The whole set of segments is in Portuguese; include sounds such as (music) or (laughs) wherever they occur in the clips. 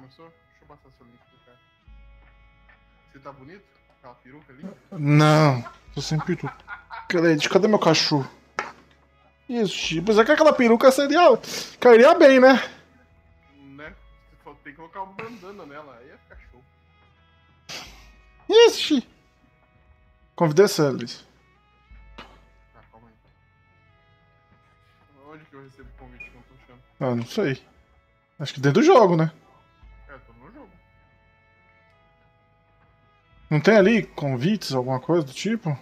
começou? Deixa eu passar seu link pro cara. Você tá bonito? Aquela peruca ali? Não, tô sem peruca. Cadê, cadê meu cachorro? Isso, tipo, apesar que aquela peruca seria. cairia bem, né? Né? Você só tem que colocar uma bandana nela, aí ia ficar show. Ixi! Convidei você, Alice. Tá, calma aí. Onde que eu recebo o convite que eu não tô achando? Ah, não sei. Acho que dentro do jogo, né? Não tem ali convites, alguma coisa do tipo?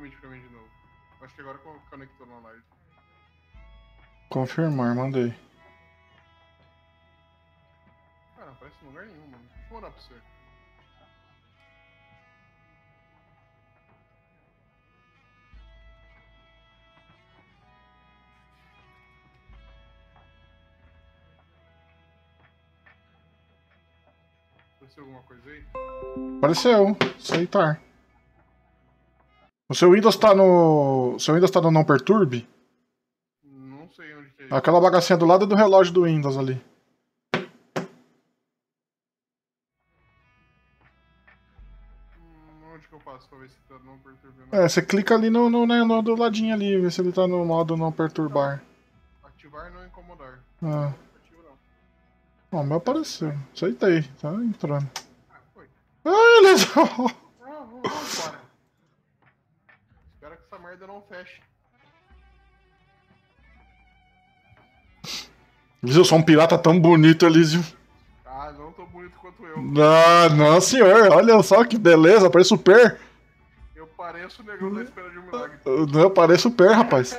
Convite pra mim de novo. Acho que agora co- conectou na live. Confirmar, mandei. Ah, não aparece em lugar nenhum, mano. Deixa eu mandar pra você. Apareceu alguma coisa aí? Apareceu, aceitar. O seu Windows tá no. O seu Windows tá no não perturbe? Não sei onde que é. Aquela bagacinha do lado do relógio do Windows ali. Hum, onde que eu passo pra ver se tá não perturbando? É, você clica ali no, no, né, no do ladinho ali, ver se ele tá no modo não perturbar. Ativar não incomodar. Ah. Ativo não. Ó, o meu apareceu. Aceitei, tá entrando. Ah, foi. Ah, ele... Ah, vamos embora. Merda não feche. Viu, eu sou um pirata tão bonito, Elísio. Ah, não tão bonito quanto eu. Ah, não, senhor. Olha só que beleza, parece super. Eu pareço o negão da espera de um milagre. Não, eu pareço super, rapaz. (laughs)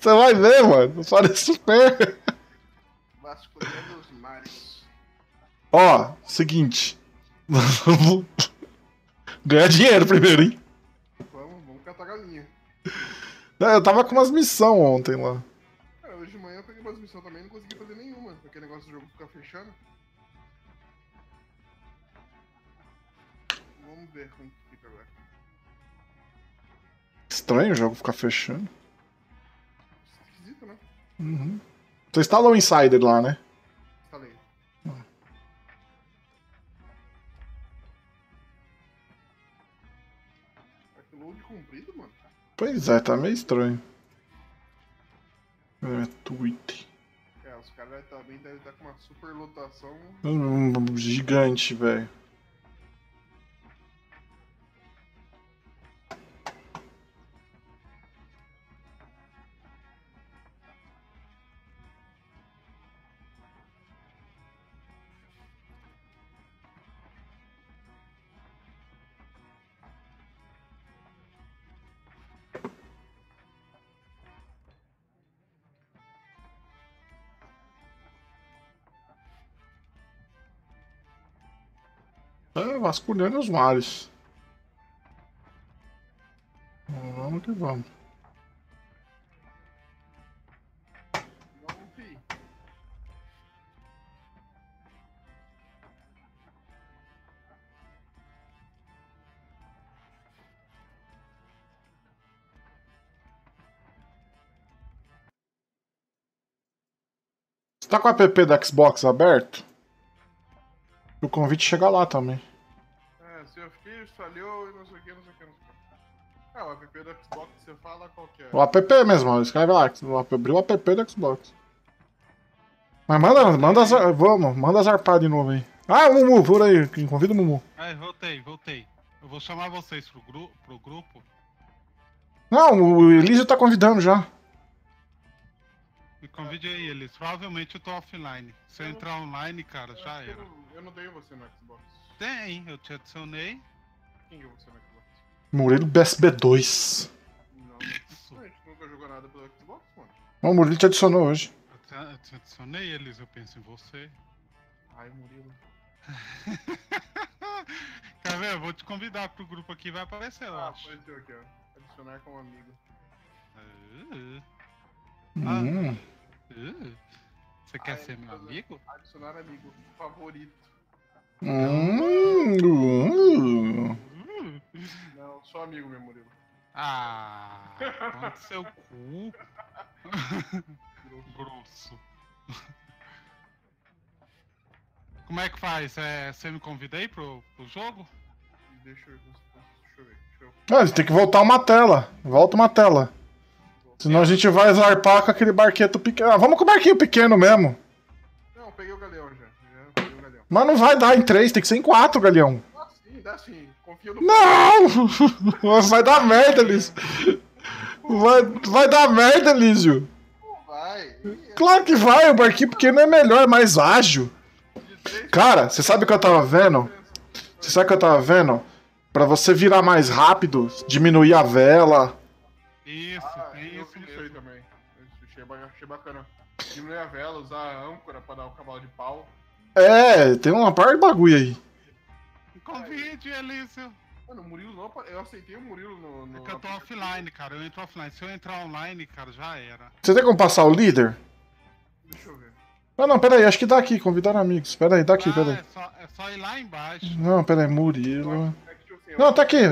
Você vai ver, mano. Eu pareço super. Vasculhando os mares. Ó, seguinte. (laughs) Ganhar dinheiro primeiro, hein? Eu tava com umas missões ontem lá. Cara, hoje de manhã eu peguei umas missões também e não consegui fazer nenhuma. Aquele negócio do jogo ficar fechando. Vamos ver como que fica agora. Estranho o jogo ficar fechando. Esquisito, né? Uhum. Você instalou o Insider lá, né? Pois é, tá meio estranho. É. É, os caras também devem estar com uma super lotação. Hum, gigante, velho. Vasculhando os mares. Vamos que vamos. Você tá com o app da Xbox aberto? O convite chega lá também. É, falhou e não sei o que, não sei o que, não sei o que. Ah, o app da Xbox, você fala qual que é? O app mesmo, escreve lá. Abriu o app do Xbox. Mas manda, manda as, vamos, manda zarpar de novo aí. Ah, o Mumu, por aí, convida o Mumu. Ai, voltei, voltei. Eu vou chamar vocês pro, gru pro grupo. Não, o Elísio tá convidando já. Me convide aí, eles. Provavelmente eu tô offline. Se eu Eu- entrar online, cara, Eu já era. Eu, não- eu não tenho você no Xbox. Tem, eu te adicionei. Quem que é você no Xbox? Murilo BSB2. Não, Isso. não, a gente nunca jogou nada pelo Xbox, mano. O Murilo te adicionou hoje. Eu te, eu te adicionei eles, eu penso em você. Ai, Murilo. (laughs) Quer ver? Eu vou te convidar pro grupo aqui, vai aparecer, eu Ah, apareceu aqui, ó. Adicionar como amigo. Uh, Hum. uh. Você quer Ai, ser meu amigo? Adicionar amigo favorito. Hum. Hum. Uh. Não, só amigo, meu Murilo. Ah, (laughs) no seu cu, Grosso. grosso. Como é que faz? É, você me convida aí pro, pro jogo? Deixa eu ver. Deixa eu ver. Deixa eu Ah, tem que voltar uma tela. Volta uma tela. Senão a gente vai zarpar com aquele barqueto pequeno. Ah, vamos com o barquinho pequeno mesmo. Não, peguei o galeão já. Já peguei o galeão. Mas não vai dar em três, tem que ser em quatro, Galeão. Dá sim, dá sim. Confia no Não! (laughs) Vai dar merda, Lísio. Vai, vai dar merda, Lísio. Não vai. Claro que vai, o barquinho pequeno é melhor, é mais ágil. Cara, você sabe o que eu tava vendo? Você sabe o que eu tava vendo? Pra você virar mais rápido, diminuir a vela. Isso, Ah, tem eu isso isso aí também. Achei, achei bacana. Diminuir a vela, usar a âncora pra dar o cavalo de pau. É, tem uma par de bagulho aí. Convide, Elísio. Mano, o Murilo não Eu aceitei o Murilo no. no É que eu tô offline, cara. Eu entro offline. Se eu entrar online, cara, já era. Você tem como passar o líder? Deixa eu ver. Ah, não, peraí, acho que dá aqui, convidar amigos. Peraí, dá aqui, Ah, peraí. é, só, é só ir lá embaixo. Não, peraí, Murilo. É Não, acho tá aqui.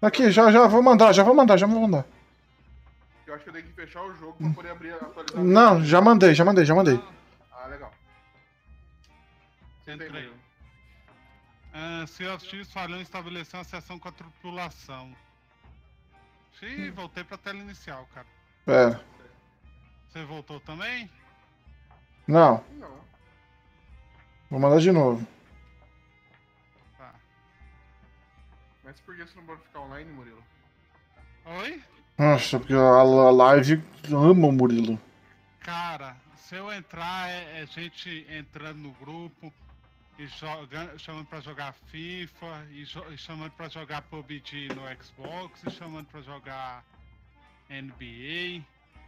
Tá aqui, já, já, vou mandar, já vou mandar, já vou mandar. Eu acho que eu tenho que fechar o jogo pra poder abrir atualizar. Não, já mandei, já mandei, já mandei. Ah, legal. Você tem, Entrei. Murilo. Ah, CX falhou em estabelecer uma sessão com a tripulação. Ih, voltei pra tela inicial, cara. Pera. Você voltou também? Não, Não. vou mandar de novo. Tá. Mas por que você não pode ficar online, Murilo? Oi? Nossa, porque a a live ama o Murilo. Cara, se eu entrar, é, é gente entrando no grupo e joga, chamando pra jogar FIFA, e, jo- e chamando pra jogar PUBG no Xbox, e chamando pra jogar NBA.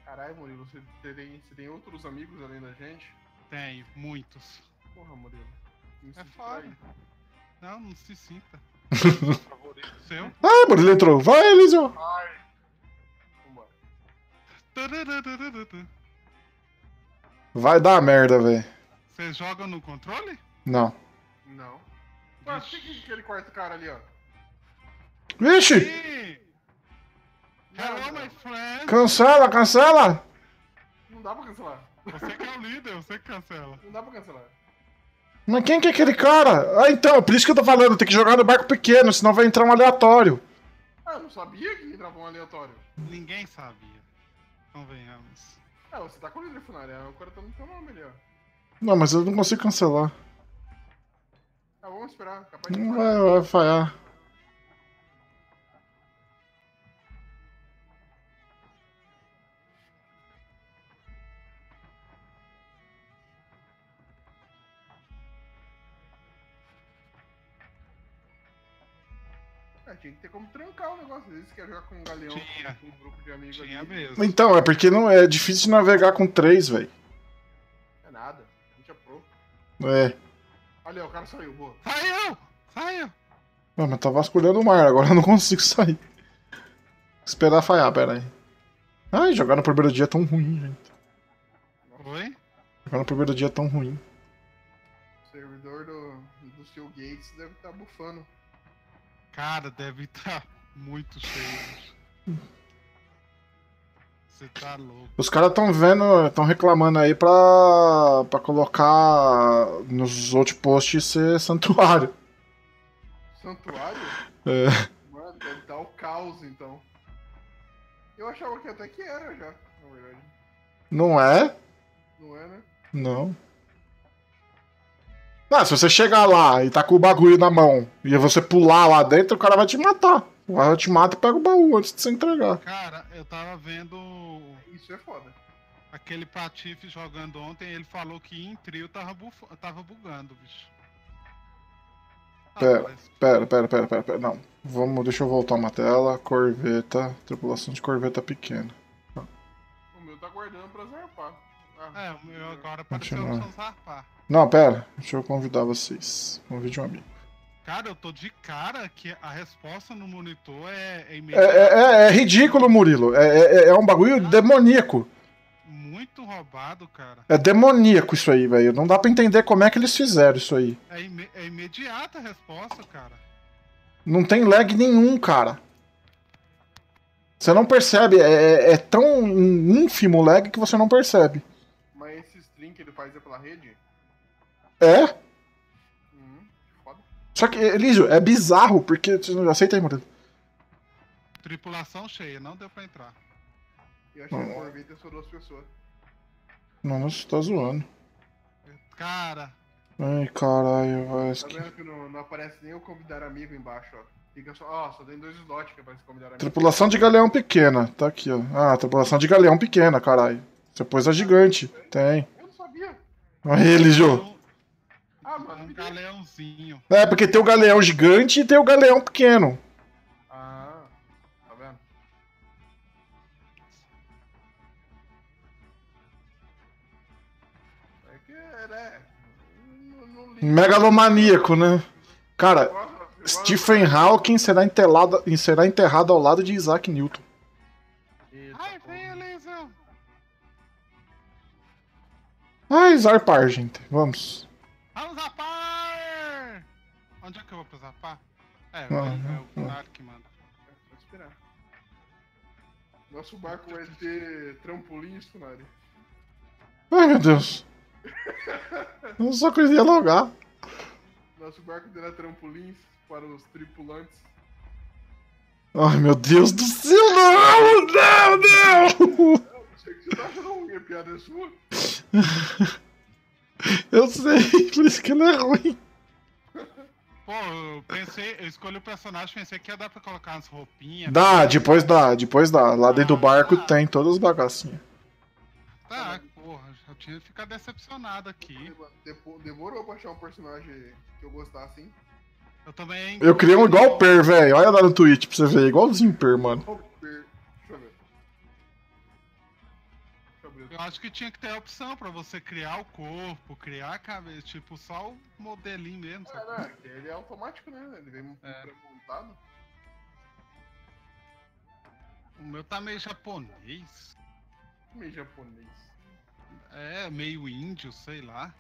Caralho, Murilo, você tem, você tem outros amigos além da gente? Tem muitos. Porra, Murilo. É foda. Não, não se sinta. (laughs) Seu favorito seu. Ah, Murilo entrou. Vai, Elisio. Ai. Vambora. Turururururu. Vai dar merda, velho. Você joga no controle? Não. Não. Ué, por que que aquele quarto cara ali, ó? Vixe! Hello, my friend! Cancela, cancela! Não dá pra cancelar. Você que é o líder, você que cancela. Não dá pra cancelar. Mas quem que é aquele cara? Ah, então, é por isso que eu tô falando, tem que jogar no barco pequeno, senão vai entrar um aleatório. Ah, eu não sabia que entrava um aleatório. Ninguém sabia. Convenhamos. Ah, você tá com o líder funário, o cara tá no teu nome ali, ó. Não, mas eu não consigo cancelar. Ah, vamos esperar, capaz de Não vai, vai falhar. Ah, tinha que ter como trancar o negócio. Às vezes quer jogar com um galeão, Tinha. com um grupo de amigos Tinha ali. mesmo. Então, é porque não é difícil de navegar com três, velho. É nada. A gente é pro. É. Olha, o cara saiu, boa. Saiu! Saiu! Ah, mas tá vasculhando o mar, agora eu não consigo sair. Esperar falhar, pera aí. Ai, jogar no primeiro dia é tão ruim, gente. Oi? Jogar no primeiro dia é tão ruim. O servidor do, do Steel Gates deve estar bufando. Cara, deve estar muito cheio. Você tá louco. Os caras tão vendo, tão reclamando aí pra, pra colocar nos outposts ser santuário. Santuário? É. Mano, deve estar o caos então. Eu achava que até que era já, na verdade. Não é? Não é, né? Não. Ah, se você chegar lá e tá com o bagulho na mão e você pular lá dentro, o cara vai te matar. O cara te mata e pega o baú antes de você entregar. Cara, eu tava vendo Isso é foda. aquele Patife jogando ontem, ele falou que em trio tava, buf... tava bugando, bicho. Ah, Pera, Pera, pera, pera, pera, pera. Não. Vamos, deixa eu voltar uma tela. Corveta. Tripulação de corveta pequena. O meu tá guardando pra zarpar. Ah, É, o meu agora apareceu a opção zarpar. Não, pera. Deixa eu convidar vocês. Convide um amigo. Cara, eu tô de cara que a resposta no monitor é, é É, imediata. é- é- é ridículo, Murilo. É, é- é um bagulho demoníaco. Muito roubado, cara. É demoníaco isso aí, velho. Não dá pra entender como é que eles fizeram isso aí. É, ime- é imediata a resposta, cara. Não tem lag nenhum, cara. Você não percebe. É, é- é tão ínfimo o lag que você não percebe. Que ele faz é pela rede? É. Hum, foda. Só que, Elísio, é bizarro, porque. Aceita aí, Murilo. Tripulação cheia, não deu pra entrar. Eu acho que o Corvette é só duas pessoas. Não, não, você tá zoando. Cara, Ai, caralho, vai. Tá vendo que não, não aparece nem o convidar amigo embaixo, ó. Fica só, ó, só tem dois slots que aparece convidar amigo. Tripulação de galeão pequena. Tá aqui, ó. Ah, tripulação de galeão pequena, caralho. Você pôs a gigante. Tem. Sabia. Aí, Elísio. um, Ah, mano, um galeãozinho. É, porque tem o galeão gigante e tem o galeão pequeno. Ah, tá vendo? É que, né? Não, não ligo. Megalomaníaco, né? Cara, Stephen Hawking será enterrado, será enterrado ao lado de Isaac Newton. Ai, zarpar, gente. Vamos. Vamos zapar! Onde é que eu vou pra zapar? É, Ah, é o ah. Que manda. Vou esperar. Nosso barco vai ter trampolim, Funari. Ai, meu Deus. Eu só queria logar. Nosso barco terá trampolins para os tripulantes. Ai, meu Deus do céu, não! Não, não! Eu sei que você tá achando ruim, a piada é sua. (laughs) Eu sei, por isso que ele é ruim. Pô, eu pensei, eu escolhi o personagem, pensei que ia dar pra colocar umas roupinhas. Dá, depois dá, depois dá. Lá dentro do barco tem todas as bagacinhas. Tá, porra, já tinha ficado decepcionado aqui. Demorou pra achar um personagem que eu gostasse, hein? Eu também. Eu criei um igual o Per, velho. Olha lá no Twitch pra você ver, igualzinho o Per, mano. Eu acho que tinha que ter a opção pra você criar o corpo, criar a cabeça, tipo, só o modelinho mesmo. É, né? Ele é automático, né? Ele vem É. pré-montado. O meu tá meio japonês. Meio japonês. É, meio índio, sei lá.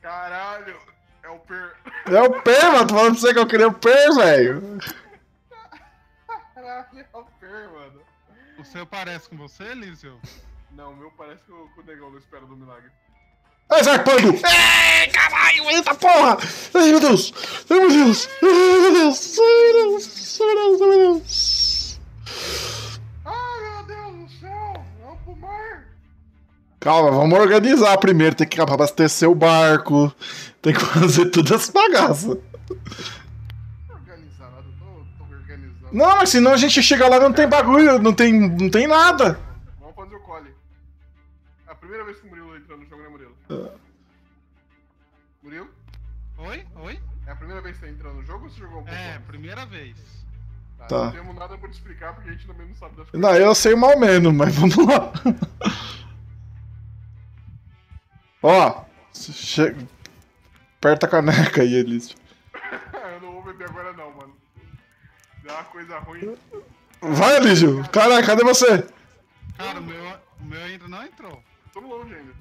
Caralho! É o per. É o Per, mano. Tô falando pra você que eu criei o Per, velho. (laughs) Per, mano. O seu parece com você, Elísio? Não, o meu parece que o, que o negão não espera do milagre. Ai, zarpando! Ai, caralho, eita porra! Ai, meu Deus! Ai, meu Deus! Ai, meu Deus! Ai, meu Deus! Ai, meu Deus! Ai, meu Deus! Ai, meu Deus do céu! Vamos pro mar! Calma, vamos organizar primeiro. Tem que abastecer o barco. Tem que fazer todas as bagaças. Não, mas senão a gente chega lá e não tem bagulho, não tem, não tem nada. Vamos fazer o cole. É a primeira vez que o Murilo entrou no jogo, né, Murilo? Murilo? Oi? Oi? É a primeira vez que você entrou no jogo ou você jogou um pouco É, antes? primeira vez. Tá, Tá. Não temos nada pra te explicar porque a gente também não sabe das coisas. Não, eu sei mal menos, mas vamos lá. (laughs) Ó, chega. Aperta a caneca aí, Elísio. (laughs) eu não vou beber agora não. Dá uma coisa ruim. Vai, Elísio. Caralho, cadê você? Cara, o meu, o meu ainda não entrou. Tô longe ainda.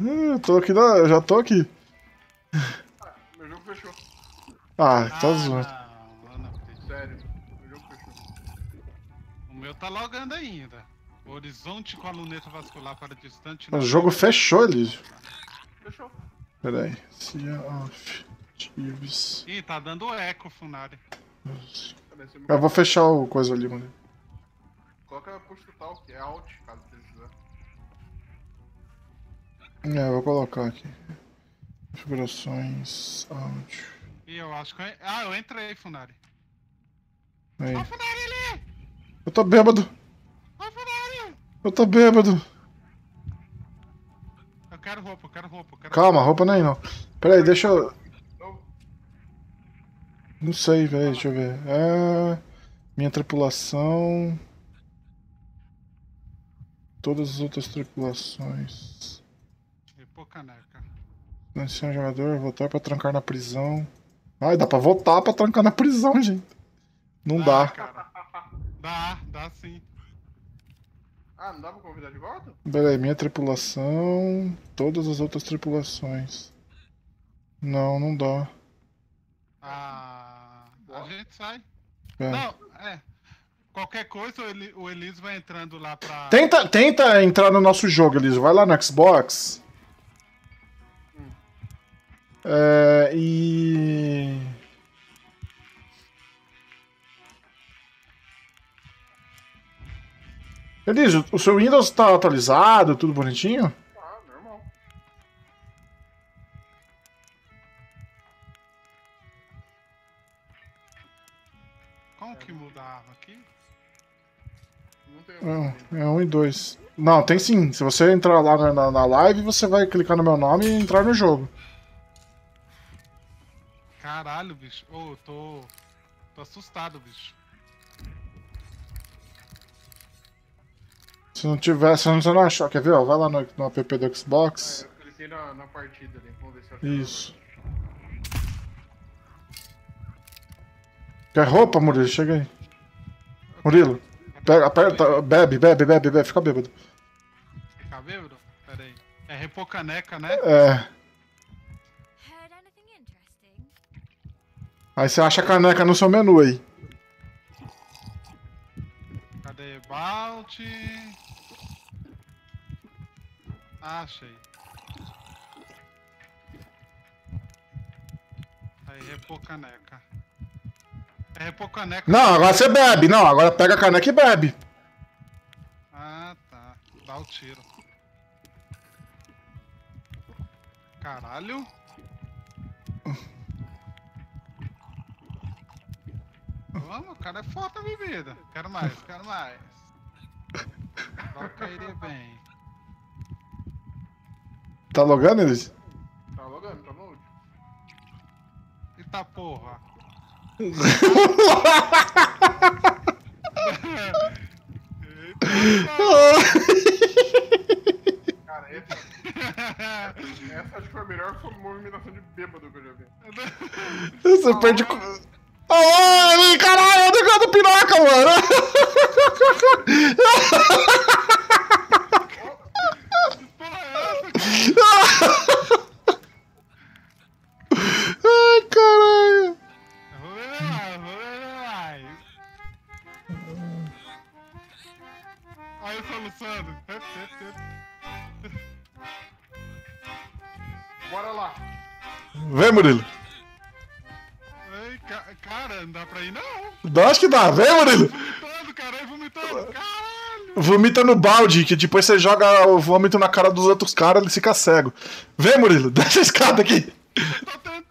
Hum, eu tô aqui, na, eu já tô aqui. Meu jogo fechou. Ah, tá ah, zoando. Sério. Meu jogo fechou. O meu tá logando ainda. Horizonte com a luneta vascular para distante. O jogo fechou, Elísio. Fechou. Pera aí. Sea of Thieves. Ih, tá dando eco, Funari. Eu vou fechar o coisa ali, mano. Coloca push to talk, é alt, caso precisar. É, vou colocar aqui. Configurações, áudio. E eu acho que. eu- Ah, eu entrei, Funari. Aí. Ó, o Funari ali! Eu tô bêbado. Ó, o Funari! Eu tô bêbado. Eu quero roupa, eu quero roupa. Eu quero Calma, roupa nem não. Pera aí, deixa eu. Não, sei, velho, deixa eu ver. É... Minha tripulação. Todas as outras tripulações. E pô, caneca. Silenciar o jogador, votar pra trancar na prisão. Ai, dá pra votar pra trancar na prisão, gente. Não dá. cara. (laughs) Dá, dá sim. Ah, não dá pra convidar de volta? Pera aí, minha tripulação. Todas as outras tripulações. Não, não dá. Ah, a gente sai. É. Não, é. Qualquer coisa, o, Eli, o Elis vai entrando lá pra. Tenta, tenta entrar no nosso jogo, Elisa. Vai lá no Xbox. É, e. Elisa, o seu Windows tá atualizado, tudo bonitinho? É, é um e dois. Não, tem sim. Se você entrar lá na- na, na live, você vai clicar no meu nome e entrar no jogo. Caralho, bicho. Ô, eu tô. Tô assustado, bicho. Se não tiver, se você não achar, quer ver? Ó, vai lá no, no app do Ah, Xbox. eu cliquei na, na partida ali. Vamos ver se acha. Isso. Quer roupa, Murilo? Chega aí. Murilo, pega, aperta, bebe, bebe, bebe, bebe, fica bêbado. Ficar bêbado? Pera aí. É repor caneca, né? É. Aí você acha a caneca no seu menu aí. Cadê? Balt. Ah, achei. Aí, repor caneca. É repor caneca. Não, agora você bebe. Não, agora pega a caneca e bebe. Ah, tá. Dá o tiro. Caralho. Vamos, o cara é forte na bebida. Quero mais, quero mais. Agora cairia bem. Tá logando, Elis? Tá logando, tá no último. Eita porra. Cara, essa, essa acho que foi a melhor movimentação de bêbado que eu já vi. Você perde. co- Ai, caralho, eu negócio do piroca, mano. (laughs) Dá. Vem, Murilo. Vomitando, caralho, vomitando. Caralho. Vomita no balde, que depois você joga o vômito na cara dos outros caras, ele fica cego. Vem, Murilo, (laughs) desce a escada aqui. Tentando.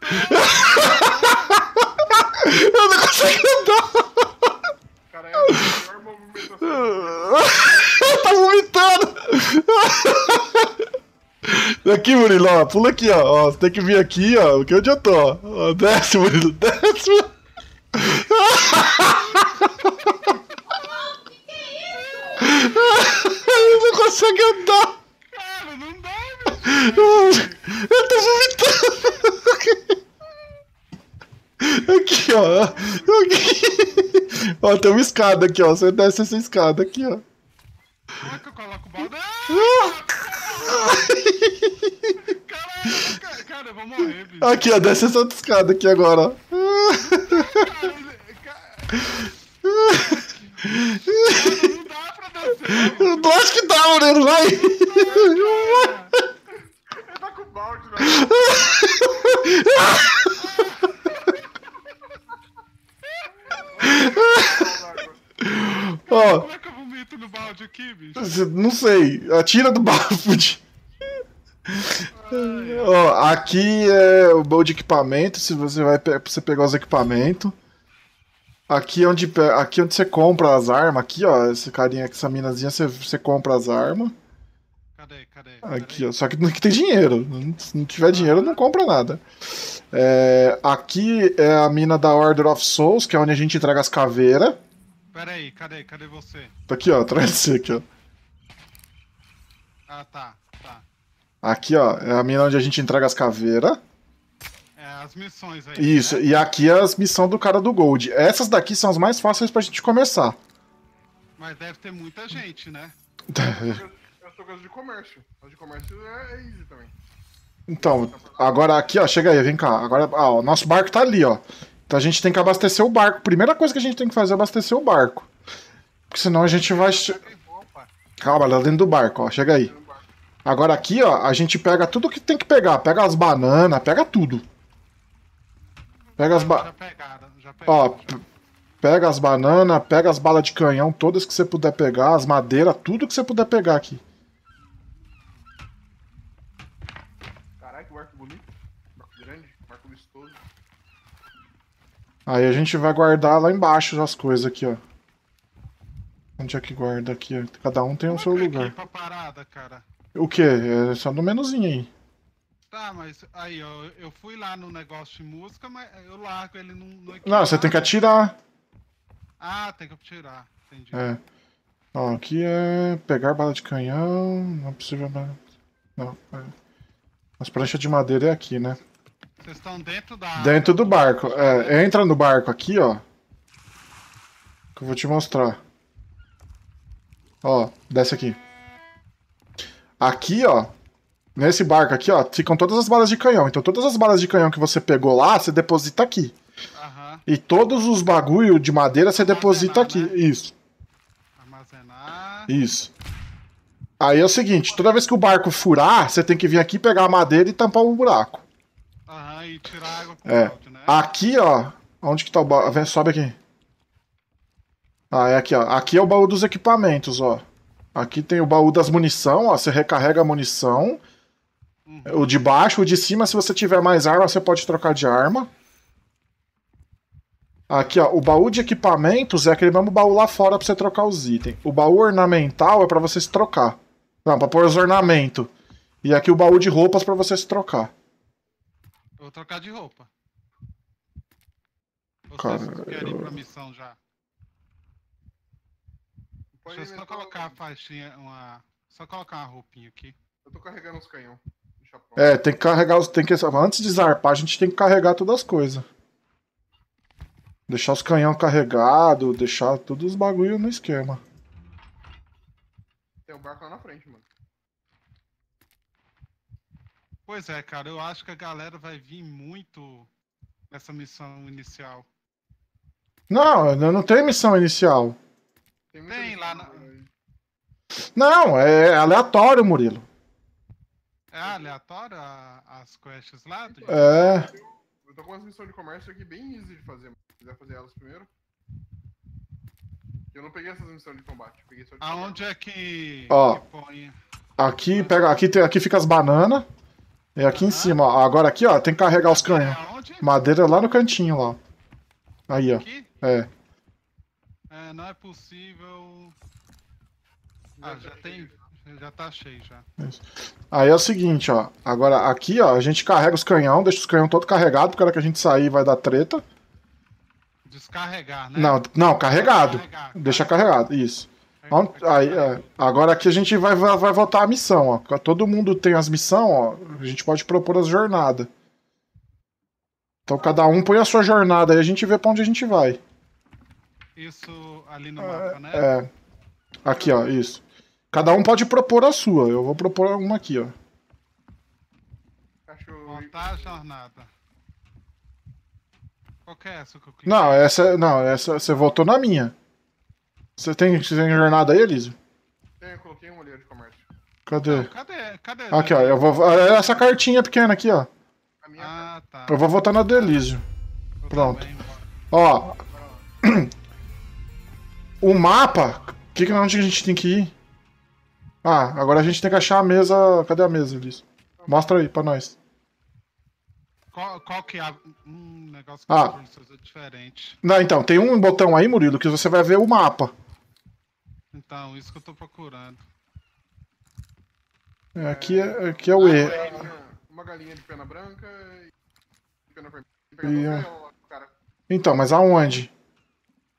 Eu não consigo andar. Cara, é a melhor movimentação. (laughs) tá vomitando. Aqui, Murilo, ó, pula aqui, ó. ó. Você tem que vir aqui, ó, que onde eu tô. ó. Ó, desce, Murilo, (laughs) desce. Ele não consegue andar. Cara, não dá, bicho. Eu tô vomitando. Aqui, ó. Aqui. Ó, tem uma escada aqui, ó. Você desce essa escada aqui, ó. Como é que eu coloco o balde? Caralho, cara, cara, eu vou morrer, bicho. Aqui, ó. Desce essa escada aqui agora, ó. Não dá pra descer. Eu acho que dá, Murilo, vai. cara. Ele tá com balde na Ó, No balde aqui, bicho? não sei. Atira do. Ó, aqui é o baú de equipamento, se você vai pe- pra você pegar os equipamentos. Aqui é onde, aqui é onde você compra as armas, aqui ó, esse carinha, essa minazinha, você, você compra as armas. Cadê, cadê? Aqui, ó, só que não tem dinheiro. Se não tiver dinheiro, não compra nada. É, aqui é a mina da Order of Souls, que é onde a gente entrega as caveiras. Pera aí, cadê? Cadê você? Tá aqui, ó, atrás de você aqui, ó. Ah, tá, tá. Aqui, ó, é a mina onde a gente entrega as caveiras. É, as missões aí. Isso, né? e aqui é as missões do cara do Gold. Essas daqui são as mais fáceis pra gente começar. Mas deve ter muita gente, né? (laughs) Eu com as de comércio. As de comércio é, easy também. Então, agora aqui, ó, chega aí, vem cá. Agora, ó, nosso barco tá ali, ó. Então a gente tem que abastecer o barco. Primeira coisa que a gente tem que fazer é abastecer o barco. Porque senão a gente vai. Calma, lá dentro do barco, ó. Chega aí. Agora aqui, ó, a gente pega tudo que tem que pegar. Pega as bananas, pega tudo. Pega as ba... Ó, pega as bananas, pega as balas de canhão, todas que você puder pegar, as madeiras, tudo que você puder pegar aqui. Caralho, que barco bonito. Barco grande, barco vistoso. Aí a gente vai guardar lá embaixo as coisas aqui, ó. Onde é que guarda aqui? ó? Cada um tem o seu é que lugar. é pra parada, cara? O que? É só no menuzinho aí. Tá, mas aí, ó, eu fui lá no negócio de música, mas eu largo ele no, no Não, você tem que atirar. Ah, tem que tirar, entendi. É. Ó, aqui é pegar bala de canhão. Não é possível. Não. É. As pranchas de madeira é aqui, né? Vocês estão dentro da Dentro do barco. É, entra no barco aqui, ó. Que eu vou te mostrar. Ó, desce aqui. Aqui, ó. Nesse barco aqui, ó, ficam todas as balas de canhão. Então todas as balas de canhão que você pegou lá, você deposita aqui. Aham, E todos os bagulho de madeira você deposita aqui. Armazenar, Isso, armazenar. isso. Aí é o seguinte, toda vez que o barco furar, você tem que vir aqui pegar a madeira e tampar o buraco. E tirar água com É. balde, né? Aqui, ó. Onde que tá o baú? Vem, sobe aqui. Ah, é aqui, ó. Aqui é o baú dos equipamentos, ó. Aqui tem o baú das munição, ó. Você recarrega a munição. Uhum. O de baixo, o de cima, se você tiver mais arma, você pode trocar de arma. Aqui, ó. O baú de equipamentos é aquele mesmo baú lá fora pra você trocar os itens. O baú ornamental é pra você se trocar. Não, pra pôr os ornamentos. E aqui o baú de roupas pra você se trocar. Vou trocar de roupa. Vocês Cara, querem ir eu- pra missão já? Pode Deixa eu só colocar a um- faixinha, uma... Só colocar uma roupinha aqui. Eu tô carregando os pronto. É, tem que carregar os. Tem que, antes de zarpar, a gente tem que carregar todas as coisas. Deixar os canhão carregados, deixar todos os bagulho no esquema. Tem um barco lá na frente, mano. Pois é, cara, eu acho que a galera vai vir muito nessa missão inicial. Não, eu não tenho missão inicial. Tem, Tem lá na- Não, é aleatório, Murilo. É aleatório a- as quests lá? do- É. Eu tô com umas missões de comércio aqui bem easy de fazer. mano. Se quiser fazer elas primeiro. Eu não peguei essas missões de combate. Peguei só de Aonde é que, Ó. que põe? Aqui, pega, aqui, tem, aqui fica as bananas. E aqui em cima, ó. Agora aqui, ó, tem que carregar os. Aonde? Madeira lá no cantinho, lá. Aí, ó. É. É, não é possível. Ah, já tem. Já tá cheio já. Aí é o seguinte, ó. Agora aqui, ó, a gente carrega os canhão, deixa os canhão todo carregado, porque a hora que a gente sair vai dar treta. Descarregar, né? Não, não, carregado. Carregar, Deixa carregado, isso. Aí, é, agora aqui a gente vai, vai, vai votar a missão, ó. Todo mundo tem as missões, ó. A gente pode propor as jornadas. Então cada um põe a sua jornada aí a gente vê pra onde a gente vai. Isso ali no mapa, né? É. Aqui, ó, isso. Cada um pode propor a sua. Eu vou propor uma aqui, ó. Montar a jornada. Qual que é essa que eu cliquei? Não, essa. Não, essa. Você votou na minha. Você tem, você tem jornada aí, Elísio? Tem, eu coloquei um olheiro de comércio. Cadê? Cadê? Cadê? Aqui, ó. Eu vou. é Essa cartinha pequena aqui, ó. A minha Ah, tá. Eu vou votar na do Elísio. Pronto. também. Ó. O mapa. Que que onde a gente tem que ir? Ah, agora a gente tem que achar a mesa. Cadê a mesa, Elísio? Não, Mostra aí pra nós. Qual, qual que é a. Hum, negócio que Ah. ah. é diferente. Não, então, tem um botão aí, Murilo, que você vai ver o mapa. Então, isso que eu tô procurando. É, Aqui é, aqui é o Uma E. uma galinha de pena branca e pena vermelha. E, cara. Então, mas aonde?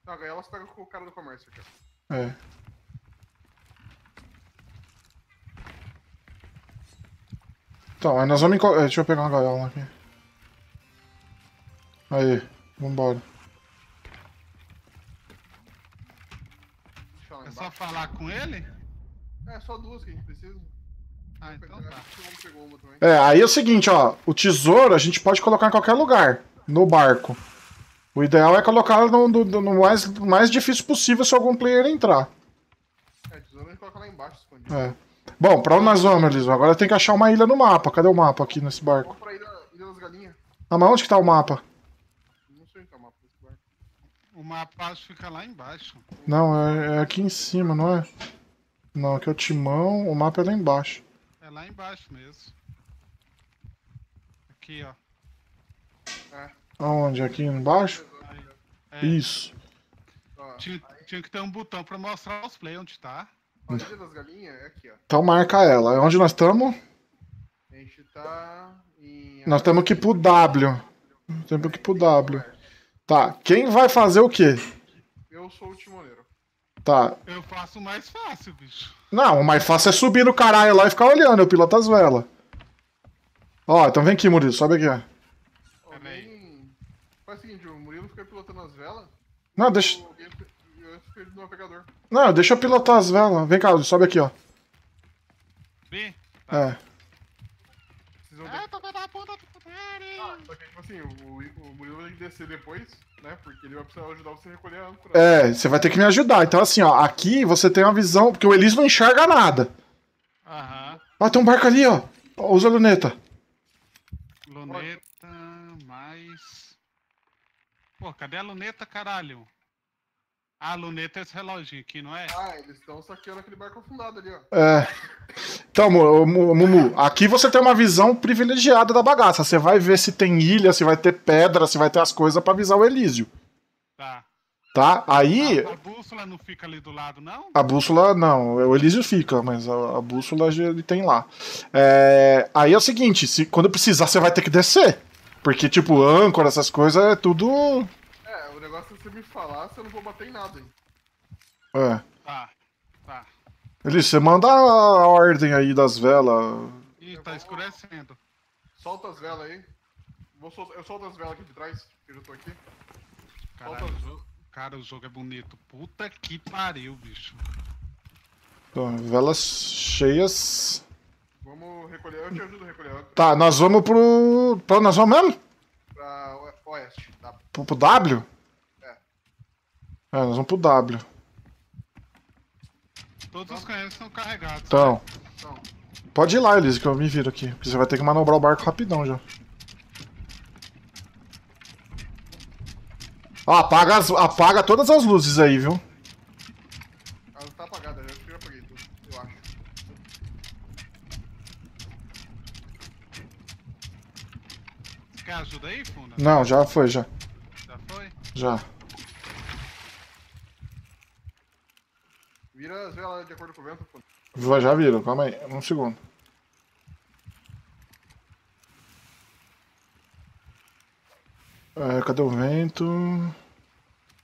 Não, a gaiola você pega com o cara do comércio aqui. É. Então, aí nós vamos. é, Deixa eu pegar uma gaiola aqui. Aí, vambora. Deixa lá É só falar com ele? É, só duas que a gente precisa. Ah, então tá. Acho que o homem pegou uma também. É, aí é o seguinte, ó. O tesouro a gente pode colocar em qualquer lugar. No barco. O ideal é colocar no, no- no mais, mais difícil possível se algum player entrar. É, tesouro a gente coloca lá embaixo, escondido. É. Bom, pra onde nós vamos, Eliso? Agora tem que achar uma ilha no mapa. Cadê o mapa aqui nesse barco? Vamos pra Ilha, Ilha das Galinhas. Ah, mas onde que tá o mapa? Não sei onde tá o mapa desse barco. O mapa acho que fica lá embaixo. Não, é, é aqui em cima, não é? Não, aqui é o timão, o mapa é lá embaixo. É lá embaixo mesmo. Aqui, ó. Aonde? Aqui embaixo? É, Isso. Ó, tinha, tinha que ter um botão pra mostrar os play onde tá. a Ilha das Galinhas é aqui, ó. Então marca ela. É onde nós estamos? A gente tá em. Nós temos que ir pro W. Temos que ir pro W. Tá, quem vai fazer o quê? Eu sou o timoneiro. Tá. Eu faço o mais fácil, bicho. Não, o mais fácil é subir no caralho lá e ficar olhando, eu piloto as velas. Ó, então vem aqui, Murilo, sobe aqui, ó. Alguém. Faz o seguinte, o Murilo fica pilotando as velas. Não, deixa. o- E eu fico no navegador. Não, deixa eu pilotar as velas. Vem cá, sobe aqui, ó. B? É. Vocês vão ter Ah, tô vendo a bunda do putaria. Só que, tipo assim, o, o Murilo vai ter que descer depois, né? Porque ele vai precisar ajudar você a recolher a âncora. É, você vai ter que me ajudar. Então, assim, ó, aqui você tem uma visão. Porque o Elis não enxerga nada. Aham. Ó, tem um barco ali. Ó, Usa a luneta. Luneta, mais. Pô, cadê a luneta, caralho? Ah, a luneta é esse reloginho aqui, não é? Ah, eles estão saqueando aquele barco afundado ali, ó. É. Então, Mu- Mu- Mumu, aqui você tem uma visão privilegiada da bagaça. Você vai ver se tem ilha, se vai ter pedra, se vai ter as coisas pra avisar o Elísio. Tá. Tá? Aí, A, a bússola não fica ali do lado, não? a bússola, não, o Elísio fica, mas a, a bússola já ele tem lá. É, aí é o seguinte, se, quando precisar você vai ter que descer. Porque, tipo, âncora, essas coisas é tudo. É, o negócio é você me falar se eu não vou bater em nada, hein. É. Tá. Tá. Elísio, você manda a ordem aí das velas. Ih, tá escurecendo. Solta as velas aí. Vou sol- Eu solto as velas aqui de trás, que eu já tô aqui. Caralho, o jogo, cara, o jogo é bonito. Puta que pariu, bicho. Então, velas cheias. Vamos recolher, eu te ajudo a recolher Tá, nós vamos pro. Pra nós vamos mesmo? pra o- oeste, tá? Pro, pro W? É. Nós vamos pro W. Todos os canhões estão carregados. Então, Então, pode ir lá, Elise, que eu me viro aqui. Porque você vai ter que manobrar o barco rapidão já. Ó, apaga, as- apaga todas as luzes aí, viu? ela tá apagada, já, acho que eu já apaguei tudo, eu acho. Você quer ajuda aí, Funa? Não, já foi, já. Já foi? Já. Vira as velas de acordo com o vento, pô. Já viram, calma aí, um segundo. É, cadê o vento?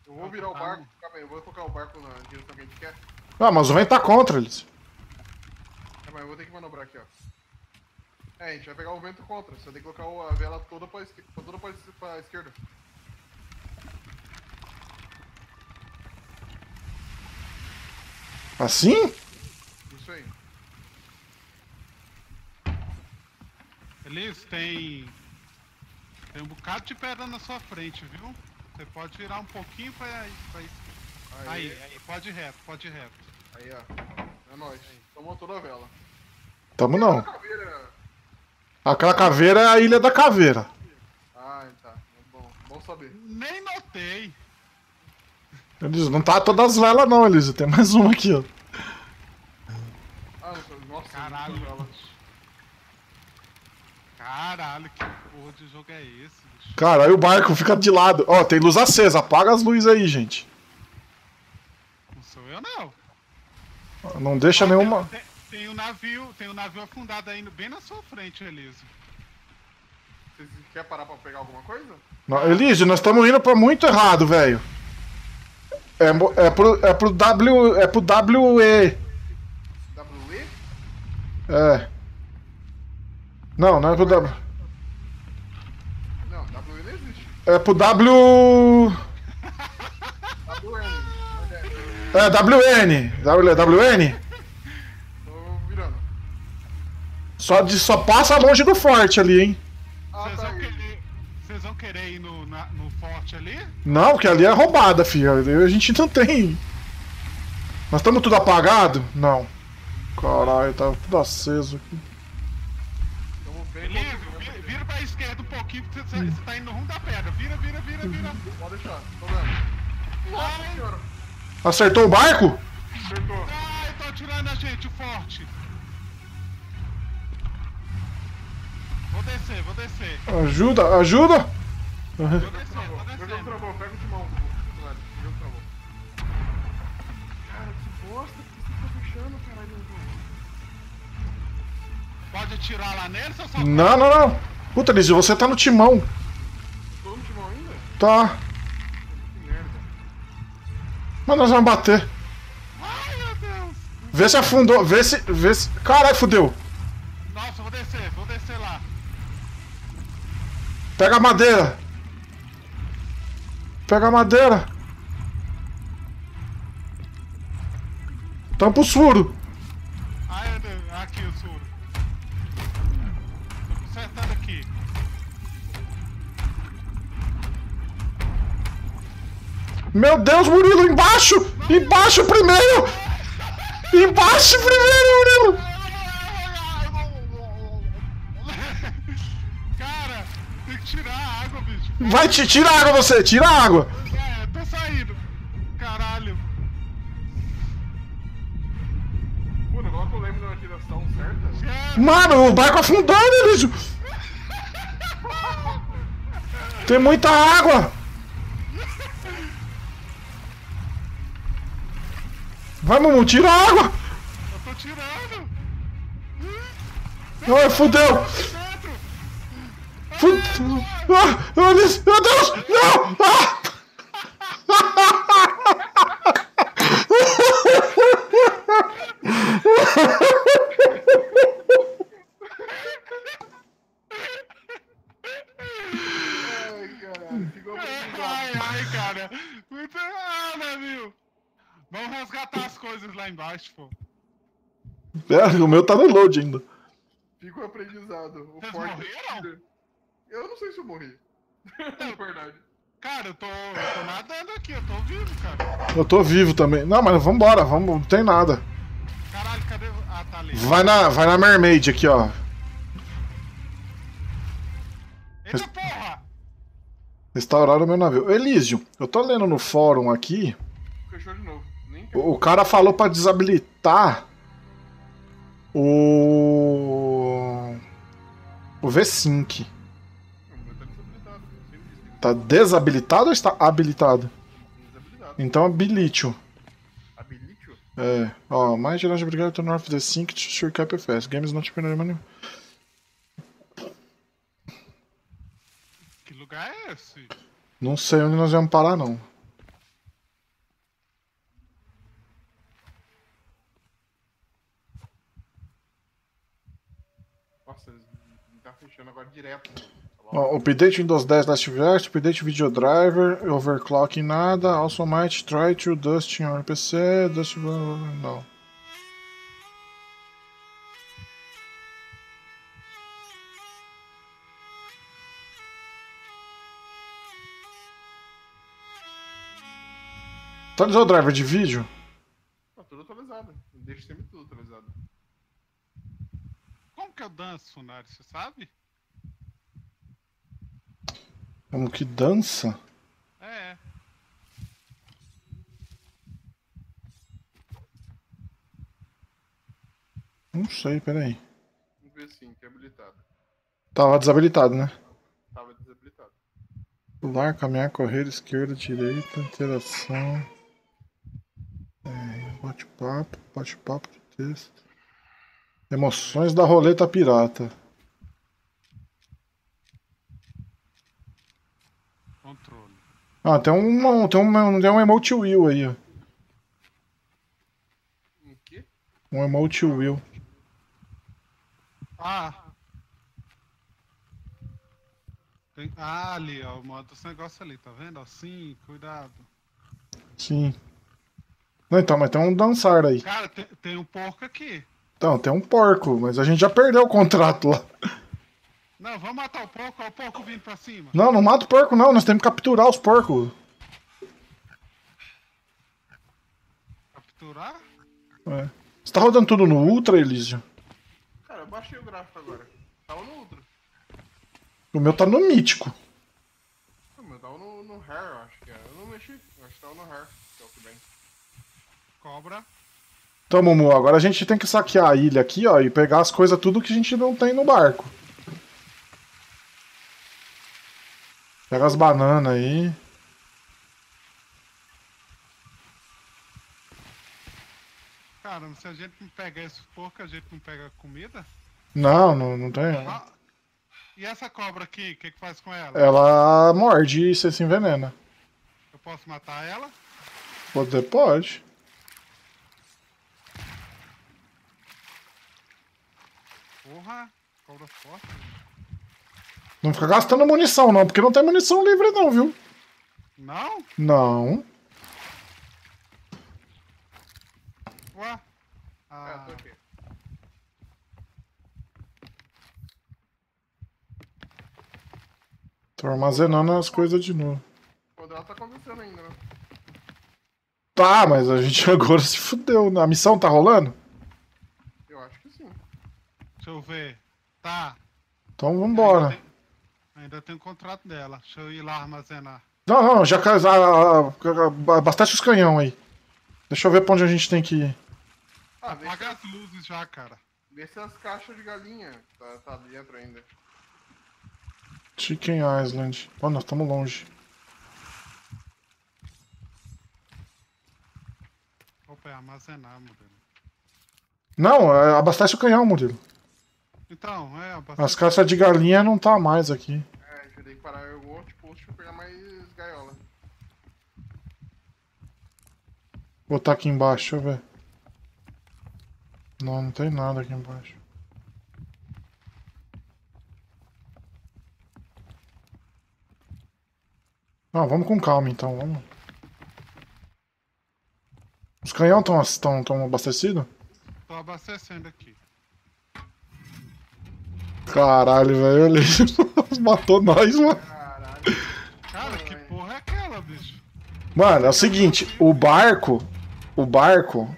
Eu vou virar o barco, calma aí, eu vou tocar o barco na direção que a gente quer. Ah, mas o vento tá contra eles. Calma aí, eu vou ter que manobrar aqui, ó. É, a gente vai pegar o vento contra, você ter que colocar a vela toda pra, toda pra esquerda. Assim? Isso aí. Elis, tem. Tem um bocado de pedra na sua frente, viu? Você pode virar um pouquinho pra. pra... Aí, Aí, aí, pode ir reto, pode ir reto. aí, ó. É nóis. Tomou toda a vela. Tamo não. Caveira. Aquela caveira é a ilha da caveira. Ah, tá. Bom, bom saber. Nem notei. Elisa, não tá todas as velas não, Elisa. Tem mais uma aqui, ó. Ah. Nossa, Caralho. Caralho, que porra de jogo é esse, bicho? Cara, aí o barco fica de lado. Ó, tem luz acesa. Apaga as luzes aí, gente. Não sou eu, não. Não deixa nenhuma. Tem, tem um navio, tem um navio afundado aí bem na sua frente, Elise. Vocês querem parar pra pegar alguma coisa? Não, Elise, nós estamos indo pra muito errado, velho. É, é, pro, é pro W. É pro WE. WE? É. Não, não é pro W. Não, WE não existe. É pro W. WN. (laughs) É, WN. W- WN? Tô virando. Só, de, só passa longe do forte ali, hein? Ah, Vocês tá vão querer. Vocês vão querer ir no, na- no forte ali? Não, que ali é roubada, filho. Ali A gente não tem. Nós estamos tudo apagado? Não. Caralho, tá tudo aceso aqui. Pouquinho, vira, pra esquerda um pouquinho, porque você, você tá indo no rumo da pedra. Vira, vira, vira, vira. Pode deixar, tô vendo. Nossa senhora. Acertou o barco? Acertou. Ai, tô atirando a gente, o forte. Vou descer, vou descer. Ajuda, ajuda! Vou O jogo descendo. travou. Pega o timão. O jogo travou. Cara, que bosta. Por que você tá fechando, caralho? Pode atirar lá nele, seu só Não, não, não. Puta, Liz, você tá no timão. Tô no timão ainda? Tá. Que merda. Mas nós vamos bater. Ai, meu Deus. Vê se afundou, vê se. Vê se. Caralho, fudeu. Nossa, vou descer, vou descer lá. Pega a madeira. Pega a madeira. Tampa os furos. Ai, meu Deus. Aqui o suro. Tô consertando aqui. Meu Deus, Murilo, embaixo! Embaixo primeiro! Embaixo primeiro, Murilo! Vai, ti- tira a água você, tira a água! É, tô saindo. Caralho. Pô, não coloca o leme na direção certa? É, Mano, o barco afundando, Elísio! Tem muita água! Vai, Mumu, tira a água! eu tô tirando. Ai, fudeu! Ah, meu Deus! Não! Ah! Ai, caralho. Ficou Ai, ai, cara. Muito. Ah, navio. Vamos resgatar as coisas lá embaixo, pô. É, o meu tá no load ainda. Fica o aprendizado. O Vocês forte morreram? Eu não sei se eu morri. (laughs) Na verdade. Cara, eu tô, eu tô nadando aqui, eu tô vivo, cara. Eu tô vivo também. Não, mas vambora, vamos, não tem nada. Caralho, cadê. Ah, tá ali. Vai na, vai na Mermaid aqui, ó. Eita porra! Restaurar o meu navio. Elísio, eu tô lendo no fórum aqui. Fechou de novo. Nem O o cara falou pra desabilitar o. O V-Sync. Tá desabilitado ou está habilitado? desabilitado. Então habilite-o. Habilite-o? É, ó, mais geralmente obrigado to North the Sync to sure cap fast. Games not on money. Que lugar é esse? Não sei onde nós vamos parar, não. Nossa, eles tá fechando agora direto. Ó, update Windows 10 Last Verse, update Video Driver, overclocking nada, also might try to dust your PC, dust... não. Atualizou o driver de vídeo? Tudo atualizado. Deixa sempre tudo atualizado. Como que eu danço, Nari, você sabe? Como que dança? É. Não sei, peraí. Vamos ver sim, que é habilitado. Tava desabilitado, né? Tava desabilitado. Pular, caminhar, correr, esquerda, direita, interação. É, bate-papo, bate-papo de texto. Emoções da roleta pirata. Controle. Ah, tem um, tem um, tem um emote wheel aí, ó. O quê? Um emote wheel. Ah! Tem- ah, ali, ó. Manda esse negócio ali, tá vendo? ó? Sim, cuidado. Sim. Não, então, mas tem um dançar aí. Cara, tem, tem um porco aqui. Então, tem um porco, mas a gente já perdeu o contrato lá. Não, vamos matar o porco, ó o porco vindo pra cima. Não, não mata o porco não, nós temos que capturar os porcos. Capturar? É. Você tá rodando tudo no Ultra, Elísio? Cara, eu baixei o gráfico agora. Tava no Ultra. O meu tá no mítico. Ah, mas tava no, no Hair, eu acho que é. Eu não mexi. Eu acho que tava no Hair. Que é o que bem. Cobra. Então, Mumu, agora a gente tem que saquear a ilha aqui, ó, e pegar as coisas tudo que a gente não tem no barco. Pega as bananas aí. Caramba, se a gente não pegar esse porco, a gente não pega comida? Não, não, não tem. Ah, e essa cobra aqui, o que, que faz com ela? Ela morde e você se envenena. Eu posso matar ela? Poder pode. Porra, cobra forte. Não fica gastando munição, não, porque não tem munição livre, não, viu? Não? Não. Ué? É, Ah, tô aqui. Tô armazenando as coisas de novo. O dela tá acontecendo ainda, né? Tá, mas a gente (laughs) agora se fudeu. né? A missão tá rolando? Eu acho que sim. deixa eu ver. Tá. Então vambora. Tem, ainda tem o contrato dela. Deixa eu ir lá armazenar. Não, não, já abastece os canhão aí. Deixa eu ver pra onde a gente tem que ir. Ah, Apaga as luzes já, cara. vê se as caixas de galinha tá, tá dentro ainda. Chicken Island. Pô, nós estamos longe. Opa, é armazenar, modelo. Não, é, abastece o canhão, Murilo. Então, é, As caixas de galinha não tá mais aqui. É, vai ter que parar outro posto pra pegar mais gaiola. Vou botar aqui embaixo, deixa eu ver. Não, não tem nada aqui embaixo. Não, vamos com calma então, vamos. Os canhão estão tão, tão abastecidos? Tô abastecendo aqui. Caralho, velho, ele (laughs) matou nós, mano. Caralho. Cara, que porra é aquela, bicho? Mano, é o seguinte, o barco, o barco,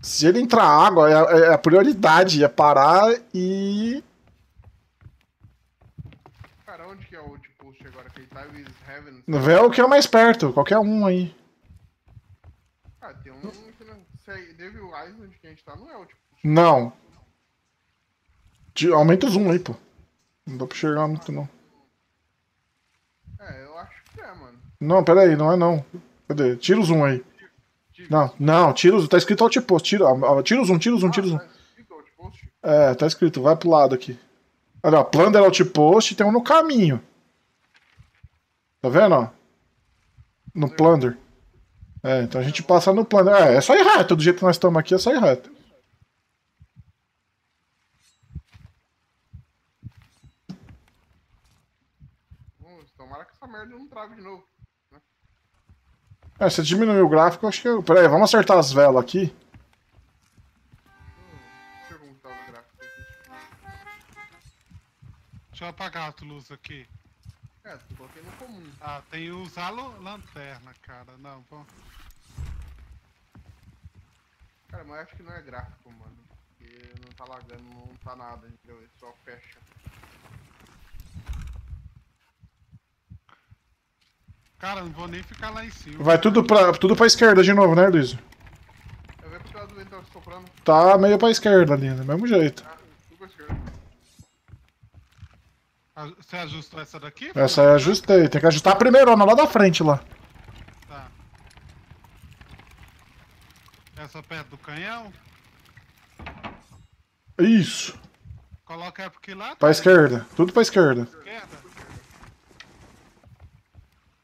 se ele entrar água, é, é a prioridade, é parar e... Cara, onde que é o outpost agora? Que tá with Heaven? Vê o que é mais perto, qualquer um aí. Ah, tem um Devil Island que a gente tá, não é o outpost. Não. Aumenta o zoom aí, pô. Não dá pra enxergar muito, não. É, eu acho que é, mano. Não, pera aí, não é não. Cadê? Tira o zoom aí. Não, não, tira o zoom. Tá escrito outpost. Tira, ah, tira o zoom, tira o zoom, tira o zoom. Ah, tá? É, tá escrito, vai pro lado aqui. Olha, ó, Plunder Outpost tem um no caminho. Tá vendo, ó? No Plunder. É, então a gente passa no Plunder. É, é só ir reto, do jeito que nós estamos aqui, é só ir reto. Hum, tomara que essa merda não trave de novo. É, se diminuir o gráfico, acho que. eu- Pera aí, vamos acertar as velas aqui. Deixa eu perguntar o gráfico aqui. Deixa eu apagar as luzes aqui. É, tu coloquei no comum. Ah, tem que usar lanterna, cara. Não, vamos. Cara, mas eu acho que não é gráfico, mano. Porque não tá lagando, não tá nada, entendeu? Ele só fecha. Cara, não vou nem ficar lá em cima. Vai tudo pra, tudo pra esquerda de novo, né, Luiz? Eu vejo por causa do vento soprando. Tá meio pra esquerda ali, do mesmo jeito. Ah, tudo pra esquerda. A- Você ajustou essa daqui? Essa eu ajustei. Tem que ajustar a primeirona lá da frente lá. Tá. Essa perto do canhão? Isso. Coloca ela aqui lá. Pra esquerda. Tudo pra esquerda. esquerda.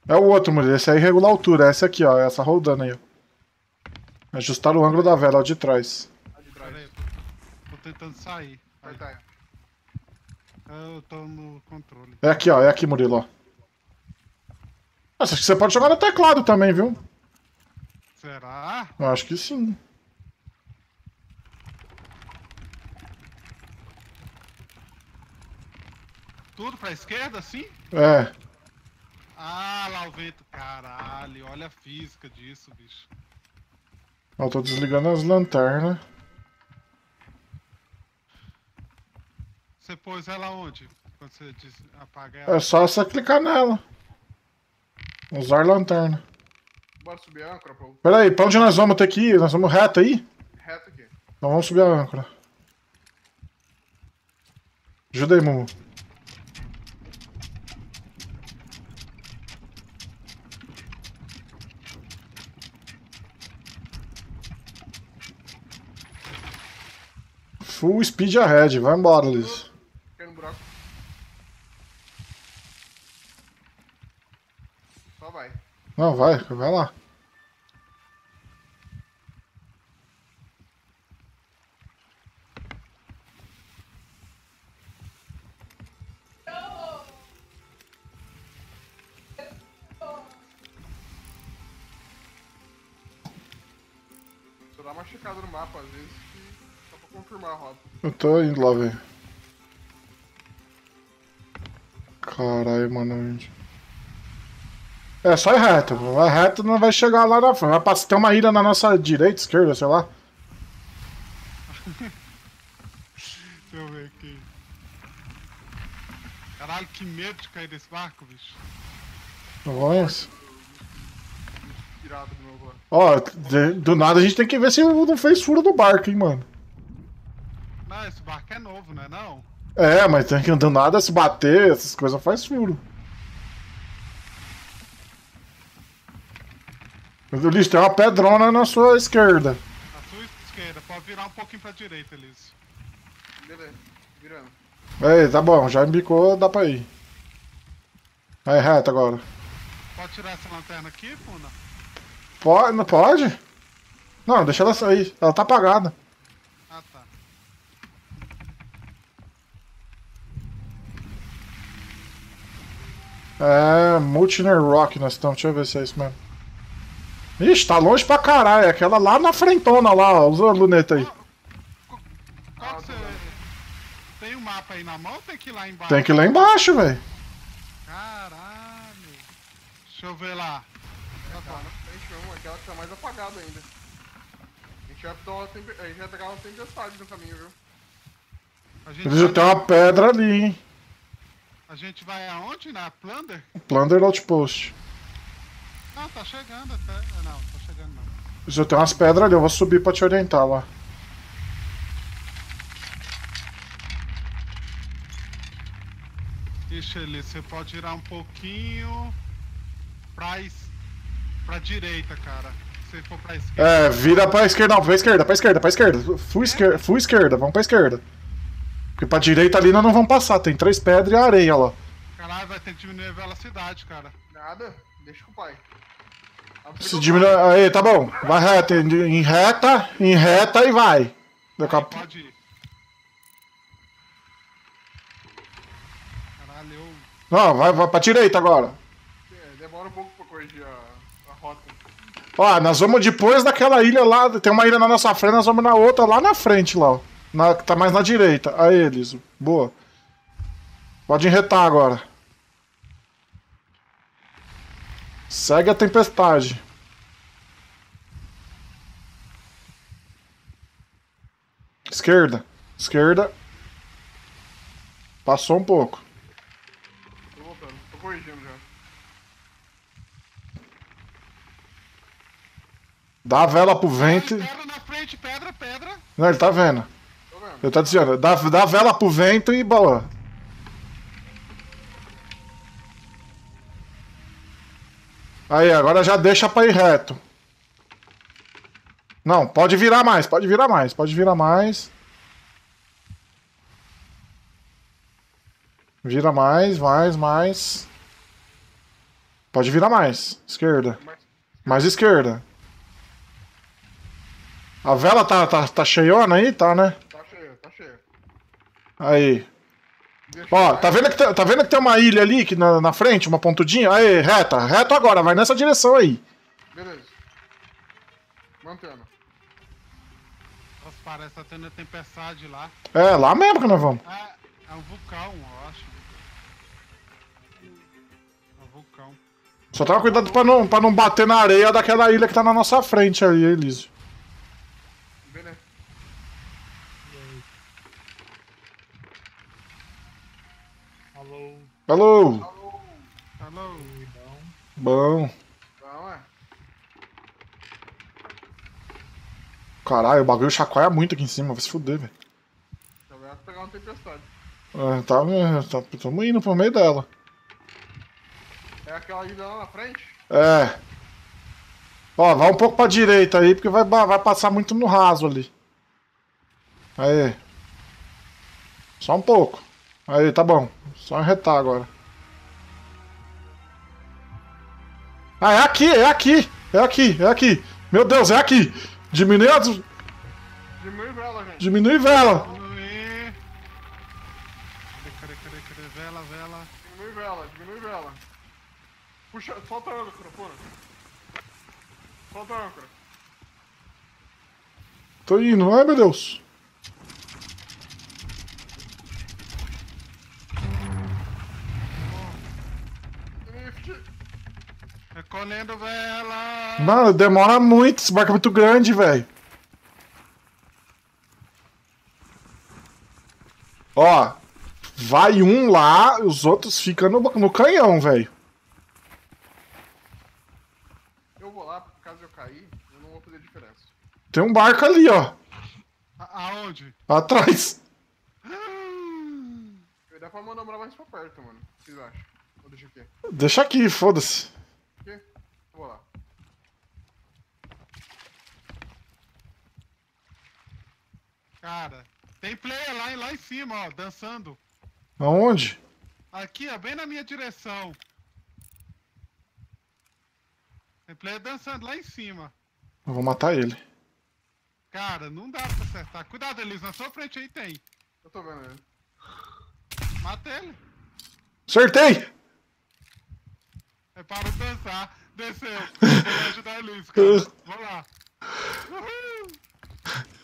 É o outro, Murilo. Esse aí regula a altura. Essa aqui, ó. Essa rodando aí, ó. Ajustar o ângulo da vela, ó, de trás. Tá de trás. Aí, tô, tô tentando sair. Vai, Aí, tá. eu tô no controle. É aqui, ó. É aqui, Murilo, ó. Nossa, acho que você pode jogar no teclado também, viu? Será? Eu acho que sim. Tudo pra esquerda, assim? É. Ah, lá o vento. Caralho, olha a física disso, bicho. Ó, eu tô desligando as lanternas. Você pôs ela onde? Quando você diz apaga ela? É só você clicar nela. Usar lanterna. Bora subir a âncora, pô. Pera aí, pra onde nós vamos ter que ir? Nós vamos reto aí? Reto aqui. Então vamos subir a âncora. Ajuda aí, Mumu. Full speed ahead, vai embora, Liz. Cai no buraco. Só vai. Não, vai, vai lá. Eu tô indo lá, velho. Caralho, mano. É, só ir reto. Vai reto, não vai chegar lá na frente. Vai passar, tem uma ilha na nossa direita, esquerda, sei lá. (laughs) Deixa eu ver aqui. Caralho, que medo de cair desse barco, bicho. Lá. Ó, de- do nada a gente tem que ver se não fez furo do barco, hein, mano. Não, esse barco é novo, não é não? É, mas tem que do nada se bater, essas coisas faz furo. Ulisses, tem uma pedrona na sua esquerda. A sua esquerda, pode virar um pouquinho pra direita, Elise. Beleza, virando. Aí, tá bom, já embicou, dá pra ir. Aí, reto agora. Pode tirar essa lanterna aqui, Funa? Pode, não pode? Não, deixa ela sair. Ela tá apagada. Ah, tá. É, Multiner Rock nós estamos. Deixa eu ver se é isso mesmo. Ixi, tá longe pra caralho. É aquela lá na frentona lá, ó. Usa a luneta aí. Qual Ah, que você... Tem um mapa aí na mão ou tem que ir lá embaixo? Tem que ir lá embaixo, velho. Caralho. Deixa eu ver lá. Tá na frente mesmo, aquela que tá mais apagada ainda. A gente vai pegar uma, tempe... a gente vai pegar uma tempestade no caminho, viu? A gente, Eles já vai, tem uma pedra ali, hein. A gente vai aonde? Na Plunder? Plunder Outpost. Não, tá chegando até. Ah, Não, tá chegando não. Já tem umas pedras ali, eu vou subir pra te orientar lá. Ixi, Eli, você pode virar um pouquinho pra, es... pra direita, cara. Se for pra esquerda. É, vira pra esquerda, não, pra esquerda, pra esquerda, pra esquerda. Full esquerda, full esquerda, vamos pra esquerda. Porque pra direita ali nós não vamos passar, tem três pedras e areia lá. Caralho, vai ter que diminuir a velocidade, cara. Nada, deixa com o pai. Você Se pegou diminui. Aí, tá bom. Vai reto, em reta, em reta e vai. Daqui a pode ir. Caralho, eu. Não, vai, vai pra direita agora. É, demora um pouco pra corrigir a, a rota. Ó, nós vamos depois daquela ilha lá. Tem uma ilha na nossa frente, nós vamos na outra lá na frente lá, ó. Na, tá mais na direita. Aí, eles. Boa. Pode enretar agora. Segue a tempestade. Esquerda. Esquerda. Passou um pouco. Tô voltando, tô corrigindo já. Dá a vela pro vento. Pedra na frente, pedra, pedra. Não, ele tá vendo. Eu tô dizendo, dá, dá vela pro vento e boa. Aí, agora já deixa pra ir reto. Não, pode virar mais, pode virar mais, pode virar mais. Vira mais, mais, mais. Pode virar mais. Esquerda. Mais esquerda. A vela tá, tá, tá cheiona aí? Tá, né? Aí. Ó, tá vendo que tem, tá vendo que tem uma ilha ali que na, na frente, uma pontudinha? Aí, reta, reto agora, vai nessa direção aí. Beleza. Mantendo. Nossa, parece que tá tendo tempestade lá. É, lá mesmo que nós vamos. É, é um vulcão, eu acho. É um vulcão. Só toma cuidado pra não, pra não bater na areia daquela ilha que tá na nossa frente aí, Elísio. Beleza. Alô, Alô, Alô. Então. bom. Não, é. Caralho, o bagulho chacoalha muito aqui em cima, vai se fuder, velho. Já vai pegar uma tempestade. É, tá, é, tá, tamo indo pro meio dela. É aquela ilha lá na frente? É. Ó, vai um pouco pra direita aí, porque vai, vai passar muito no raso ali. Aí. Só um pouco. Aí, tá bom. Só enretar agora. Ah, é aqui, é aqui. É aqui, é aqui. Meu Deus, é aqui. Diminui as... Diminui vela, gente. Diminui vela. Oi. Cadê, cadê, cadê, cadê? Vela, vela. Diminui vela, diminui vela. Puxa, solta a âncora, pô. Solta a âncora. Tô indo. Ai, meu Deus. Recolhendo vela. Mano, demora muito. Esse barco é muito grande, velho. Ó, vai um lá, os outros ficam no, no canhão, velho. Eu vou lá, caso eu cair, eu não vou fazer diferença. Tem um barco ali, ó. A- Aonde? Atrás. Dá pra mandar mais pra perto, mano. O que vocês acham? Ou deixa aqui? Deixa aqui, foda-se. Aqui? Eu vou lá. Cara, tem player lá, lá em cima, ó, dançando. Aonde? Aqui, ó, bem na minha direção. Tem player dançando lá em cima. Eu vou matar ele. Cara, não dá pra acertar. Cuidado, Elis, na sua frente aí tem. Eu tô vendo ele. Mata ele. Acertei! É para de dançar. Desceu. (laughs) Vou ajudar a Elis, cara. Vamos lá. (laughs) Uhul.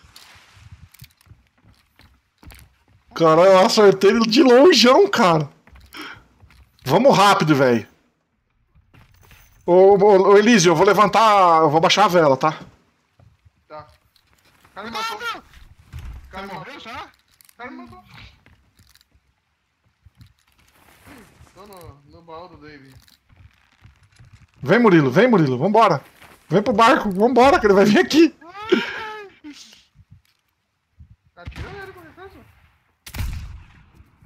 Caralho, eu acertei ele de longeão, cara. Vamos rápido, velho. Ô, ô, ô, Elísio, eu vou levantar. Eu vou baixar a vela, tá? Tá. O cara me matou. O cara morreu já? O cara me matou. Tô no, no baú do Dave. Vem, Murilo, vem, Murilo, vambora. Vem pro barco, vambora, que ele vai vir aqui. Atira nele, qualquer coisa.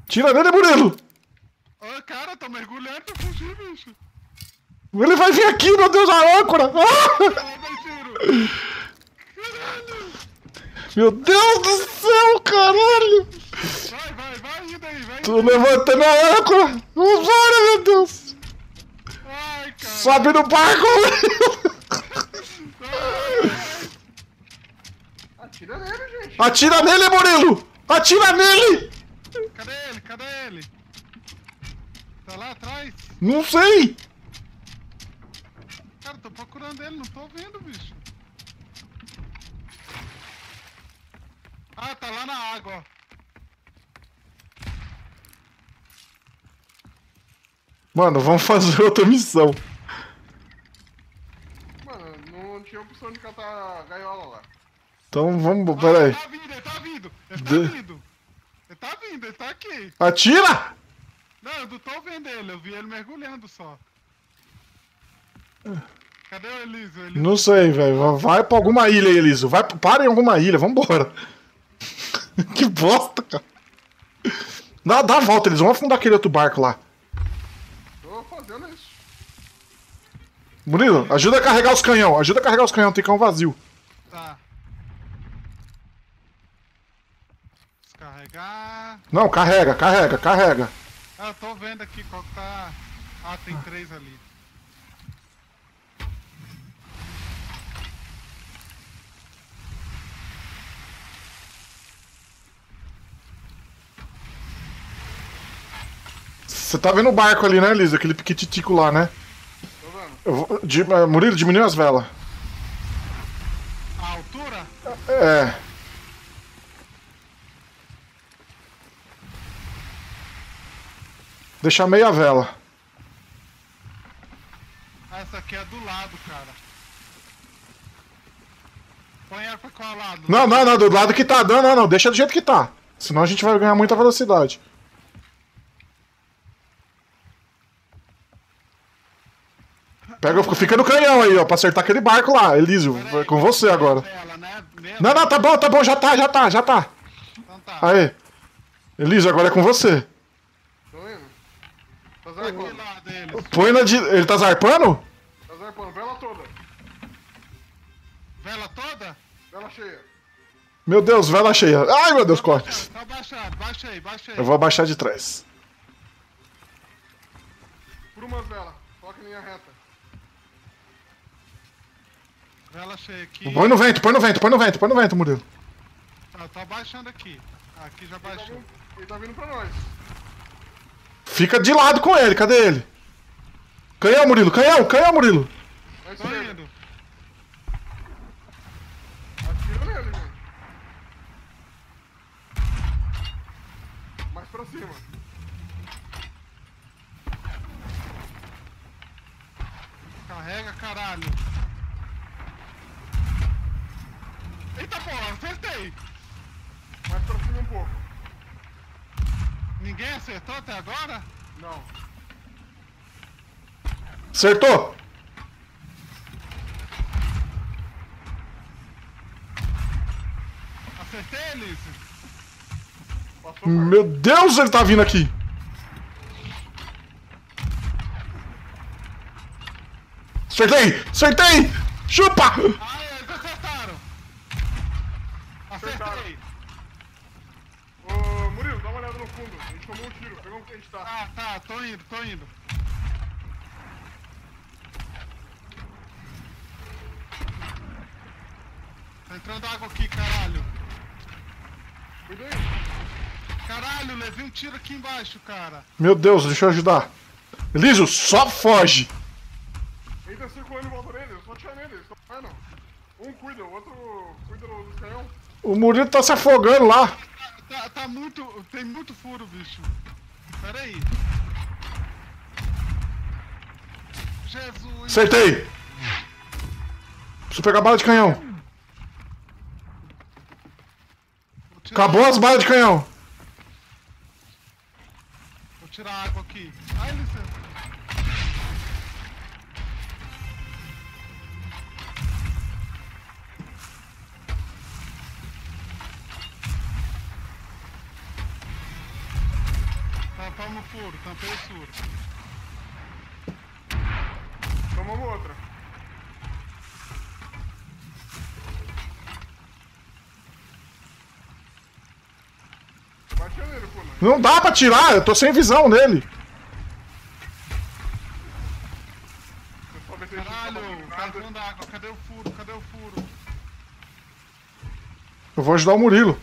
Tira nele, Murilo. Ô, cara, tô mergulhando pra fugir, bicho. Ele vai vir aqui, meu Deus, a âncora. Ah! (laughs) Caralho. Meu Deus do céu, caralho. Vai, vai, vai indo aí, vai Tô levantando a âncora. Vambora, meu Deus. Ai, cara. Sobe no barco. Ai, Atira nele, gente. Atira nele, Murilo. Atira nele. Cadê ele? Cadê ele? Tá lá atrás? Não sei. Cara, tô procurando ele, não tô vendo, bicho. Ah, tá lá na água, ó. Mano, vamos fazer outra missão. Mano, não tinha opção de catar a gaiola lá. Então vamos, Ah, pera aí. Ele tá vindo, ele tá vindo. Ele tá De- vindo. Tá vindo, ele tá aqui. Atira! Não, eu não tô vendo ele, eu vi ele mergulhando só. Cadê o Elísio? Elísio Não sei, velho. Vai pra alguma ilha Eliso. Vai, para em alguma ilha, vambora. (laughs) que bosta, cara. Dá, dá a volta, eles vão afundar aquele outro barco lá. Tô fazendo isso. Murilo, ajuda a carregar os canhão. Ajuda a carregar os canhão, tem cão vazio. Tá. Descarregar. Não, carrega, carrega, carrega. Ah, eu tô vendo aqui qual que tá. Ah, tem três ali. Você tá vendo o barco ali, né, Liz? Aquele piquititico lá, né? Tô vendo. Eu eh, Murilo, diminui as velas. A altura? É. Deixa meia vela. Ah, Essa aqui é do lado, cara. Põe ela pra qual lado? Não, não, não, do lado que tá. Não, não, não. Deixa do jeito que tá. Senão a gente vai ganhar muita velocidade. Pega, fica no canhão aí, ó, pra acertar aquele barco lá. Elísio, aí, com você agora. Ela, né? Não, não, tá bom, tá bom, já tá, já tá, já tá. Então tá. Aí. Elísio, agora é com você. Tô indo. Tá Que zarpando. Põe na de. Ele tá zarpando? Tá zarpando. Vela toda. Vela toda? Vela cheia. Meu Deus, vela cheia. Ai, meu Deus, corre. Tá baixando, baixa aí, baixa aí. Eu vou abaixar de trás. Por umas velas. Coloca em linha reta. Vela cheia aqui. Põe no vento, põe no vento, põe no vento, põe no vento, Murilo. Tá, tá baixando aqui. Aqui já Ele tá, baixou. vindo, ele tá vindo pra nós. Fica de lado com ele, cadê ele? Canhão, Murilo, canhão, canhão, Murilo. Tô indo. Atira nele, gente. Mais pra cima. Carrega, caralho. Eita porra, acertei. Mais pra cima um pouco. Ninguém acertou até agora? Não. Acertou? Acertei, Elise? Passou. Meu Deus, ele tá vindo aqui. Acertei! Acertei! Chupa! Ah, eles acertaram. Acertei. Ô, Murilo, dá uma olhada no fundo. A gente tomou um gente tá. Tá, tá, tô indo, tô indo. Tá entrando água aqui, caralho. Cuida aí. Caralho, levei um tiro aqui embaixo, cara. Meu Deus, deixa eu ajudar. Elísio, só foge. Ele tá circulando em volta dele. Eu só atirar nele. Só... Ah, não. Um cuida, o outro cuida do- dos canhão. O Murilo tá se afogando lá. Tá, tá muito. Tem muito furo, bicho. Pera aí. Jesus. Acertei! Preciso pegar bala de canhão. Acabou as balas de canhão. Vou tirar água aqui. Ai, licença. Tampamos o furo, tampei o furo. Tomamos outra. Bate nele, pô. né? Não dá pra tirar, eu tô sem visão nele. Caralho, água. Cadê o furo? Cadê o furo? Eu vou ajudar o Murilo.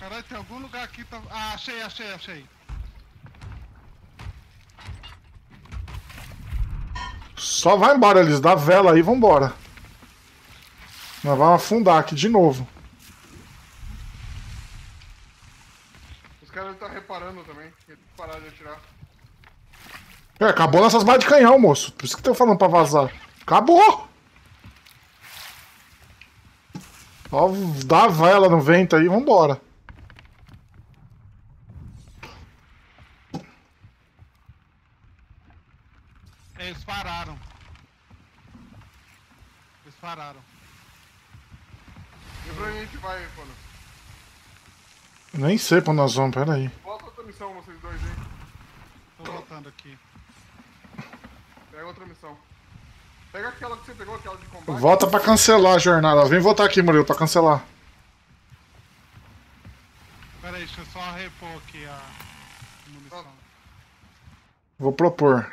Caralho, tem algum lugar aqui. Tá... Ah, achei, achei, achei. Só vai embora, eles dá vela aí, vambora. Nós vamos afundar aqui de novo. Os caras devem estar reparando também. Tem que parar de atirar. É, acabou nossas balas de canhão, moço. Por isso que tô falando pra vazar. Acabou! Ó, dá vela no vento aí, vambora. Eles pararam. Eles pararam. E pra onde a gente vai, Conan? Nem sei pra onde nós vamos, pera aí. Volta outra missão, vocês dois, hein? Tô voltando aqui. Pega outra missão. Pega aquela que você pegou, aquela de combate. Volta pra cancelar a jornada. Vem voltar aqui, Murilo, pra cancelar. Pera aí, deixa eu só repor aqui a munição. Vou propor.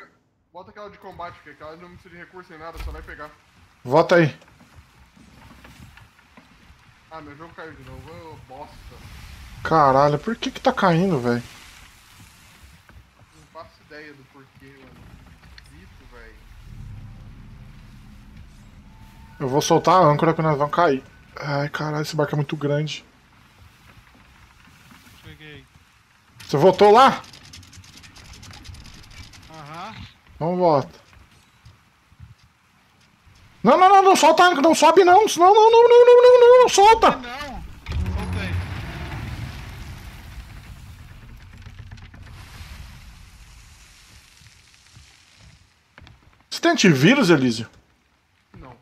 Bota aquela de combate, porque aquela não precisa de recurso nem nada, só vai pegar. Volta aí. Ah, meu jogo caiu de novo. Ô, bosta. Caralho, por que que tá caindo, velho? Não faço ideia do porquê, mano. Esquisito, velho. Eu vou soltar a âncora que nós vamos cair. Ai, caralho, esse barco é muito grande. Cheguei. Você voltou lá? Aham. Então volta. Não, não, não, não solta não sobe não. Não, não, não, não, não, não, não, não, solta. Não! Soltei. Você tem antivírus, Elísio? Não.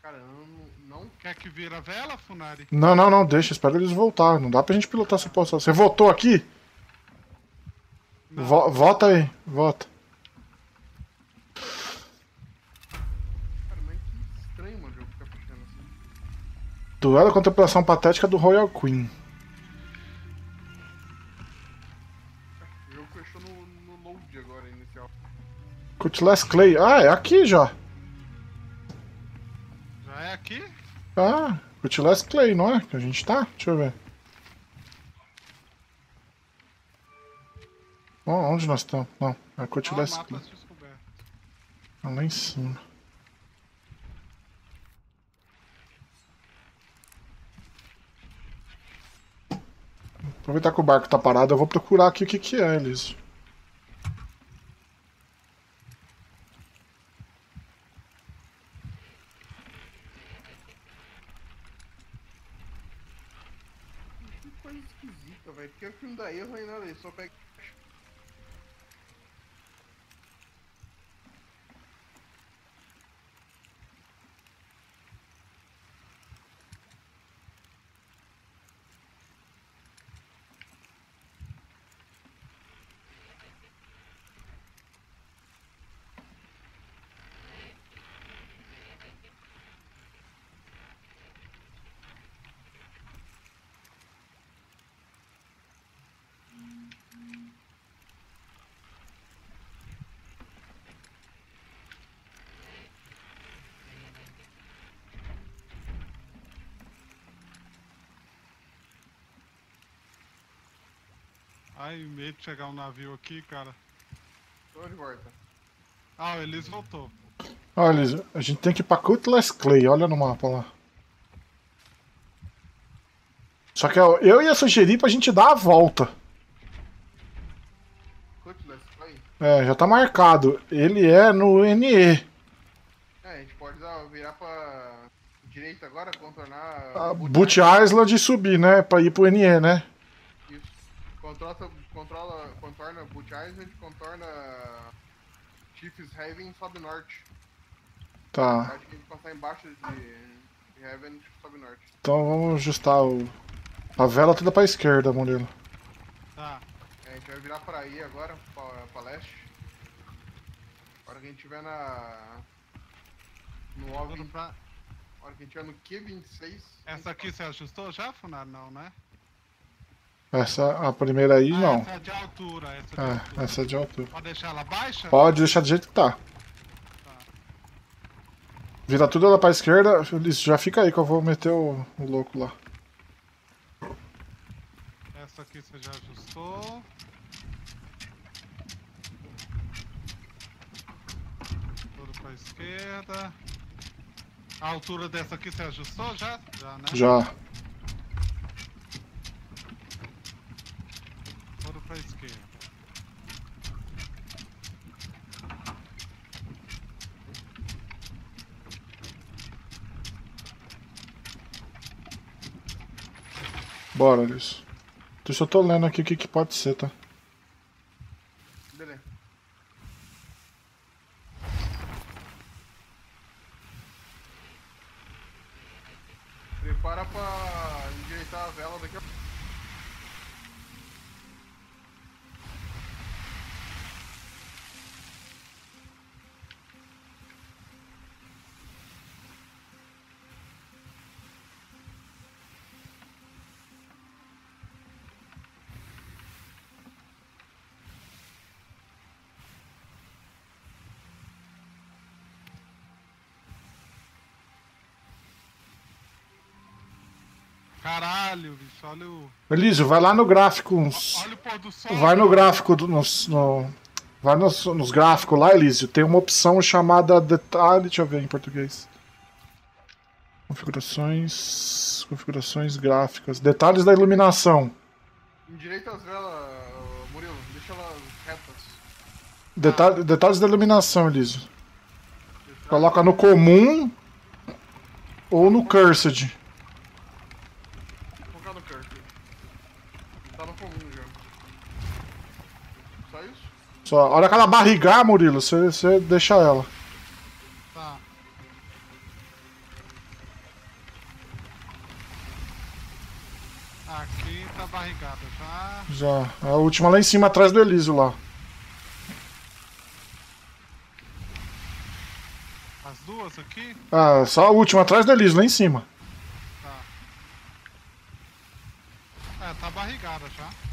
Cara, não, não. Quer que vira a vela, Funari? Não, não, não, deixa, espera eles voltar. Não dá pra gente pilotar essa porra. Você votou aqui? Vo- Volta aí, volta. Cara, mas que estranho, mano, o jogo ficar puxando assim. Duelo contemplação patética do Royal Queen. O jogo fechou no, no load agora, inicial. Cutlass Clay. Ah, é aqui já. Já é aqui? Ah, Cutlass Clay, não é? Que a gente tá? Deixa eu ver. Onde nós estamos? Não, é Clay. mapas descobertos. Ah, lá em cima. Aproveitar que o barco tá parado, eu vou procurar aqui o que que é, Elísio. Que coisa esquisita, velho. Porque o filme da erro ainda ali, só pega. Ai, medo de chegar um navio aqui, cara. Tô de volta. Ah, o Elis voltou. Olha, a gente tem que ir pra Cutlass Clay, olha no mapa lá. Só que eu eu ia sugerir pra gente dar a volta. Cutlass, aí. É, já tá marcado. Ele é no NE. É, a gente pode dar, virar pra direita agora, contornar. A Boot. Island e subir, né? Pra ir pro NE, né? Isso. Controla, controla, contorna Boot Island, contorna Chiefs Haven e sobe norte. Tá. Acho que a gente passar embaixo de, de Heaven e sobe norte. Então vamos ajustar o. A vela toda pra esquerda, Murilo. Tá. É, a gente vai virar pra aí agora, pra, pra leste. A hora que a gente tiver na. No OVNI, pra... a hora que a gente tiver no Q26. Essa aqui você ajustou já, Funari? Não, né? Essa, a primeira aí, Ah, não. Essa é de altura, essa de É, altura. essa é de altura. Pode deixar ela baixa? Pode deixar do jeito que tá. Vira tudo lá pra esquerda. Isso, já fica aí que eu vou meter o, o louco lá. Essa aqui você já ajustou. Tudo pra esquerda. A altura dessa aqui você ajustou já? Já, né? Já. Tudo pra esquerda. Bora, Liz. Eu só tô lendo aqui o que, que pode ser, tá? Caralho, bicho, olha o. Elísio, vai lá no gráfico. uns- Olha o pôr do sol. Vai no gráfico, do- nos, no, vai nos, nos gráficos lá, Elísio. Tem uma opção chamada detalhe. Deixa eu ver em português. Configurações. Configurações gráficas. Detalhes da iluminação. Endireita as velas, Murilo. Deixa elas retas. Detalhe, detalhes da iluminação, Elísio. Coloca no comum ou no cursed. Vou colocar no Kirk. Tá no comum já. Só isso? Só, a hora que ela barrigar, Murilo, você você deixa ela. Tá. Aqui tá barrigada, tá? Já. A última lá em cima, atrás do Elísio lá. As duas aqui? Ah, só a última, atrás do Elísio, lá em cima. Tá. É, tá barrigada já.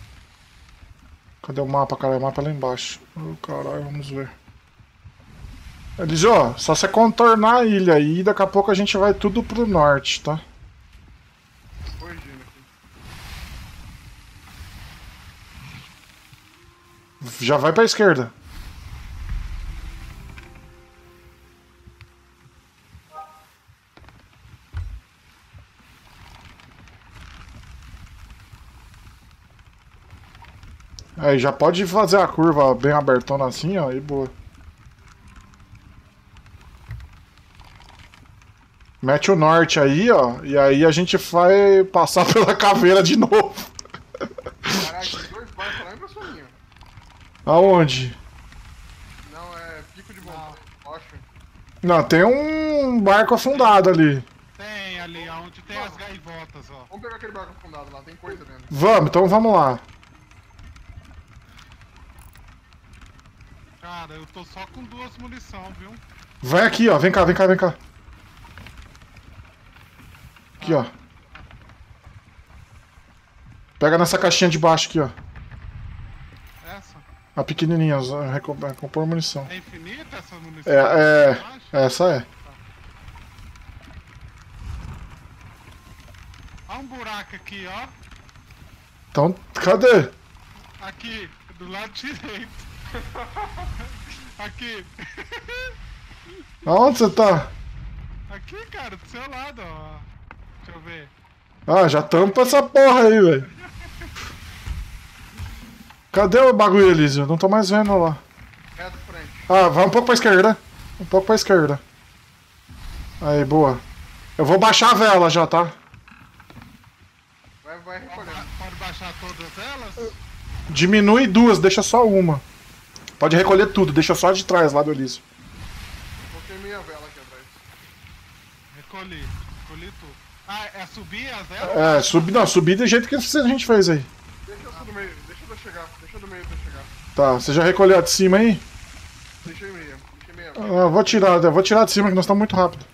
Cadê o mapa, cara? O mapa é lá embaixo. Oh, caralho, vamos ver. Elísio, ó, só você contornar a ilha aí e daqui a pouco a gente vai tudo pro norte, tá? Já vai pra esquerda. Aí, já pode fazer a curva bem abertona assim, ó, e boa. Mete o norte aí, ó, e aí a gente vai passar (laughs) pela caveira de novo. Caraca, tem dois barcos lá em minha. Aonde? Não, é pico de montanha. Acho. Não, tem um barco afundado ali. Tem ali, onde tem as gaivotas, ó. Vamos pegar aquele barco afundado lá, tem coisa dentro. Vamos, então vamos lá. Cara, eu tô só com duas munição, viu? Vai aqui, ó. Vem cá, vem cá, vem cá. Aqui, ó. Pega nessa caixinha de baixo aqui, ó. Essa? A pequenininha, ó, reco- é, compor munição. É infinita essa munição? É, é. Embaixo? Essa é. Olha um buraco aqui, ó. Então, cadê? Aqui, do lado (laughs) direito. aqui. (laughs) Aonde você tá? Aqui, cara, do seu lado, ó. Deixa eu ver. Ah, já tampa essa porra aí, velho. Cadê o bagulho, Elísio? Não tô mais vendo lá. Reto frente. Ah, vai um pouco pra esquerda. Um pouco pra esquerda. Aí, boa. Eu vou baixar a vela já, tá? Vai, vai recolhendo. Pode baixar todas elas? Diminui duas, deixa só uma. Pode recolher tudo, deixa só a de trás lá do Elísio. Coloquei meia vela aqui atrás. Recolhi. Recolhi tudo. Ah, é subir as elas? É, subir, não, subir do jeito que a gente fez aí. Deixa essa do meio, deixa eu chegar. Deixa do meio pra chegar. Tá, você já recolheu a de cima aí? Deixei meia. Deixei meia Ah, vela. eu vou tirar, eu vou tirar de cima que nós estamos muito rápido.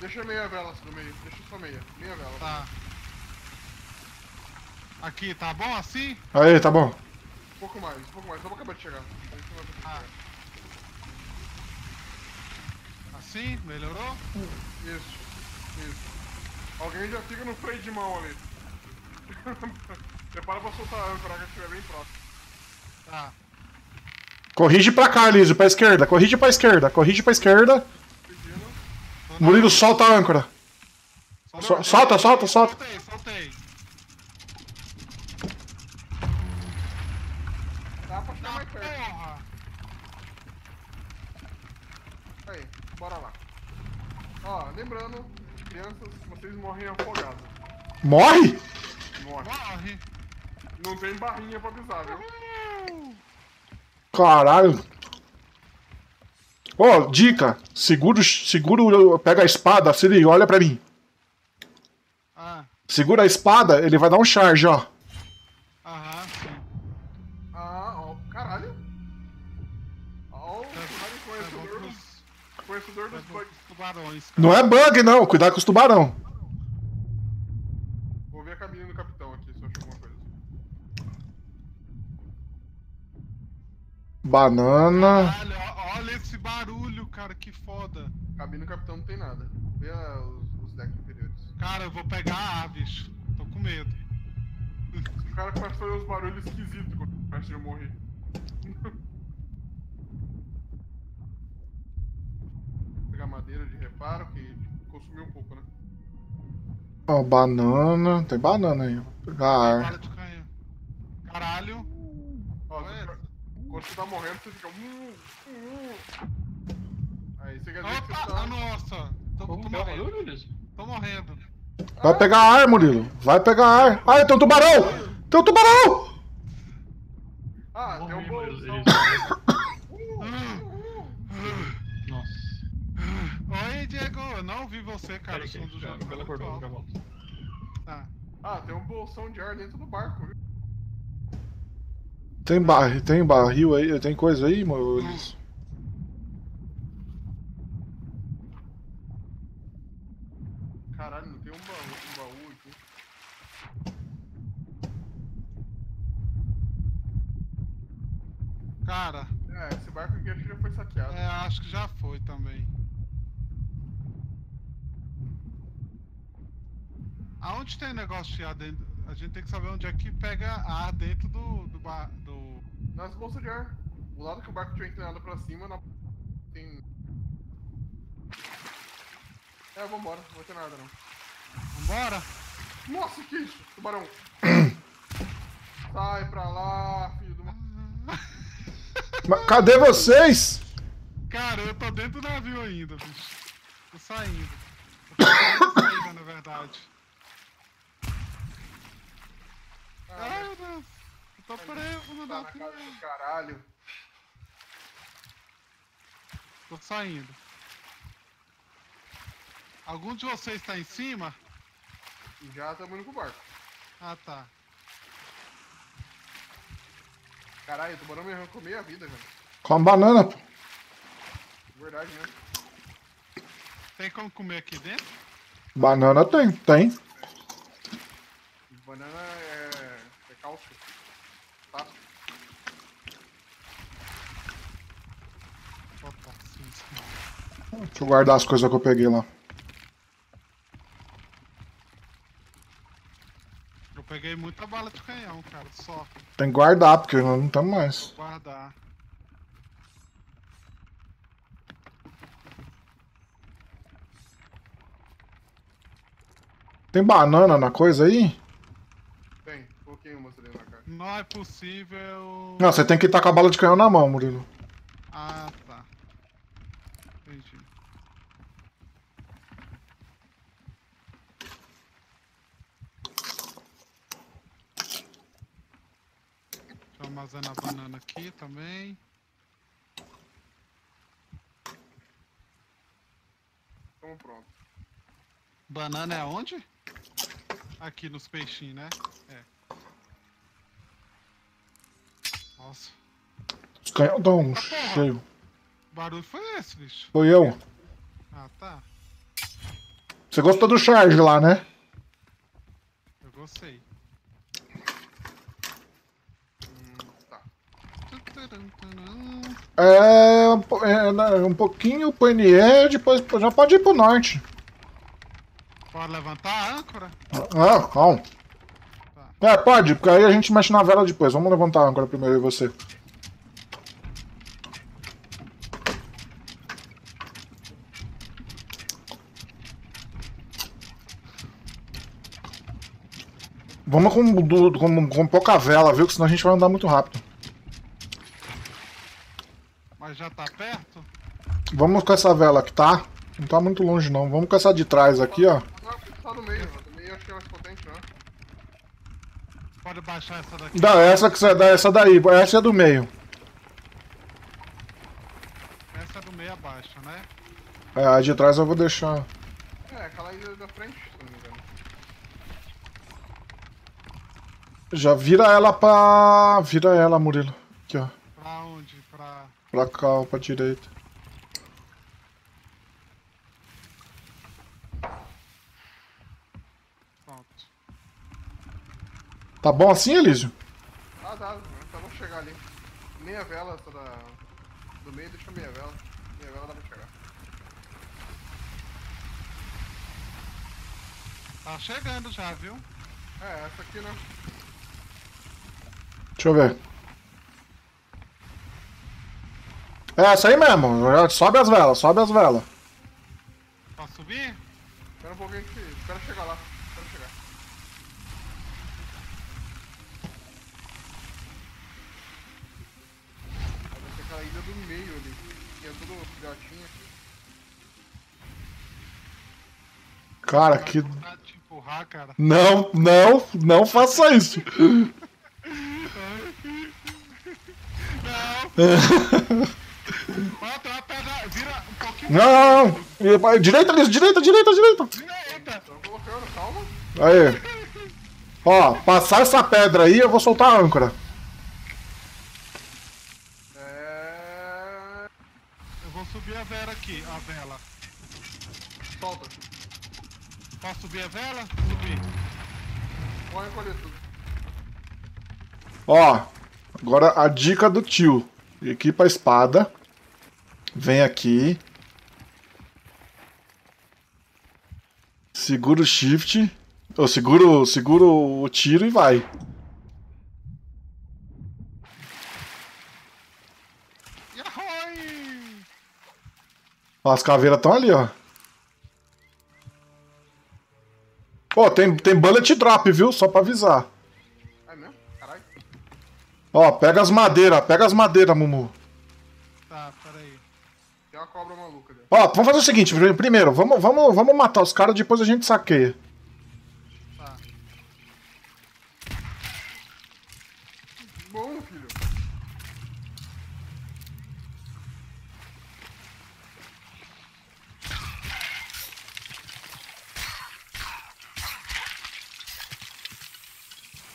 Deixa meia vela do meio. Deixa só meia. Meia vela. Tá. Aqui, tá bom assim? Aí, tá bom. Um pouco mais, um pouco mais. Só pra acabar de chegar. Ah. Assim? Melhorou? Isso. Isso. Alguém já fica no freio de mão ali. (laughs) Prepara pra soltar a âncora que estiver bem próximo. Tá. Corrige pra cá, Elísio, pra esquerda. Corrige pra esquerda, corrige pra esquerda. Murilo, solta a âncora. So- solta, solta, solta. Soltei, soltei. Dá pra chegar Ah, mais perto. porra! Aí, bora lá. Ó, lembrando, crianças, vocês morrem afogados. Morre? Morre. Morre! Não tem barrinha pra avisar, viu? Caralho. Ó, dica. Segura, o- segura, o- pega a espada, se liga, olha pra mim. Ah, Segura a espada, ele vai dar um charge, ó. Tubarões, cara. Não é bug, não. Cuidado com os tubarão. Vou ver a cabine do capitão aqui, se eu acho alguma coisa. Banana. Olha, ó- olha esse barulho cara, que foda. Cabine do capitão não tem nada. Vê ah, os, os decks inferiores. Cara, eu vou pegar a ar, bicho. Tô com medo. O cara começa a fazer uns barulhos esquisitos quando antes de eu morrer. Pegar madeira de reparo, que consumiu um pouco, né? Ó, banana. Tem banana aí. Vou pegar ar. Caralho. Ó, Olha você- quando você tá morrendo, você fica. "Uh, uh". Aí você quer dizer que Opa! Ah, tá. nossa! Tô, tô que é morrendo. Tô morrendo. Vai pegar ar, Murilo. Vai pegar ar. Ai, tem um tubarão! Tem um tubarão! Ah, tem um bolsão. Liz. Nossa. Oi, Diego. Eu não vi você, cara. Pera O aí, som do jogo muito alto. volta. Tá. Ah, tem um bolsão de ar dentro do barco, viu? Tem, bar... tem barril aí? Tem coisa aí? Caralho, não tem um baú, um baú aqui. Cara, É, esse barco aqui acho que já foi saqueado. é, acho que já foi também. Aonde tem negócio de ar dentro? A gente tem que saber onde é que pega ar dentro do. do, bar, do... Nas bolsas de ar. O lado que o barco tiver inclinado pra cima, na... tem. É, vambora, não vai ter nada não. Vambora? Nossa, que isso? Tubarão! (coughs) Sai pra lá, filho do. ma- Mas cadê vocês? Cara, eu tô dentro do navio ainda, bicho. Tô saindo. (coughs) Tô saindo, na verdade. Ai, meu Deus. Eu tô preso no Tá na casa do caralho. Tô saindo. Algum de vocês tá em cima? E já estamos indo pro barco. Ah, tá. Caralho, o tubarão me arrancou meia vida, velho. Com a banana, pô. Verdade mesmo. Tem como comer aqui dentro? Banana tem, tem. Banana é. é cálcio. Tá? Opa, sim, sim. Deixa eu guardar as coisas que eu peguei lá. Eu peguei muita bala de canhão, cara. Só Tem que guardar, porque nós não temos mais. guardar. Tem banana na coisa aí? Cara. Não é possível. Não, você tem que estar com a bala de canhão na mão, Murilo. Ah, tá. Entendi. Deixa eu armazenar a banana aqui também. Tamo pronto. Banana é onde? Aqui nos peixinhos, né? É. Nossa, Os canhões estão cheios. que barulho foi esse, bicho? Foi eu. Ah, tá. Você gostou do charge lá, né? Eu gostei. Tá. É, um é, né, um pouquinho NE, depois já pode ir pro norte. Pode levantar a âncora? Ah, calma. É, pode, porque aí a gente mexe na vela depois. Vamos levantar a âncora primeiro e você. Vamos com, do- com, com pouca vela, viu? Que senão a gente vai andar muito rápido. Mas já tá perto? Vamos com essa vela aqui, tá? Não tá muito longe não. Vamos com essa de trás aqui, ó. Não, só no meio, ó. No meio eu acho que é mais potente? Pode baixar essa daqui. Dá essa que você dá essa daí, essa é do meio. Essa é do meio abaixo, né? É, a de trás eu vou deixar. É, aquela aí da frente, se não me engano. Já vira ela pra. Vira ela, Murilo. Aqui, ó. Pra onde? Pra. Pra cá, ó, pra direita. Tá bom assim, Elísio? Tá, tá. Tá vamos chegar ali. Meia vela toda... do meio, deixa meia vela. Meia vela dá pra chegar. Tá chegando já, viu? É, essa aqui não. Deixa eu ver. É, essa aí mesmo. Sobe as velas, sobe as velas. Posso subir? Espera um pouquinho que... Espera chegar lá. Cara, que. Empurrar, cara. Não, não, não faça isso. Uma pedra. Vira um pouquinho. Não, não. Direita, Liz, direita, direita, direita. Direita. Tô colocando, calma. Aí. Ó, passar essa pedra aí, eu vou soltar a âncora. É. Eu vou subir a vela aqui, a vela. Solta. Posso subir a vela? Subir. Vou recolher tudo. Ó, agora a dica do tio. Equipa a espada. Vem aqui. Segura o shift. Ou segura, o- segura o tiro e vai. Ó, as caveiras estão ali, ó. Ó, tem, tem bullet drop, viu? Só pra avisar. É mesmo? Caralho. Ó, pega as madeiras, pega as madeiras, Mumu. Tá, peraí. Tem uma cobra maluca ali. Ó, vamos fazer o seguinte, primeiro, vamos, vamos, vamos matar os caras, depois a gente saqueia.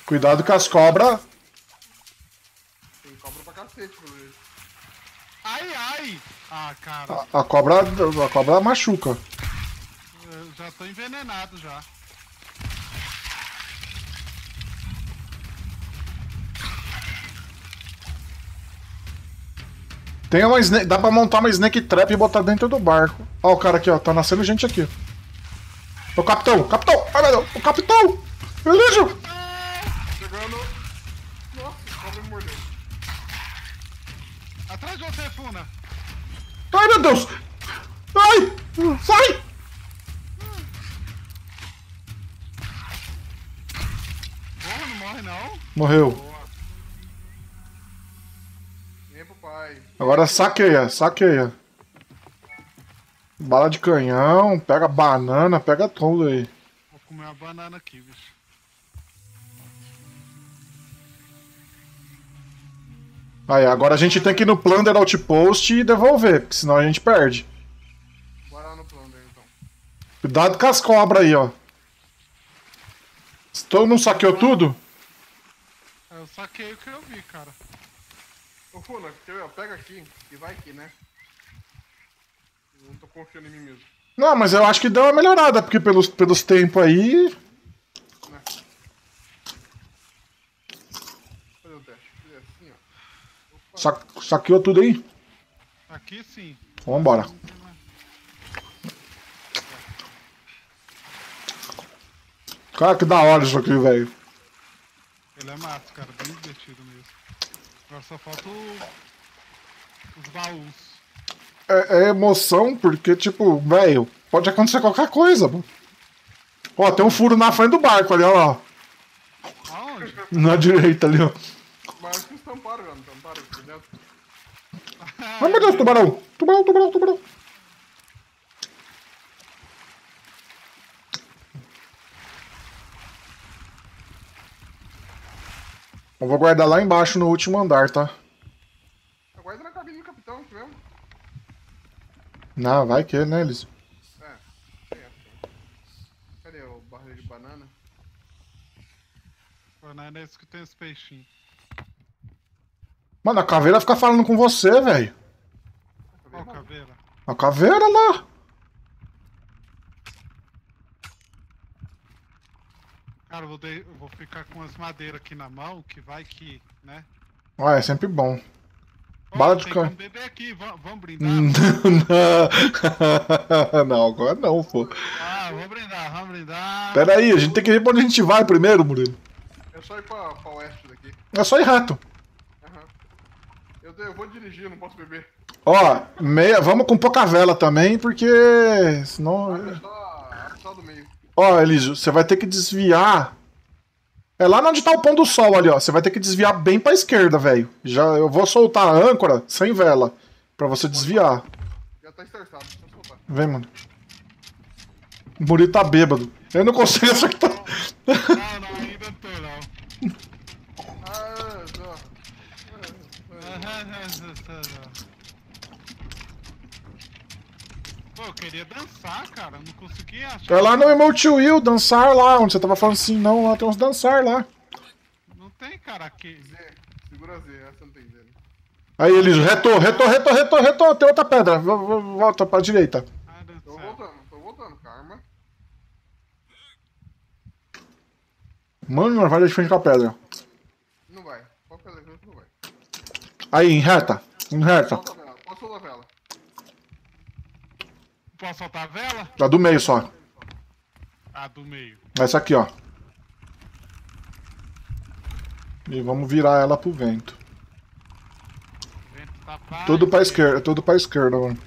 Cuidado com as cobras. Tem cobra pra cacete, pelo jeito. Ai, ai! Ah, cara, A, a cobra. A cobra machuca. eu já tô envenenado já. Tem uma snake, dá pra montar uma snake trap e botar dentro do barco. Ó, o cara aqui, ó. Tá nascendo gente aqui. O capitão, capitão! Ai, meu Deus, o capitão! Chegando. Nossa, cobra me mordeu. Atrás de você, Funa! Ai, meu Deus! Ai! Sai! Porra, não morre não? Morreu. Boa. Vem pro pai. Agora saqueia, saqueia. Bala de canhão, pega banana, pega tudo aí. Vou comer uma banana aqui, bicho. Aí, agora a gente tem que ir no Plunder Outpost e devolver, porque senão a gente perde. Bora lá no plano dele então. Cuidado com as cobras aí, ó. Todo mundo saqueou tudo? Eu saquei o que eu vi, cara. Ô Funa, quer ver, ó, pega aqui e vai aqui, né? Eu não tô confiando em mim mesmo. Não, mas eu acho que deu uma melhorada, porque pelos, pelos tempos aí. Né? Fazer o teste. Fazer assim, ó. Opa. Sa- saqueou tudo aí? Aqui sim. Vambora. Cara, que da hora isso aqui, velho. Ele é massa, cara. Bem divertido mesmo. Agora só falta o... os baús. É, é emoção, porque, tipo, velho, pode acontecer qualquer coisa, mano. Ó, tem um furo na frente do barco ali, ó. Aonde? Na direita ali, ó. Mas acho que eles tamparam já, não tamparam aqui dentro. Ai, meu Deus, tubarão! Tubarão, tubarão, tubarão! Eu vou guardar lá embaixo no último andar, tá? Aguarda na cabine do capitão aqui mesmo. Não, vai que, né, eles? É, tem essa. né? Cadê o barril de banana? Banana é esse que tem os peixinhos. Mano, a caveira fica falando com você, velho. Mano? caveira. A caveira lá. Cara, eu vou, de- eu vou ficar com as madeiras aqui na mão, que vai que, né? Ah, é sempre bom. Ó, Bala de tem can- como beber aqui, va- vamos brindar? (laughs) não, agora não, pô. Ah, vou brindar, vamos brindar. Pera aí, a gente tem que ver pra onde a gente vai primeiro, Murilo. É só ir pra, pra oeste daqui. É só ir reto. Eu, eu vou dirigir, não posso beber. Ó, meia, vamos com pouca vela também, porque senão... Abre só, abre só do meio. Ó, Elísio, você vai ter que desviar. É lá onde tá o pão do sol ali, ó. Você vai ter que desviar bem pra esquerda, velho. Já eu vou soltar a âncora sem vela. Pra você desviar. Já tá estressado, deixa eu soltar. Vem, mano. O Murilo tá bêbado. Eu não consigo acertar. Não, não, ainda tô não. Ah, não. Pô, eu queria dançar, cara. Não consegui achar. Vai lá no Emote Will, dançar lá, onde você tava falando assim, não, lá tem uns dançar lá. Não tem, cara, aqui. Z, segura Z, essa não tem Z. né? Aí, Elísio, retou, retou, retou, retou, retou, tem outra pedra. Volta pra direita. Ah, Tô dançar. voltando, tô voltando, karma. Mano, nós vai de frente com a pedra. Não vai. Pode fazer junto, não vai. Aí, em reta, em reta. Solta a vela, pode soltar a vela. Posso soltar a vela? A do meio só. Ah, do meio. Essa aqui, ó. E vamos virar ela pro vento. O vento tá. Tudo pra esquerda, tudo pra esquerda, mano.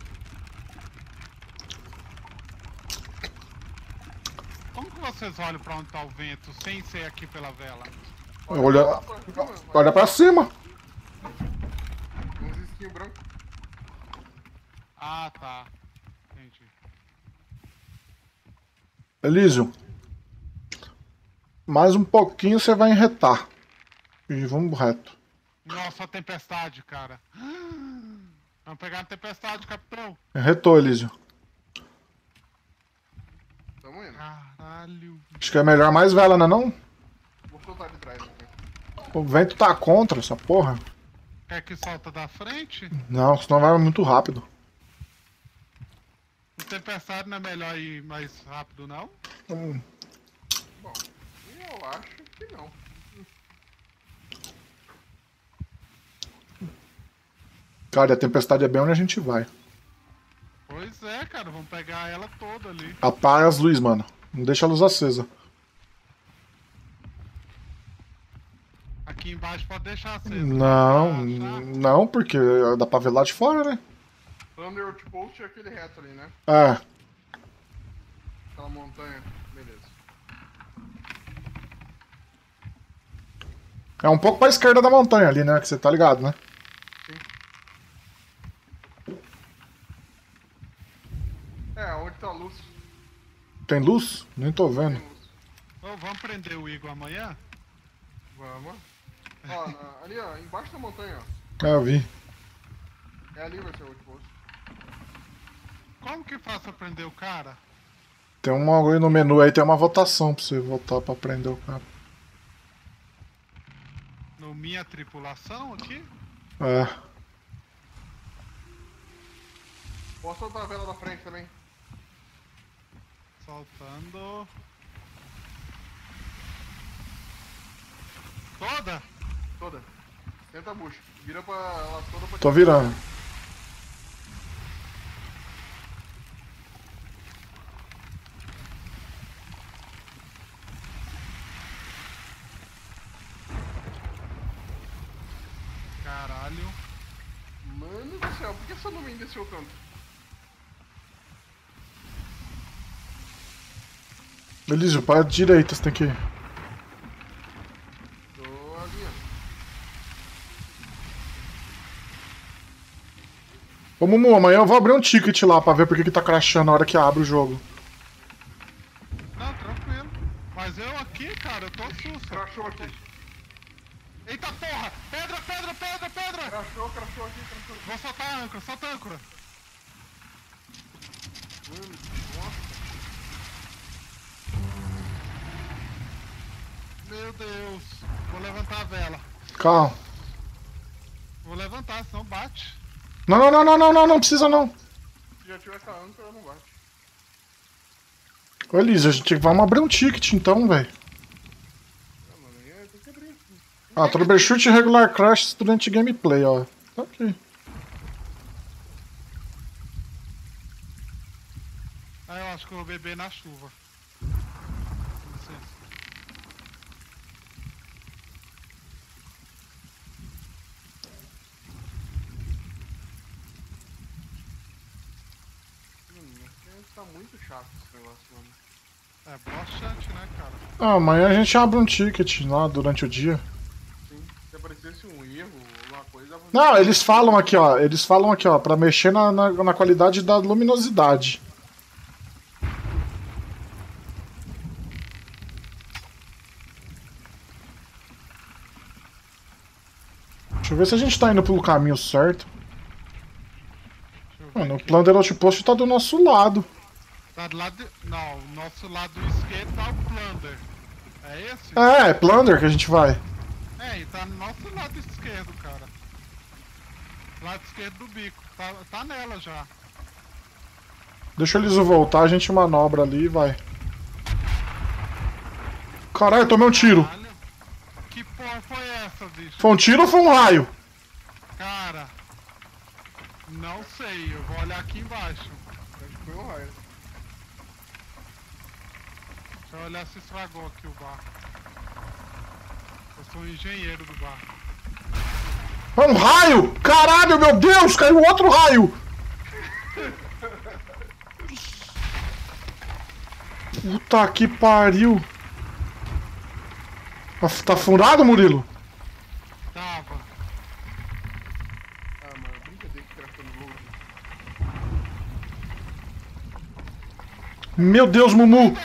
Como que vocês olham pra onde tá o vento sem ser aqui pela vela? Olha, olha pra cima. Brancos. Ah, tá. Entendi. Elísio. Mais um pouquinho você vai enretar. E vamos reto. Nossa, a tempestade, cara. Vamos pegar a tempestade, capitão. Enretou, Elísio. Tamo indo. Caralho. Acho que é melhor mais vela, né não? Vou soltar de trás aqui. O vento tá contra essa porra. Quer que solta da frente? Não, senão vai muito rápido. O tempestade não é melhor ir mais rápido, não? Hum, Bom, eu acho que não. Cara, a tempestade é bem onde a gente vai. Pois é, cara. Vamos pegar ela toda ali. Apaga as luzes, mano. Não deixa a luz acesa. Aqui embaixo pode deixar acesa. Não, Ah, não, porque dá pra ver lá de fora, né? Thunder Outpost é aquele reto ali, né? É. Aquela montanha. Beleza. É um pouco pra esquerda da montanha ali, né? Que você tá ligado, né? É, onde tá a luz? Tem luz? Nem tô vendo. Tem luz. Ô, vamos prender o Igor amanhã? Vamos. Ó, na- ali, ó, embaixo da montanha, ó. É, eu vi. É ali vai ser o outpost. Como que pra prender o cara? Tem um bagulho no menu aí, tem uma votação pra você votar pra prender o cara. No Minha Tripulação aqui? É. Posso soltar a vela da frente também? Soltando. Toda? Toda. Tenta a bucha. Vira pra ela toda pra Tô virando. Caralho. Mano do céu, por que essa nuvem desceu tanto? Elísio, para a direita, você tem que ir. Tô ali, ó. Ô Mumu, amanhã eu vou abrir um ticket lá pra ver por que tá crashando na hora que abre o jogo. Não, tranquilo. Mas eu aqui, cara, eu tô susto. Crashou aqui. Eita porra! Pedra, pedra, pedra, pedra! Crashou, crashou aqui, crashou aqui. Vou soltar a âncora, solta a âncora. Nossa. Meu Deus. Vou levantar a vela. Calma. Vou levantar, senão bate. Não, não, não, não, não, não, não precisa não. Se já tiver com a âncora, não bate. Ô Elísio, a gente vamos abrir um ticket então, velho. Ah. Ah, troubleshoot regular crash durante gameplay, ó. Tá aqui. Aí, ó, acho que eu vou beber na chuva. Com licença. Hum, aqui tá muito chato esse negócio, mano. É broxante, né, cara? Ah, amanhã a gente abre um ticket lá durante o dia. Sim, se aparecesse um erro, alguma coisa... Não, eles falam aqui, ó. Eles falam aqui, ó, pra mexer na, na, na qualidade da luminosidade. Deixa eu ver se a gente tá indo pelo caminho certo. Mano, o. Plunder Outpost tá do nosso lado. Tá do lado. de- Não, o nosso lado esquerdo tá o Plunder. É esse? É, é Plunder que a gente vai. É, e tá no nosso lado esquerdo, cara. Lado esquerdo do bico. Tá, tá nela já. Deixa eles voltar, a gente manobra ali e vai. Caralho, tomei um tiro. Caralho. Que porra foi essa, bicho? Foi um tiro ou foi um raio? Cara. Não sei, eu vou olhar aqui embaixo. Acho que foi um raio. Eu olhar se estragou aqui o barco. Eu sou o engenheiro do barco. É um raio! Caralho, meu Deus! Caiu outro raio! Puta que pariu! Tá- Tá furado, Murilo? Tava. Ah, mano, brincadeira que craftou no load. Meu Deus, Mumu!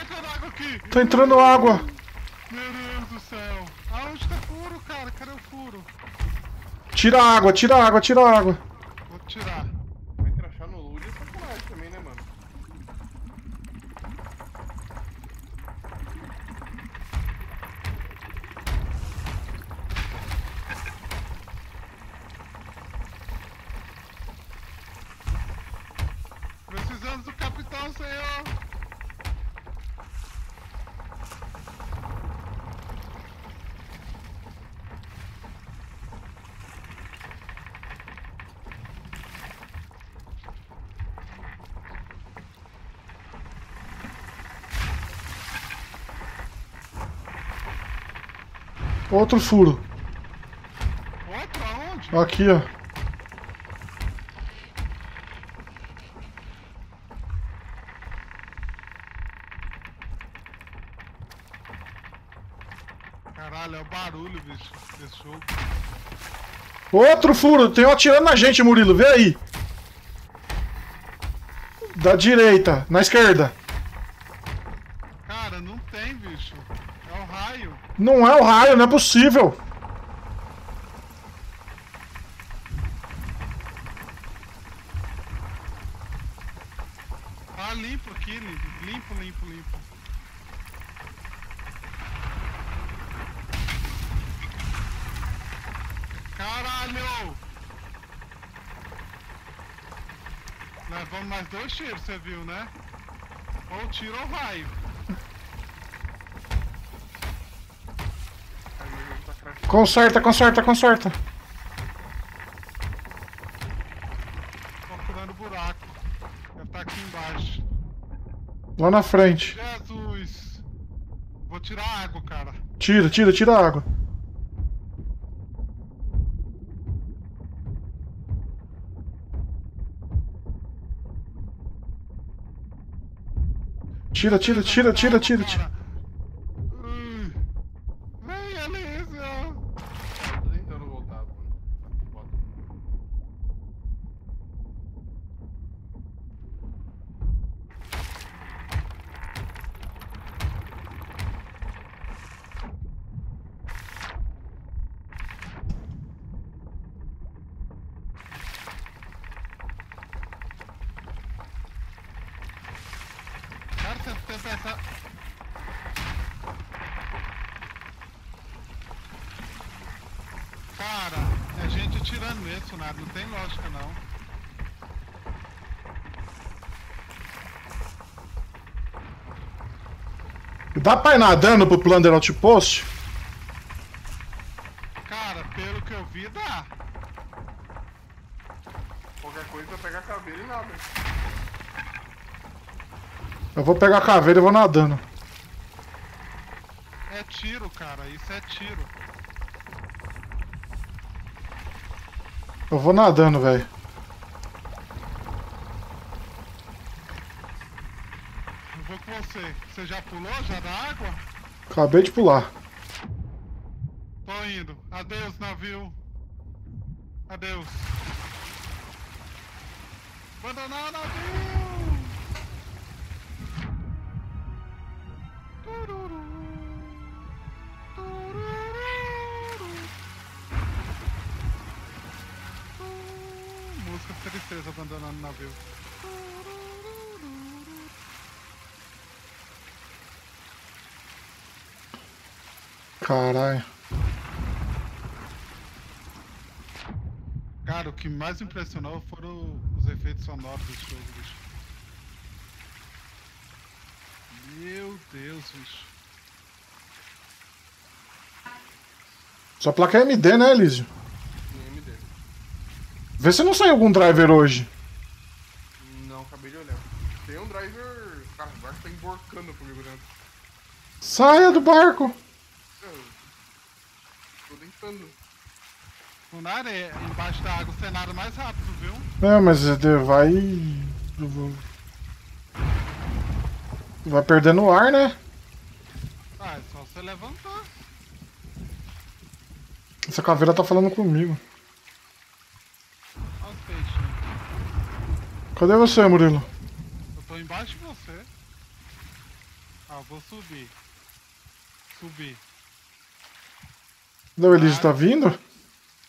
Tá entrando água aqui! Entrando água! Meu Deus do céu! Aonde tá furo, cara? Cadê o furo? Tira a água, tira a água, tira a água! Vou tirar. Vai crachar no load é sacanagem também, né, mano? Precisamos do capitão, senhor! Outro furo. Outro aonde? Aqui, ó. Caralho, é o barulho, bicho, desse jogo. Outro furo! Tem um atirando na gente, Murilo, vê aí! Da direita, na esquerda. Cara, não tem, bicho. É o raio. Não é o raio, não é possível. Tá limpo aqui, limpo, limpo, limpo. Caralho! Levamos mais dois tiros, você viu, né? Ou tiro ou raio. Aí o jogo tá crachando. Conserta, conserta, conserta. Procurando buraco. Já tá aqui embaixo. Lá na frente. Jesus! Vou tirar água, cara. Tira, tira, tira a água. Tira, tira, tira, tira, tira, tira. Hum. Vem, Alícia! Eu tô tentando voltar, mano. Volta. Cara, você tenta essa. Cara, é gente atirando nisso, nada. Não tem lógica, não. Dá pra ir nadando pro Plunder Outpost? Cara, pelo que eu vi, dá. Qualquer coisa, pega a caveira e nada. Eu vou vou pegar a caveira e vou nadando. É tiro, cara. Isso é tiro. Eu vou nadando, velho. Eu vou com você. Já pulou já da água? Acabei de pular. Cara, o que mais impressionou foram os efeitos sonoros desse jogo, bicho. Meu Deus, bicho. Sua placa é MD, né, Elísio? MD. Vê se não saiu algum driver hoje. Não, acabei de olhar. Tem um driver. Cara, o barco tá emborcando comigo dentro. Saia do barco. Eu tô tentando. Funari, é água, o cenário mais rápido, viu? É, mas vai. Vai perdendo o ar, né? Ah, é só você levantar. Essa caveira tá falando comigo. Olha os peixinhos. Cadê você, Murilo? Eu tô embaixo de você. Ah, eu vou subir. Subir. Cadê o Elísio? Tá vindo?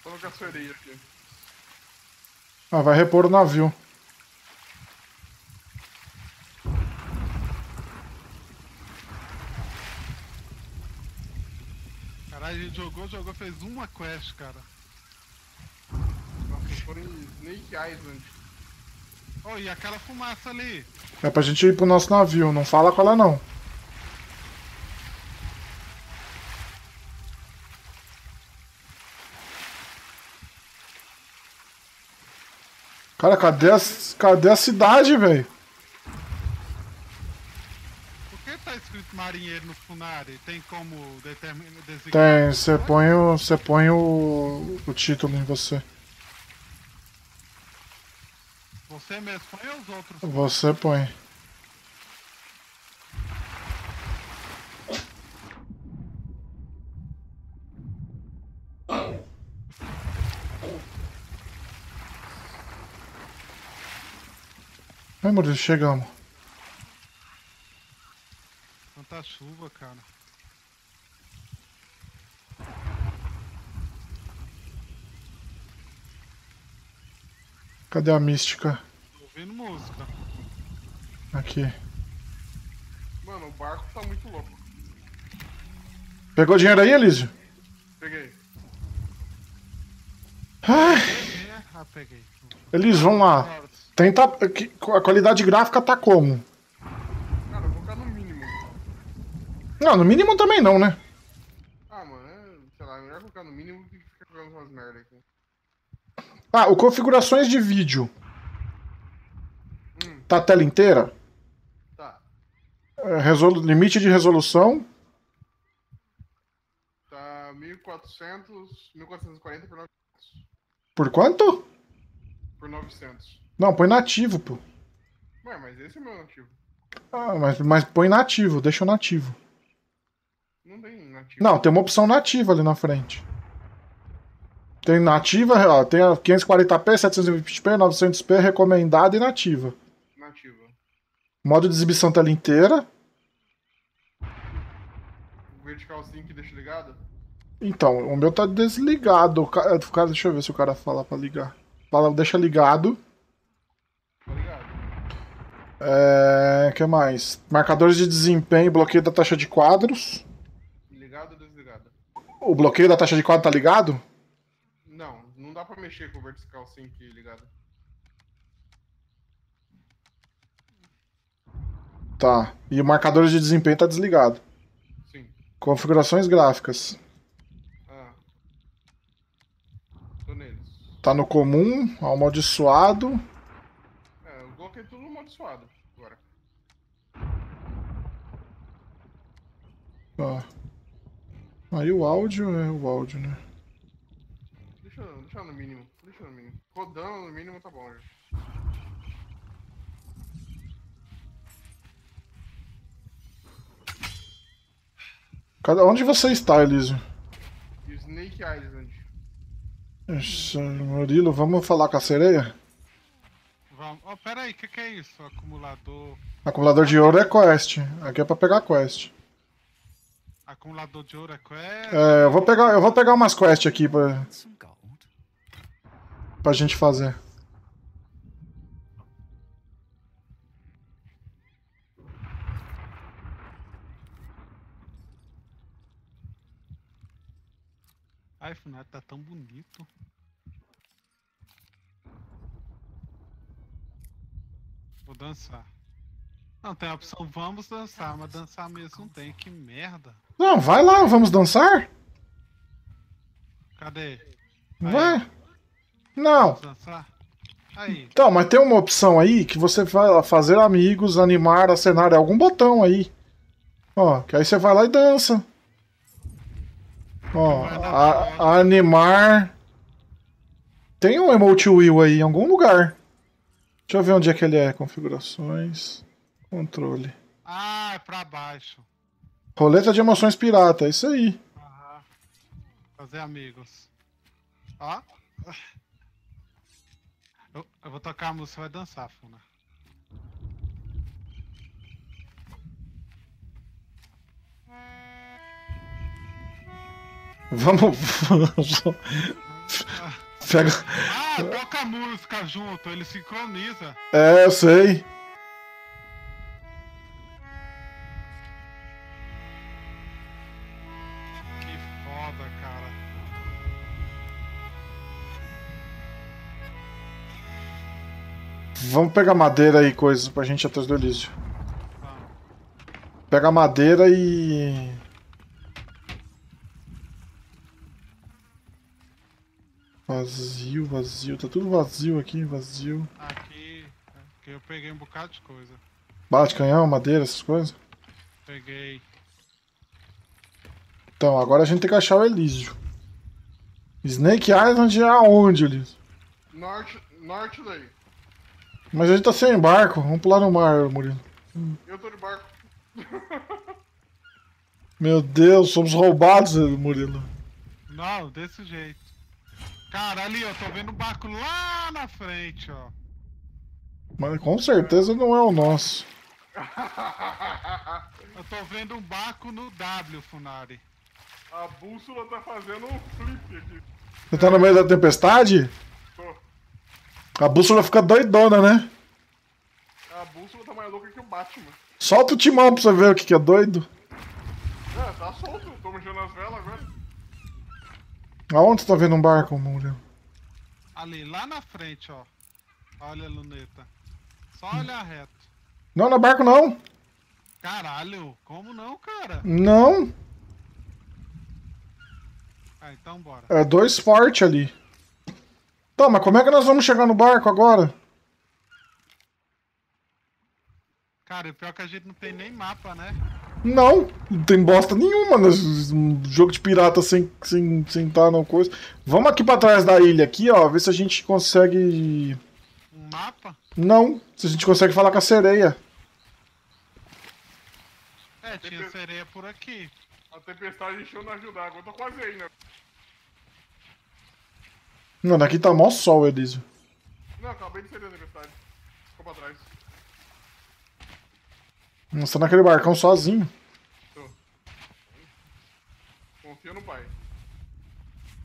Tô no caçoeirei aqui. Ah, vai repor o navio. Caralho, a gente jogou, jogou, fez uma quest, cara. Nossa, foram em Snake Island. Oh, e aquela fumaça ali? É pra gente ir pro nosso navio, não fala com ela não. Cara, cadê a, cadê a cidade, velho? Por que tá escrito marinheiro no Funari? Tem como determinar designar? Tem, você põe o. Você põe o. o título em você. Você mesmo põe ou os outros? Você põe. Ai, Murilo, chegamos. Quanta chuva, cara. Cadê a mística? Tô ouvindo música. Aqui. Mano, o barco tá muito louco. Pegou dinheiro aí, Elísio? Peguei. Ai? Ah, peguei. Elísio, vamos lá. Tenta. A qualidade gráfica tá como? Cara, eu vou colocar no mínimo. Não, no mínimo também não, né? Ah, mano, é, sei lá, é melhor colocar no mínimo do que ficar jogando umas merda aqui. Ah, o configurações de vídeo. Hum, Tá a tela inteira? tá. É, resolu- Limite de resolução. Tá 1400, 1440 por 900. Por quanto? Por 900. Não, põe nativo, pô. Ué, mas esse é meu nativo. Ah, mas, mas põe nativo, deixa o nativo. Não tem nativo. Não, tem uma opção nativa ali na frente. Tem nativa, ó, tem a 540p, 720p, 900p, recomendada e nativa. Nativa. Modo de exibição tela inteira. O vertical sync deixa ligado? Então, o meu tá desligado. O ca- o cara, deixa eu ver se o cara fala pra ligar. Fala, deixa ligado. É. que mais? Marcadores de desempenho, bloqueio da taxa de quadros. Ligado ou desligado? O bloqueio da taxa de quadro tá ligado? Não, não dá pra mexer com o vertical sync ligado. Tá. E o marcadores de desempenho tá desligado. Sim. Configurações gráficas. Ah. Tô neles. Tá no comum, amaldiçoado. É, eu coloquei tudo no modo suado agora. Tá. Aí o áudio é o áudio, né? Deixa, deixa no mínimo. Deixa no mínimo. Rodando no mínimo tá bom já. Cada... Onde você está, Elísio? Snake Island. Ixi, Murilo, vamos falar com a sereia? Vamos. Oh, pera aí, o que, que é isso? Acumulador. Acumulador de ouro é quest. Aqui é pra pegar quest. Acumulador de ouro é quest. É, eu vou pegar, eu vou pegar umas quests aqui pra, pra gente fazer. Ai, Funari, tá tão bonito. Vou dançar. Não, tem a opção vamos dançar, mas dançar mesmo não tem. Que merda. Não, vai lá, vamos dançar? Cadê? Vai. Não. Dançar? Aí. Então, mas tem uma opção aí que você vai fazer amigos, animar, acenar, é algum botão aí. Ó, que aí você vai lá e dança. Ó, a- a animar. Tem um emote wheel aí em algum lugar. Deixa eu ver onde é que ele é. Configurações. Controle. Ah, é pra baixo. Roleta de emoções pirata, é isso aí. Aham. Fazer amigos. Ó. Eu, eu vou tocar a música, você vai dançar, Funa. Vamos. Pega. Ah, toca a música junto, ele sincroniza. É, eu sei. Vamos pegar madeira e coisas pra gente ir atrás do Elísio. Pega madeira e. Vazio, vazio. Tá tudo vazio aqui, vazio. Aqui, aqui eu peguei um bocado de coisa. Bate canhão, madeira, essas coisas. Peguei. Então, agora a gente tem que achar o Elísio. Snake Island é aonde, Elísio? Norte, norte daí. Mas a gente tá sem barco. Vamos pular no mar, Murilo. Eu tô de barco. Meu Deus, somos roubados, Murilo. Não, desse jeito. Cara, ali, ó, tô vendo um barco lá na frente, ó. Mas com certeza não é o nosso. (laughs) Eu tô vendo um barco no W, Funari. A bússola tá fazendo um flip aqui. Você tá no meio da tempestade? A bússola fica doidona, né? A bússola tá mais louca que o Batman. Solta o timão pra você ver o que, que é doido. É, tá solto. Tô mexendo as velas agora. Aonde você tá vendo um barco, Murilo? Ali, lá na frente, ó. Olha a luneta. Só olhar reto. Não, não é barco não. Caralho, como não, cara? Não. Ah, então bora. É dois fortes ali. Tá, mas como é que nós vamos chegar no barco agora? Cara, o pior é que a gente não tem nem mapa, né? Não, não tem bosta nenhuma nesse um jogo de pirata sem, sem, sem estar na coisa. Vamos aqui pra trás da ilha aqui, ó, ver se a gente consegue. Um mapa? Não, se a gente consegue falar com a sereia. É, tinha sereia por aqui. A tempestade encheu na ajudar. Agora eu tô quase aí, né? Não, daqui tá mó sol, Elísio. Não, acabei de sair da tempestade. Ficou pra trás. Você tá naquele barcão sozinho. Tô. Confia no pai.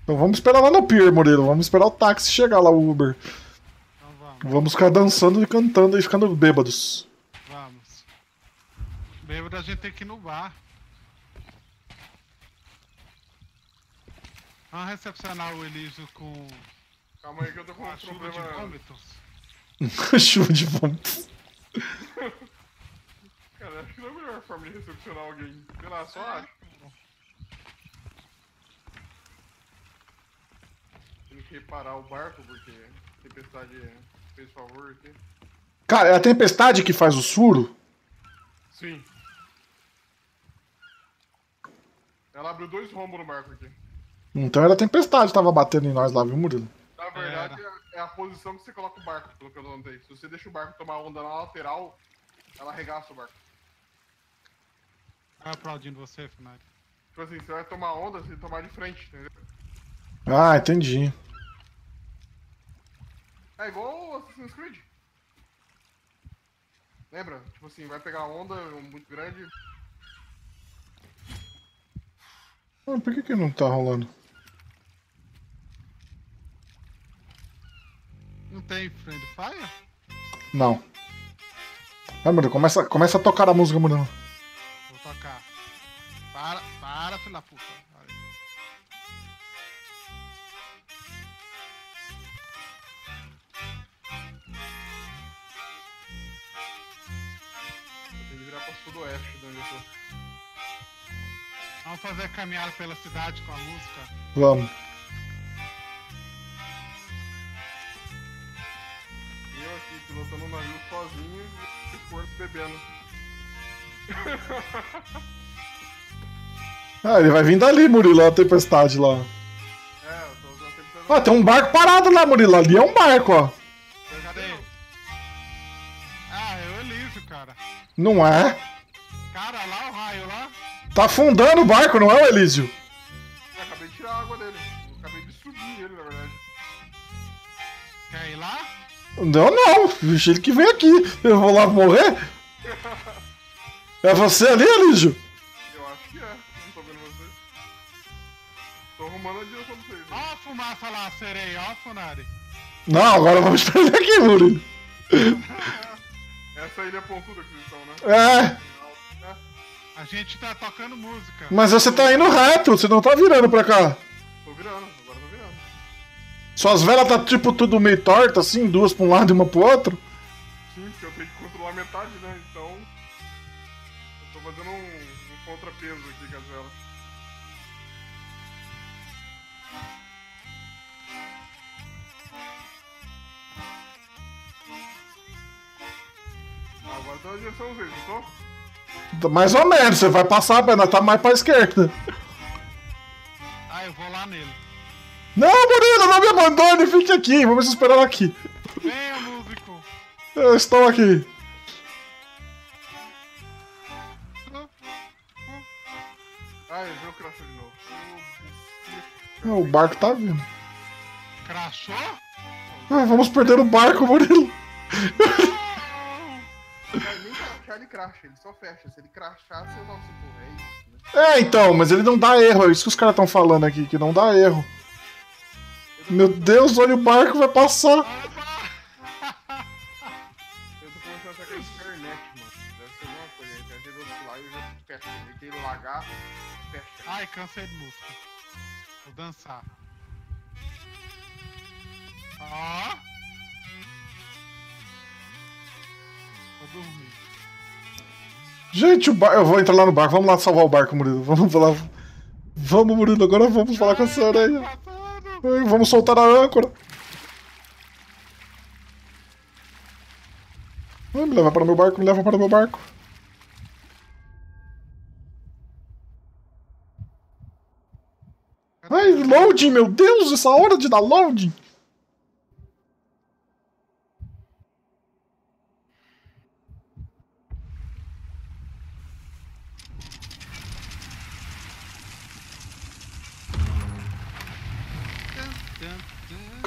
Então vamos esperar lá no pier, Murilo. Vamos esperar o táxi chegar lá, o Uber. Então vamos, Vamos ficar dançando e cantando e ficando bêbados. vamos. Bêbado a gente tem que ir no bar. Vamos recepcionar o Elísio com Calma aí que eu tô com um chuva de problema. vômitos. (laughs) Chuva de vômitos. Cara, acho que não é a melhor forma de recepcionar alguém. Sei lá, só acho. Tem que reparar o barco porque a tempestade fez favor aqui. Cara, é a tempestade que faz o furo? Sim. Ela abriu dois rombos no barco aqui. Então era tempestade que tava batendo em nós lá, viu, Murilo? Na verdade, é, é a posição que você coloca o barco, pelo que eu notei. Se você deixa o barco tomar onda na lateral, ela arregaça o barco. Tá aplaudindo você, Funari. Tipo assim, você vai tomar onda, você tomar de frente, entendeu? Ah, entendi. É igual o Assassin's Creed. Lembra? Tipo assim, vai pegar onda muito grande. Ah, por que que não tá rolando? Não tem Friend Fire? Não. Vai, Murilo, começa, começa a tocar a música, Murilo. Vou tocar. Para, para, filha da puta. Tem que virar pra sudoeste de onde eu tô. Vamos fazer a caminhada pela cidade com a música. Vamos. Pilotando o navio sozinho e o corpo bebendo. (laughs) Ah, ele vai vir dali, Murilo, a tempestade lá. É, eu tô usando sempre Ah, tem um barco parado lá, Murilo. Ali é um barco, ó. Cadê? Ah, é o Elísio, cara. Não é? Cara, lá o raio lá. Tá afundando o barco, não é, o Elísio? Eu acabei de tirar a água dele. Eu acabei de subir ele, na verdade. Quer ir lá? Não, não. Vixe, ele que vem aqui. Eu vou lá morrer? É você ali, Elísio? Eu acho que é. Não tô vendo vocês. Tô arrumando a direção de vocês. Ó a fumaça lá, sereia, ó, Funari. Não, agora vamos esperar ele aqui, Murilo. (laughs) Essa ilha pontuda que vocês estão, né? É, É. A gente tá tocando música. mas você tá indo reto, você não tá virando pra cá. Tô virando, agora tô. Suas velas tá tipo tudo meio torta, assim, duas pra um lado e uma pro outro. Sim, porque eu tenho que controlar metade, né? Então. Eu tô fazendo um, um contrapeso aqui com as velas. Ah, Agora tô na direção vocês, não tô? Mais ou menos, você vai passar, mas tá mais pra esquerda. Ah, eu vou lá nele. Não, Murilo, não me abandone, fique aqui, vamos esperar aqui. Venha, músico. Eu estou aqui. Ah, eu vi o crachá de novo. Ah, O barco tá vindo. Crachou? Ah, vamos perder o barco, Murilo. Nem crachar ele cracha, ele só fecha. Se ele crachar, você nossa, porra, é isso, né? É, então, mas ele não dá erro, é isso que os caras estão falando aqui, que não dá erro. Meu Deus, olha o barco vai passar. Eu tô começando a é internet, mano. Deve ser alguma coisa. A internet do lado e já fecha. Ele tem lagar, fecha. Ai, cansei de música. Vou dançar. Ó. Vou dormir. Gente, o bar... eu vou entrar lá no barco, vamos lá salvar o barco, Murilo. Vamos lá. Vamos, Murilo, agora vamos falar com a senhora aí. Vamos soltar a âncora. Ai, me leva para o meu barco, me leva para o meu barco. Ai, loading, meu Deus, essa hora de dar loading.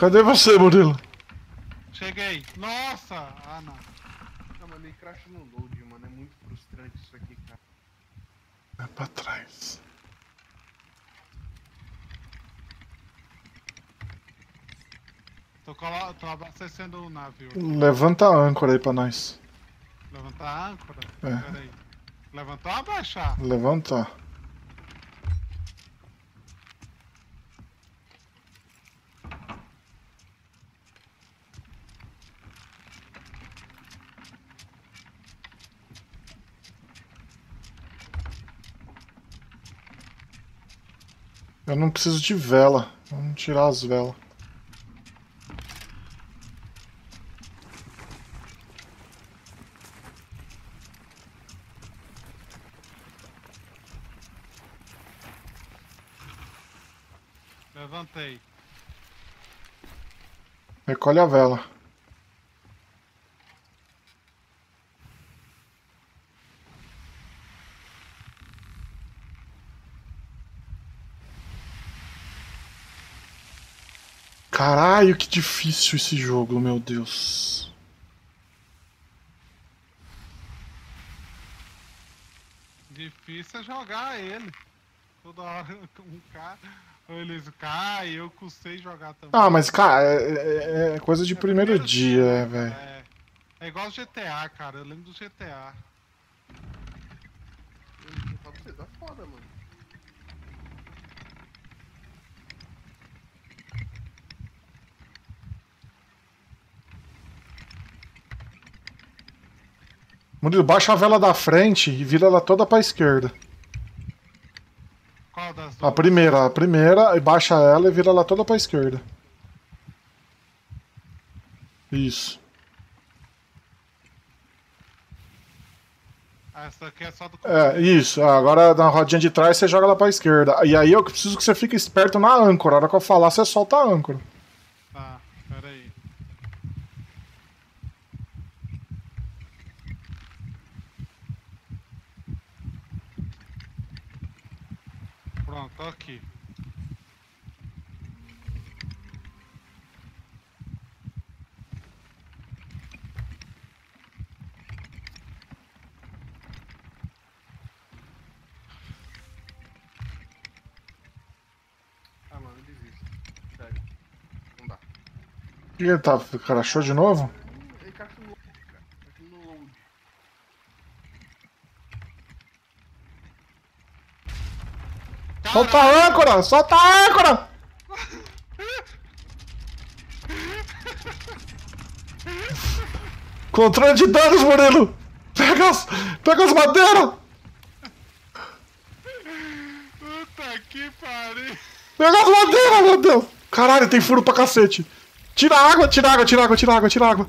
Cadê você, Murilo? Cheguei. Nossa! Ah, não. Não, mas ele cracha no load, mano. É muito frustrante isso aqui, cara. É pra trás. Tô, colo... Tô abastecendo o navio. Levanta a âncora aí pra nós. Levantar a âncora? É. Pera aí. Levantar ou abaixar? Levanta. Eu não preciso de vela. Vamos tirar as velas. Levantei. Recolhe a vela. Caralho, que difícil esse jogo, meu Deus. Difícil é jogar ele. Toda hora (laughs) um cara. Eles caem, eu custei jogar também. Ah, mas, cara, é, é- é coisa de primeiro dia, é, velho. É, é igual GTA, cara. Eu lembro do GTA. Tá foda, mano. Murilo, baixa a vela da frente e vira ela toda pra esquerda. Qual das duas? A primeira, a primeira, e baixa ela e vira ela toda pra esquerda. Isso. Essa daqui é só do É, isso. Agora na rodinha de trás você joga ela pra esquerda. E aí eu preciso que você fique esperto na âncora. A hora que eu falar, você solta a âncora. Tá, peraí. Pronto, tô aqui. Ah, mano, desisto. Sério. Não dá. O que ele tá? O cara achou de novo? Ele caixa no load, cara. Caixa no load. Solta a âncora! Solta a âncora! Controle de danos, Murilo! Pega as, pega as madeiras! Puta que pariu! Pega as madeiras, meu Deus! Caralho, tem furo pra cacete! Tira a água, tira a água, tira a água, tira a água, tira a água!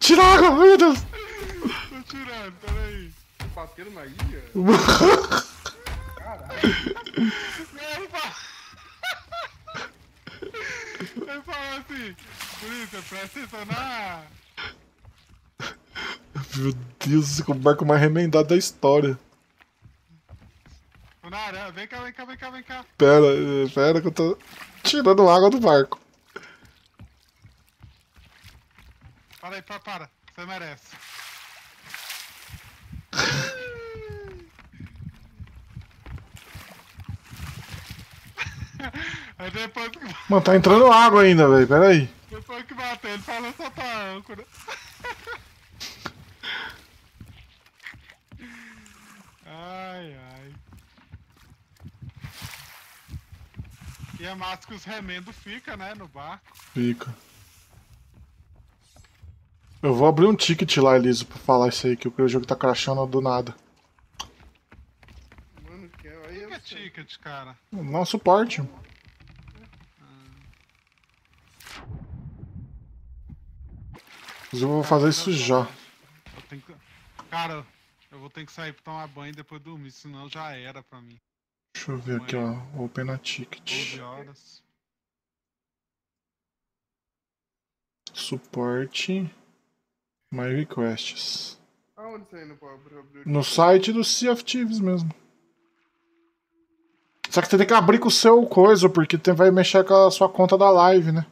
Tira a água, meu Deus! Tô tirando, peraí. Bateram na ilha? Ele fala... Ele falou assim, polícia, presta atenção na... Meu Deus, é o barco mais remendado da história. Funara, vem cá, vem cá, vem cá, vem cá. Pera, eh, pera que eu tô tirando água do barco. Para aí, para, para. Você merece. Aí (laughs) depois que, (laughs) Mano, tá entrando água ainda, velho. Pera aí. depois que bateu, ele falou soltar a âncora. (laughs) Ai, ai. E é massa que os remendos ficam, né, no barco. Fica. Eu vou abrir um ticket lá, Eliso, pra falar isso aí, que o jogo tá crashando do nada. Mano, que é. Aí que é ticket, cara? Não, suporte. Mas eu vou fazer isso já. Eu tenho que... Cara, eu vou ter que sair pra tomar banho e depois dormir, senão já era pra mim. Deixa eu ver aqui, ó. Open a 12 ticket. horas. Suporte. My requests. Aonde você indo pra abrir? abrir- No site do Sea of Thieves mesmo. Só que você tem que abrir com o seu coisa, porque tem, vai mexer com a sua conta da live, né?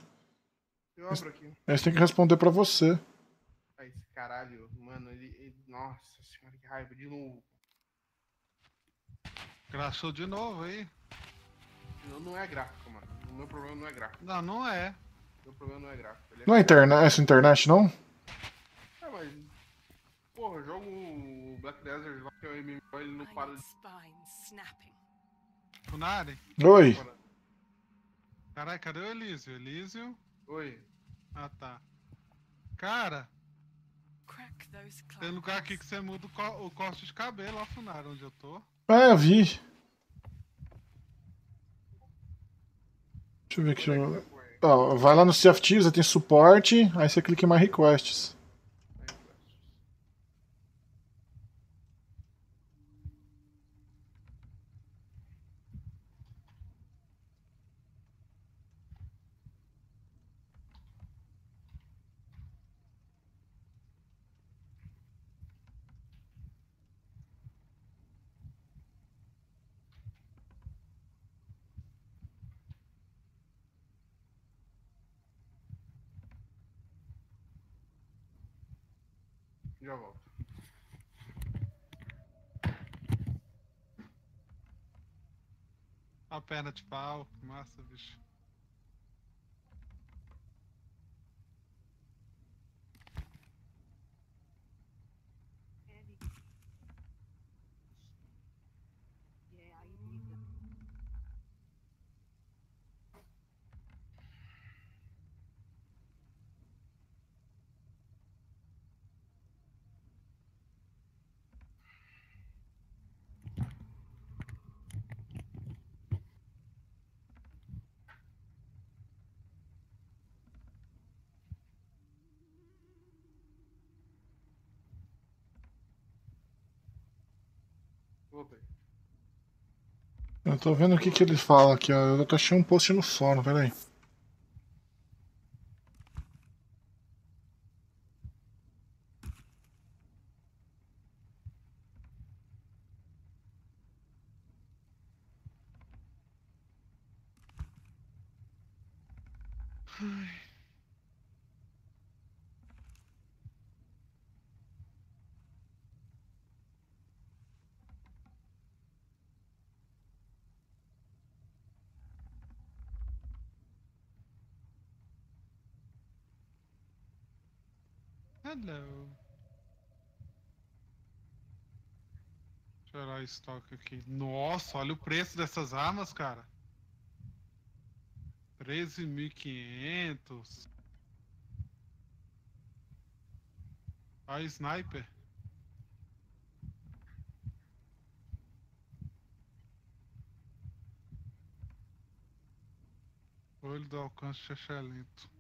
Eu abro aqui. Aí você tem que responder pra você. Ai, esse caralho, mano, ele, ele- Nossa senhora, que raiva, de novo. Crashou de novo aí. Não, não é gráfico, mano. O meu problema não é gráfico. Não, não é. O meu problema não é gráfico. Ele é... Não é internet, essa internet não? É, mas. Porra, eu jogo o Black Desert lá que é o MMO, ele não para de. spine snapping. Funari? Oi. Caralho, cadê o Elísio? Elísio? Oi. Ah, tá. Cara, Crack those tem lugar aqui que você muda o, co- o corte de cabelo, ó, Funari, onde eu tô. É, eu vi. Deixa eu ver aqui. Ó, vai lá no Sea tem suporte, aí você clica em My Requests. Já volto. A perna de pau. Massa, bicho. Voltei. Eu tô vendo o que que ele fala aqui, ó. Eu achei um post no sono, peraí. Hello. Deixa eu estoque aqui. Nossa, olha o preço dessas armas, cara. 13.500. A sniper. Olho do alcance chechelento.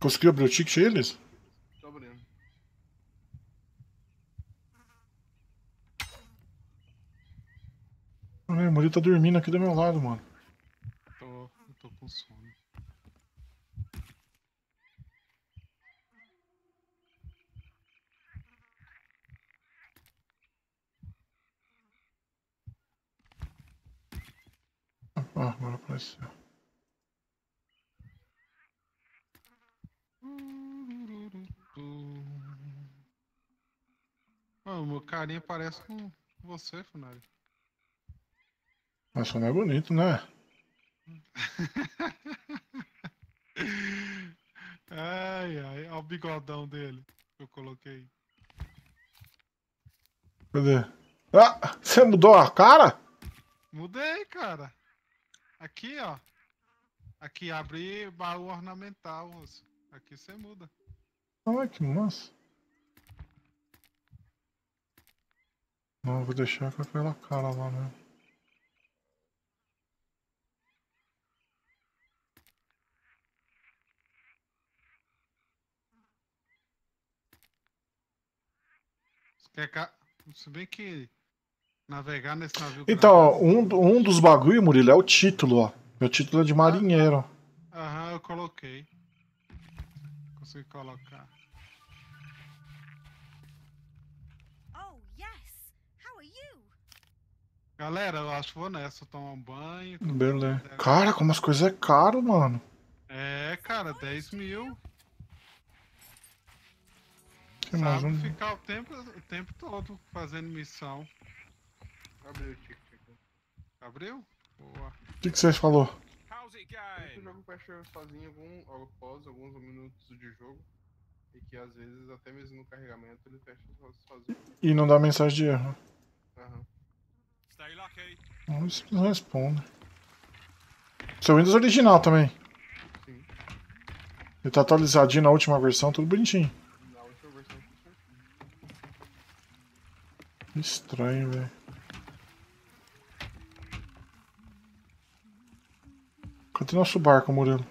Conseguiu abrir o ticket eles? Tô abrindo. Ai, o Murilo tá dormindo aqui do meu lado, mano. Tô, eu tô com sono. Ah, agora apareceu. Ah, o meu carinha parece com você, Funari. Mas só não é bonito, né? (laughs) Ai, ai, olha o bigodão dele que eu coloquei. Cadê? Ah, você mudou a cara? Mudei, cara. Aqui, ó. Aqui, abrir baú ornamental, moço. Aqui você muda. Ai, que massa. Não, vou deixar com aquela cara lá mesmo. Você quer ca... Se bem que navegar nesse navio Então, grande- um, um dos bagulho, Murilo, é o título, ó. Meu título é de marinheiro. Aham, eu coloquei. Consegui colocar. Oh, yes. How are you? Galera, eu acho que vou nessa, tomar um banho. Beleza. Cara, como as coisas é caro, mano. É, cara, 10 mil. Tem mais Sabe um. ficar o tempo, o tempo todo fazendo missão. Abriu o ticket aqui. Abriu? Boa. O que, que você falou? Esse jogo fecha sozinho algum, após alguns minutos de jogo. E que às vezes, até mesmo no carregamento, ele fecha so- sozinho. E não dá mensagem de erro. Aham. Não, não responde. Seu Windows original também. Sim. Ele tá atualizadinho na última versão, tudo bonitinho. Na última versão foi certinho. Estranho, velho. Cadê nosso barco, Murilo?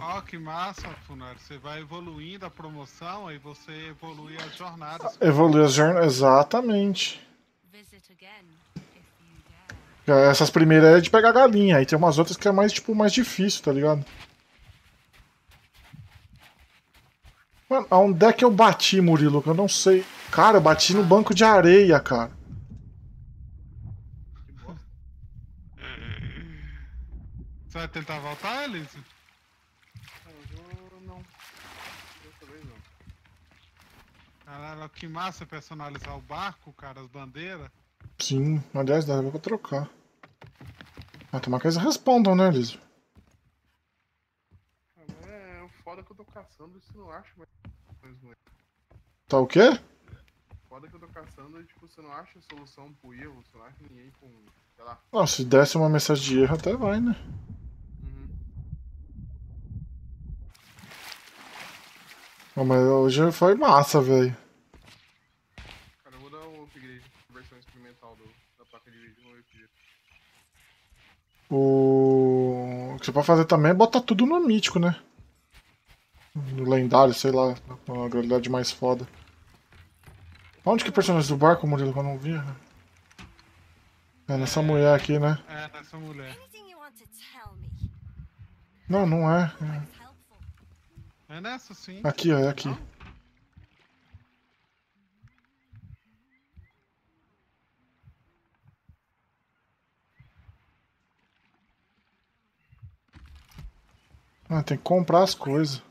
Ó, que massa, Funari. Você vai evoluindo a promoção, aí você evolui as jornadas. Evoluir as jornadas. Exatamente. Dare. Essas primeiras é de pegar galinha, aí tem umas outras que é mais, tipo, mais difícil, tá ligado? Mano, aonde é que eu bati, Murilo? Que eu não sei. Cara, eu bati no banco de areia, cara. Que bosta. Você vai tentar voltar, Elise? Eu vou. Não. Dessa vez não. Caralho, que massa personalizar o barco, cara, as bandeiras. Sim, aliás, dá pra trocar. Ah, tomar que eles respondam, né? Ah, mas é o foda que eu tô caçando, isso não acha mais. mais moeda. Tá o quê? Foda que eu tô caçando e, tipo, você não acha solução pro erro, você não acha ninguém com. sei lá. Não, se desse uma mensagem de erro, até vai, né? Não, mas hoje foi massa, velho. Cara, eu vou dar um upgrade, versão experimental do, da placa de vídeo, um upgrade. O... o que você pode fazer também é botar tudo no mítico, né? No lendário, sei lá, uma habilidade mais foda. Onde que é o personagem do barco, Murilo, que eu não vi? É nessa mulher aqui, né? É, nessa mulher. Não, não é. Helpful. É nessa sim. Aqui, ó, é aqui. Não? Ah, tem que comprar as coisas.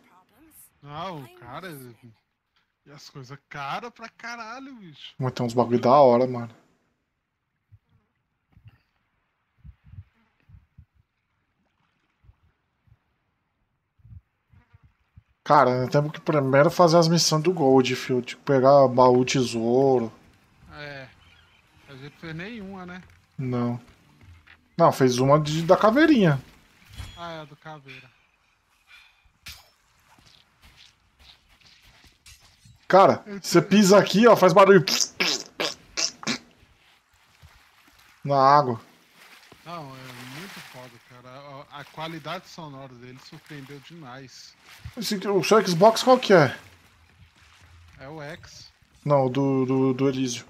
Não, cara. E as coisas caras pra caralho, bicho. Mas tem uns bagulho da hora, mano. Cara, temos que primeiro fazer as missões do Goldfield. Tipo, pegar baú tesouro. É. A gente fez nenhuma, né? Não. Não, fez uma de, da caveirinha. Ah, é a do caveira. Cara, você pisa aqui, ó, faz barulho. Na água. Não, cara. A, qualidade sonora dele surpreendeu demais. Esse, o seu Xbox qual que é? É o X. Não, do, do, do Elísio.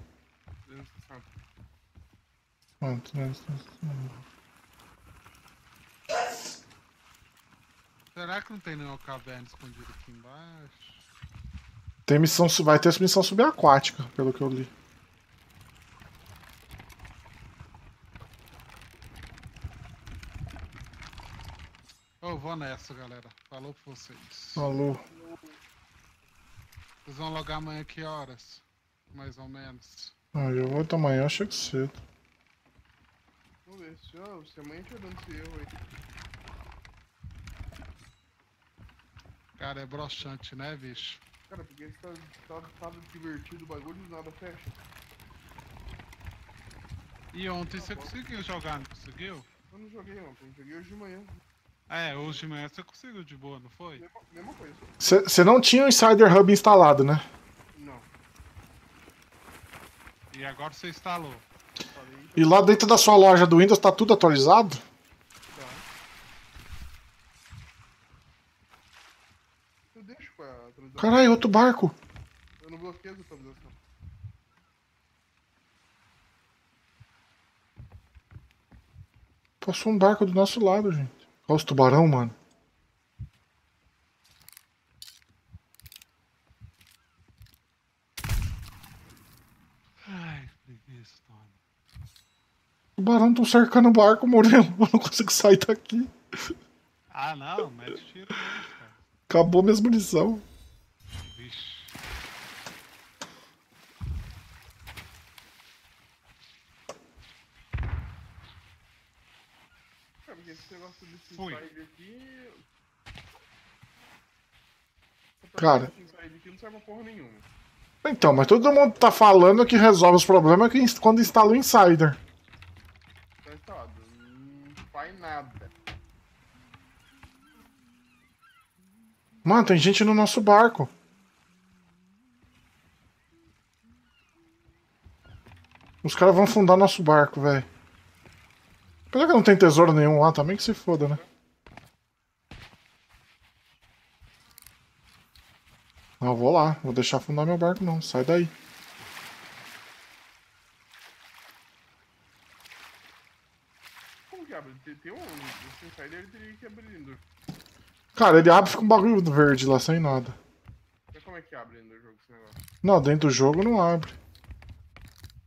Será que não tem nenhuma caverna escondida aqui embaixo? Tem missão, vai ter missão subaquática, pelo que eu li. Eu vou nessa, galera. Falou pra vocês. Alô. Vocês vão logar amanhã que horas? Mais ou menos. Ah, eu vou até amanhã, eu chego cedo. Vamos ver se, ó, se amanhã tiver dando esse erro aí. Cara, é broxante, né, bicho? Cara, porque você tá, tá, tava divertido o bagulho e do nada fecha. E ontem você conseguiu jogar, não conseguiu? Eu não joguei ontem, eu joguei hoje de manhã. É, hoje de manhã você conseguiu de boa, não foi? Mesma, mesma coisa. Você não tinha o Insider Hub instalado, né? Não. E agora você instalou. E lá dentro da sua loja do Windows tá tudo atualizado? tá. Eu deixo com a atualização. Caralho, outro barco. Eu não bloqueio essa atualização. Passou um barco do nosso lado, gente. Olha os tubarão, mano. Ai, que preguiça, Tony. Tubarão tão cercando o barco, Moreno. (laughs) Eu não consigo sair daqui. Ah, não, mete tiro neles, cara. Acabou minhas munição. Vixe. Cara, porque esse negócio desse Fui. inside aqui. Cara. aqui não serve pra porra nenhuma. Então, mas todo mundo tá falando que resolve os problemas quando instala o Insider. Tá instalado. Não faz nada. Mano, tem gente no nosso barco. Os caras vão fundar nosso barco, velho. Apesar que não tem tesouro nenhum lá também, que se foda, né? Não, vou lá. Vou deixar afundar meu barco, não. Sai daí. Como que abre? Tem, tem um. Esse insider ele teria que abrir dentro. Cara, ele abre e fica um bagulho verde lá, sem nada. Mas como é que abre dentro do jogo esse negócio? Não, dentro do jogo não abre.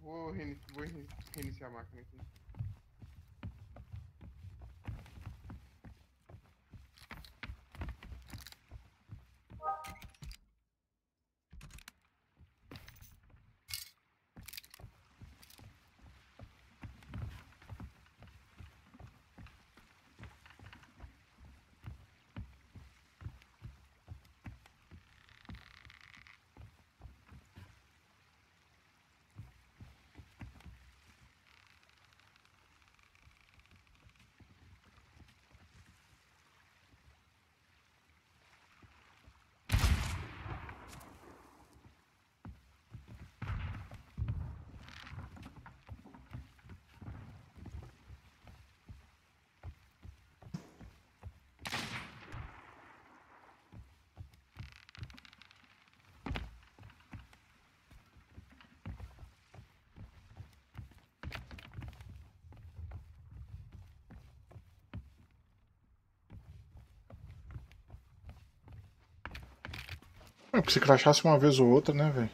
Vou, reini- vou reini- reiniciar a máquina aqui. É, porque se crachasse uma vez ou outra, né, velho?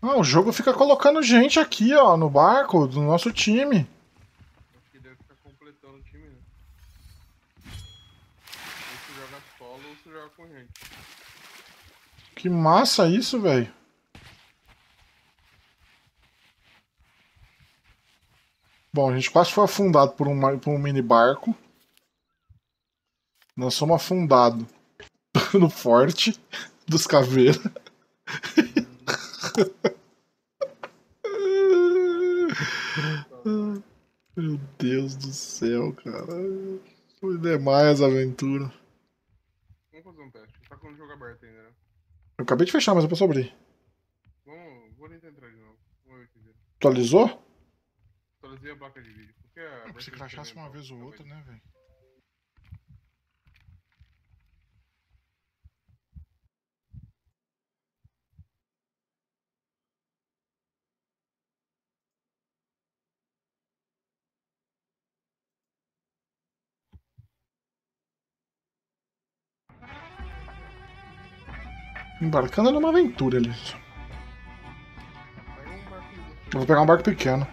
Ah, o jogo fica colocando gente aqui, ó, no barco do nosso time. Acho que deve ficar completando o time, né? Ou você joga solo ou você joga com gente. Que massa isso, velho. Bom, a gente quase foi afundado por um, por um mini barco. Nós somos afundados (laughs) no forte dos caveiras. (laughs) Meu Deus do céu, cara. Foi demais a aventura. Vamos fazer um teste. Tá com o jogo aberto ainda, né? Eu acabei de fechar, mas eu posso abrir. Vamos, vou tentar entrar de novo. Que. Atualizou? Atualizei a placa de vídeo. Porque a Se abertura crachasse também uma tá- vez ou outra, né, velho? Embarcando numa aventura, eles. Eu vou pegar um barco pequeno.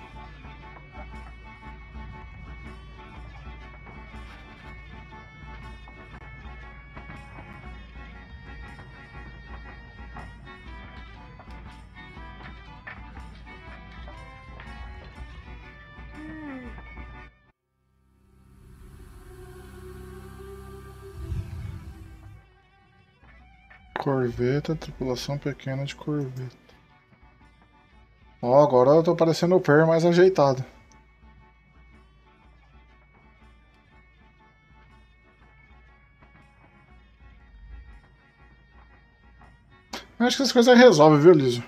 Corveta, tripulação pequena de corveta. Ó, agora eu tô parecendo o Per mais ajeitado. Acho que essas coisas resolvem, viu, Liso?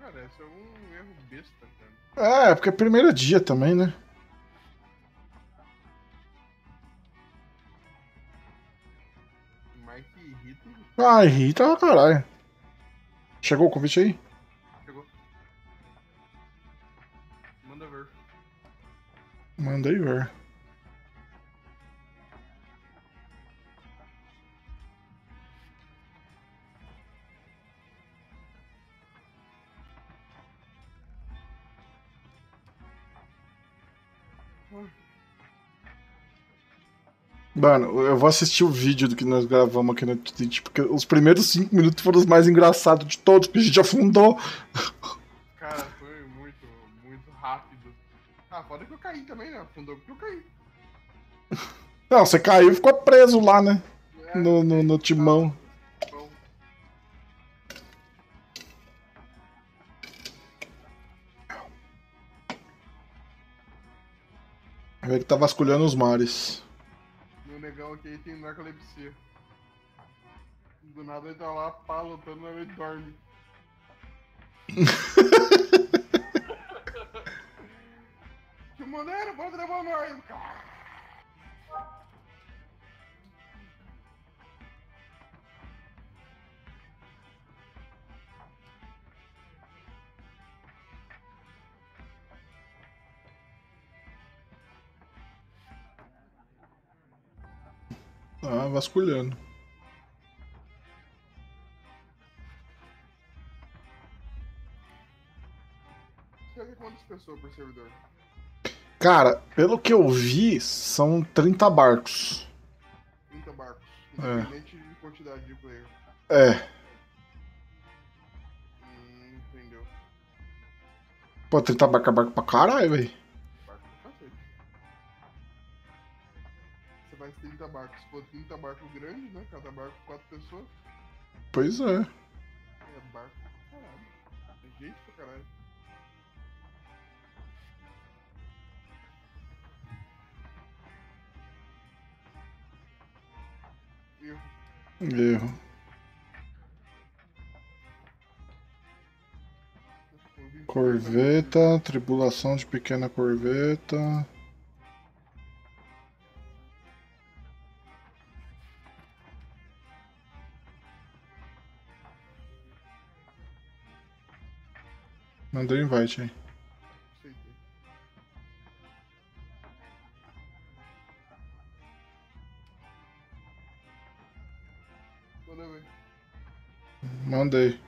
Cara, esse é um erro besta, cara. É, porque é primeiro dia também, né? Ah, irrita pra caralho. Chegou o convite aí? Chegou. Manda ver. Mandei ver. Mano, eu vou assistir o vídeo do que nós gravamos aqui no Twitch, porque os primeiros cinco minutos foram os mais engraçados de todos, porque a gente afundou. Cara, foi muito, muito rápido. Ah, foda que eu caí também, né? Afundou porque eu caí. Não, você caiu e ficou preso lá, né? É, No, no, no timão. bom. Ele tá vasculhando os mares. Negão aqui tem narcolepsia. Do nada ele tá lá, pá, lutando, ele dorme. Timoneiro, pode levar nós! Tá vasculhando. Quantas pessoas por servidor? Cara, pelo que eu vi, são 30 barcos. 30 barcos. É. Independente de quantidade de player. É. Hum, entendeu. Pô, 30 barcos é barco pra caralho, velho. 30 barcos. Se for 30 barcos grandes, né? Cada barco 4 pessoas. Pois é. É barco pra caralho. É gente pra caralho. Erro. Erro. Corveta, tripulação de pequena corveta. Mandei invite aí. Mandei.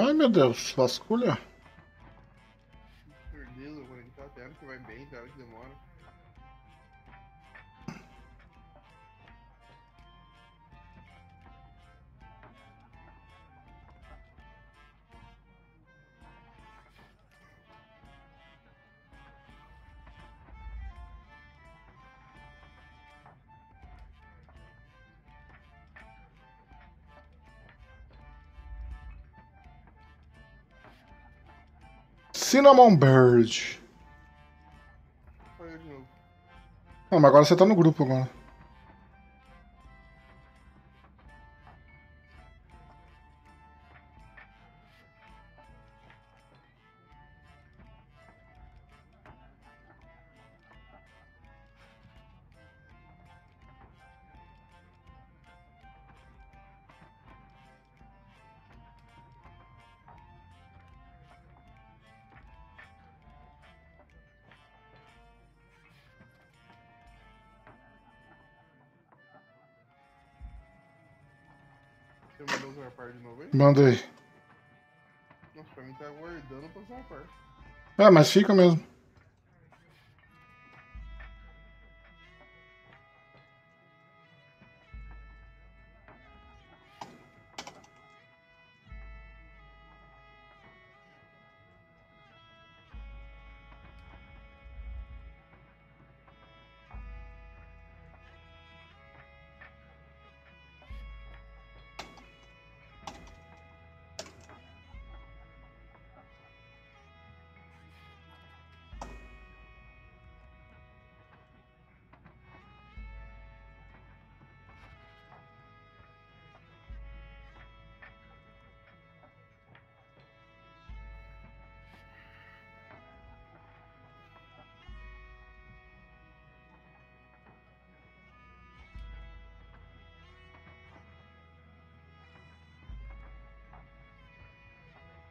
Ai meu Deus, vasculha. Cinnamon Bird. Ah, mas agora você tá no grupo agora. Manda aí. Nossa, pra mim tá aguardando pra par. É, mas fica mesmo.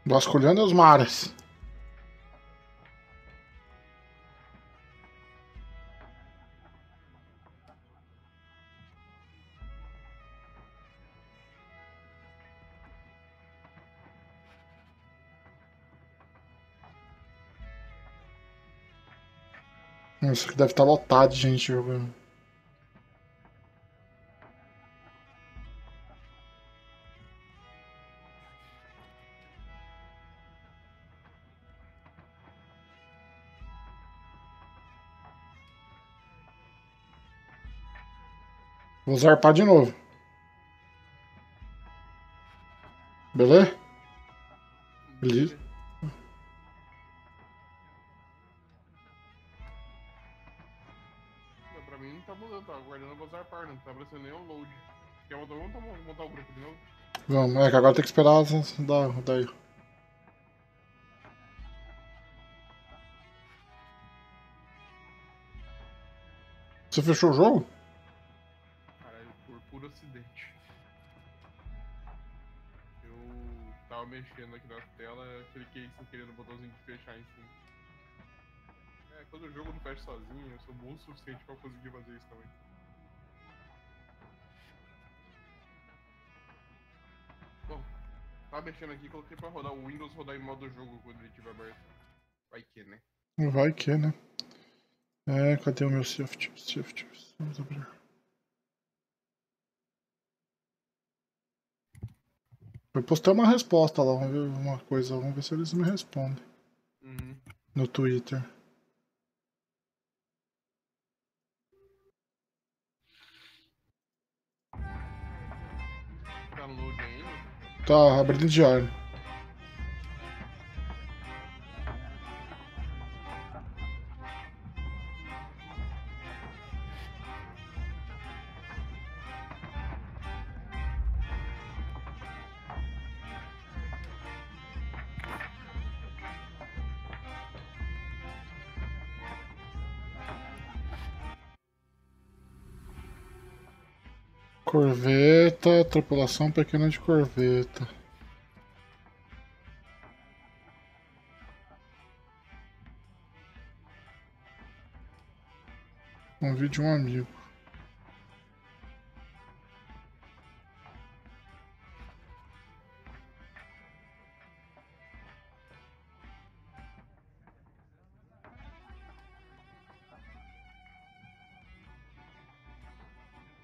Vasculhando os mares. Isso aqui deve estar lotado de gente jogando. Vou zarpar de novo. Beleza? Beleza. Pra mim não tá mudando, tá aguardando pra usar a par, não tá aparecendo nenhum load. Quer vamos montar- montar o grupo de novo? Vamos, é que agora tem que esperar dar, daí. Você fechou o jogo? Acidente. Eu tava mexendo aqui na tela, cliquei sem querer no botãozinho de fechar em cima. É, quando o jogo não fecha sozinho, eu sou bom o suficiente pra conseguir fazer isso também. Bom, tava mexendo aqui, coloquei pra rodar o Windows rodar em modo jogo quando ele estiver aberto. Vai que, né? Vai que, né? É, cadê o meu shift? Shift. Vamos abrir. Eu postei uma resposta lá, vamos ver uma coisa, vamos ver se eles me respondem Uhum. no Twitter. Tá? Tá abrindo diário. corveta, tripulação pequena de corveta. Convide um amigo.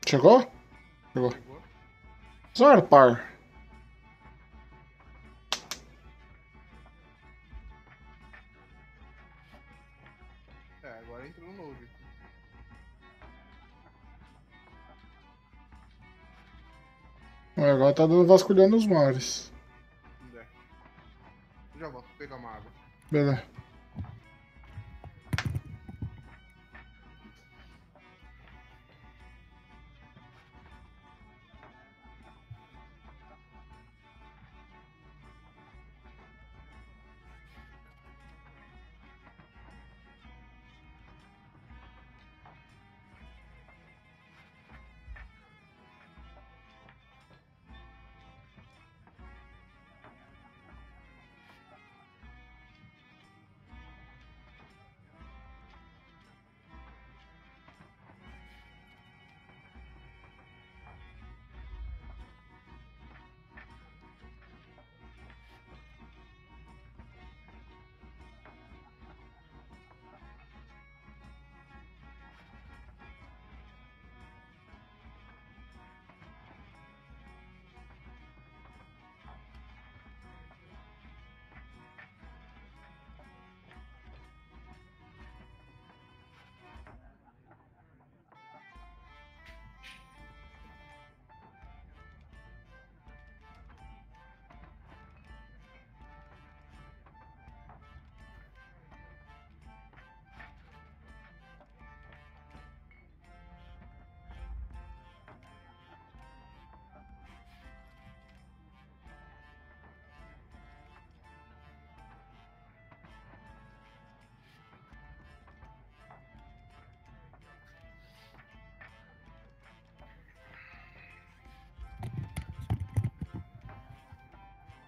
Chegou? Chegou. Pegou? Zarpar. É, agora entrou no load. Agora tá dando vasculhando os mares. É. Já volto pegar uma água. Beleza.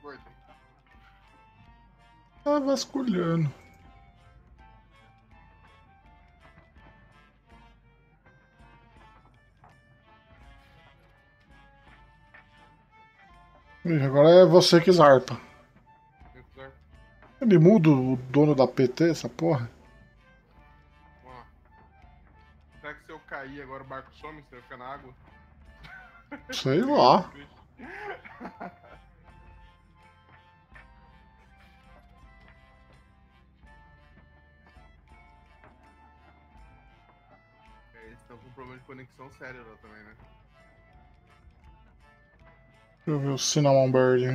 Gordo. Tá vasculhando. Agora é você que zarpa. Ele muda o dono da PT, essa porra? Será que se eu cair agora o barco some? Se eu ficar na água? Sei lá. (laughs) problema de conexão lá também, né? Deixa eu ver o Cinnamon Bird.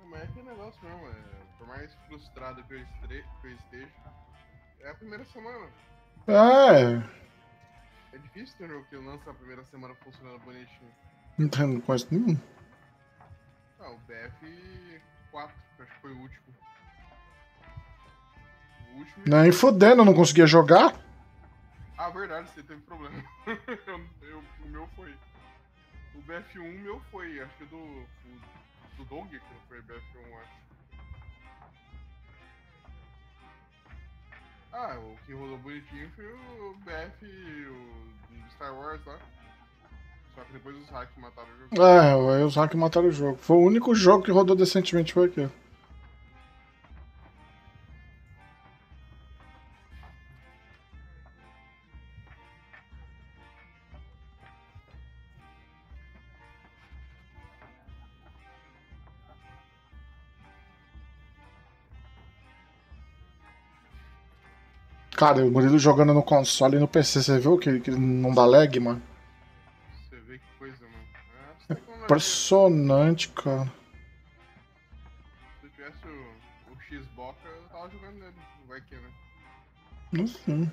Não, Mas é aquele negócio mesmo, é, por mais frustrado que eu, estre- que eu esteja, é a primeira semana. É, É difícil ter um jogo que lança a primeira semana funcionando bonitinho. não entendo coisa nenhum. Ah, o BF4, que eu acho que foi o último. Último. Nem fudendo, eu não conseguia jogar. Ah, verdade, você teve problema. (laughs) Eu- eu- o meu foi. O BF1 meu foi, acho que do. o- do Dog que não foi BF1, acho. Ah, o que rolou bonitinho foi o BF, o do Star Wars lá. Só que depois os hacks mataram o jogo. É, os hack mataram o jogo. Foi o único jogo que rodou decentemente foi aquele. Cara, o Murilo jogando no console e no PC, você viu que, que não dá lag, mano? Você vê que coisa, mano. É, tem que falar, Impressionante, cara. Se eu tivesse o, o X-Boca, eu tava jogando nele. Vai que, né? Né.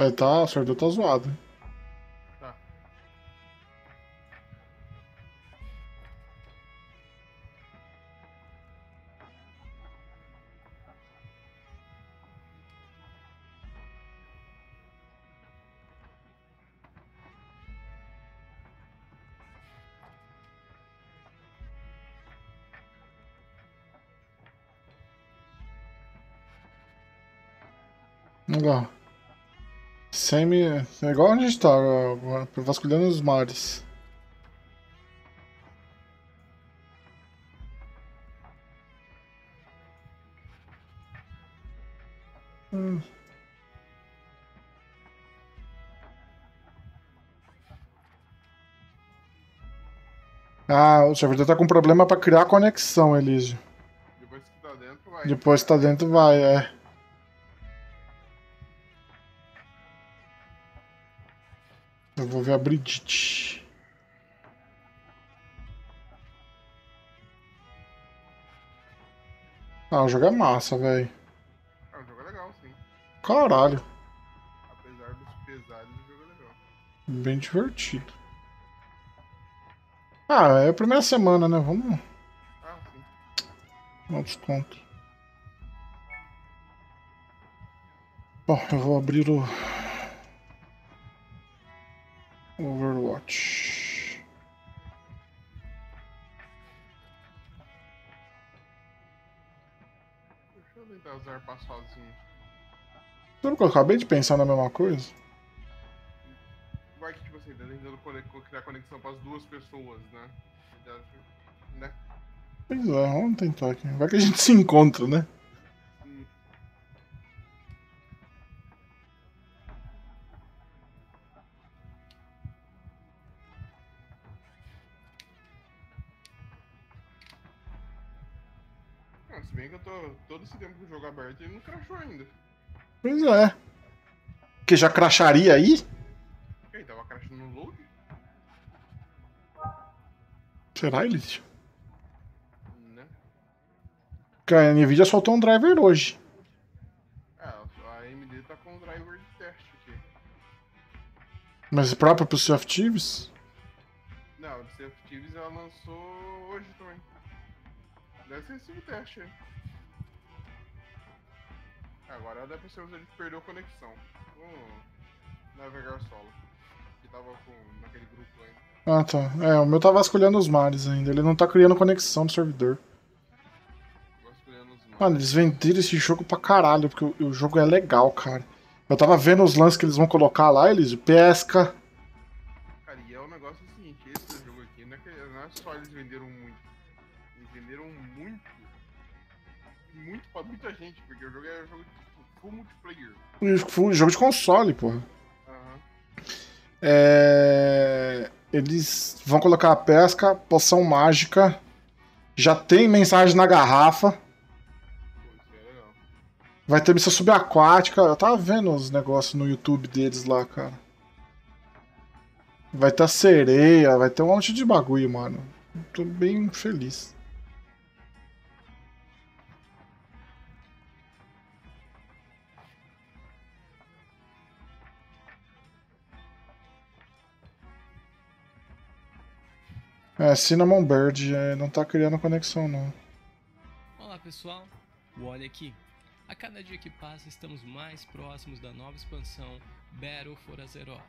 Aí tá, o servidor tá zoado. Semi. É igual onde a gente tá, agora, vasculhando os mares. Hum. Ah, o servidor tá com problema pra criar conexão, Elísio. Depois que tá dentro, vai. Depois que tá dentro, vai, é. Eu vou ver a Brigitte. Ah, o jogo é massa, velho. Ah, o jogo é legal, sim. Caralho, Apesar dos pesares, o jogo é legal. bem divertido. Ah, é a primeira semana, né? Vamos Ah, sim. um desconto. Bom, eu vou abrir o. Overwatch. Deixa eu tentar usar pra sozinho. Sabe que eu acabei de pensar na mesma coisa? Vai que, tipo assim, tá tentando criar conexão pras duas pessoas, né? Né? Pois é, vamos tentar aqui. Vai que a gente se encontra, né? Bem que eu tô todo esse tempo com o jogo aberto e não crashou ainda. Pois é. Que já cracharia aí? Ei, tava crashando no load? Será, Elísio? Né? Que a Nvidia soltou um driver hoje. É, a AMD tá com o driver de teste aqui. Mas próprio pro Thieves? Não, o Thieves ela lançou hoje também. Deve ser esse o teste aí. Agora ser usar ele perdeu a conexão. Vamos navegar solo. Que tava com, naquele grupo ainda. Ah, tá. É, o meu tá vasculhando os mares ainda. Ele não tá criando conexão no servidor. Mano, eles venderam esse jogo pra caralho, porque o, o jogo é legal, cara. Eu tava vendo os lances que eles vão colocar lá, Elísio. Pesca. Cara, e é um negócio seguinte, esse jogo aqui não é, que, não é só eles venderam muito. Eles venderam muito. Muito pra muita gente, porque o jogo é um jogo de full multiplayer. um jogo de console, porra. Aham. É... Eles vão colocar a pesca, poção mágica. Já tem mensagem na garrafa. Vai ter missão subaquática. Eu tava vendo os negócios no YouTube deles lá, cara. Vai ter a sereia, vai ter um monte de bagulho, mano. Tô bem feliz. É, Cinnamon Bird é, não tá criando conexão, não. Olá pessoal, o Olha aqui. A cada dia que passa estamos mais próximos da nova expansão Battle for Azeroth,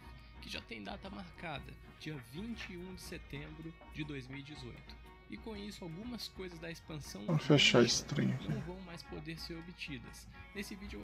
que já tem data marcada, dia 21 de setembro de 2018. E com isso algumas coisas da expansão Vou fechar aqui. não vão mais poder ser obtidas. Nesse vídeo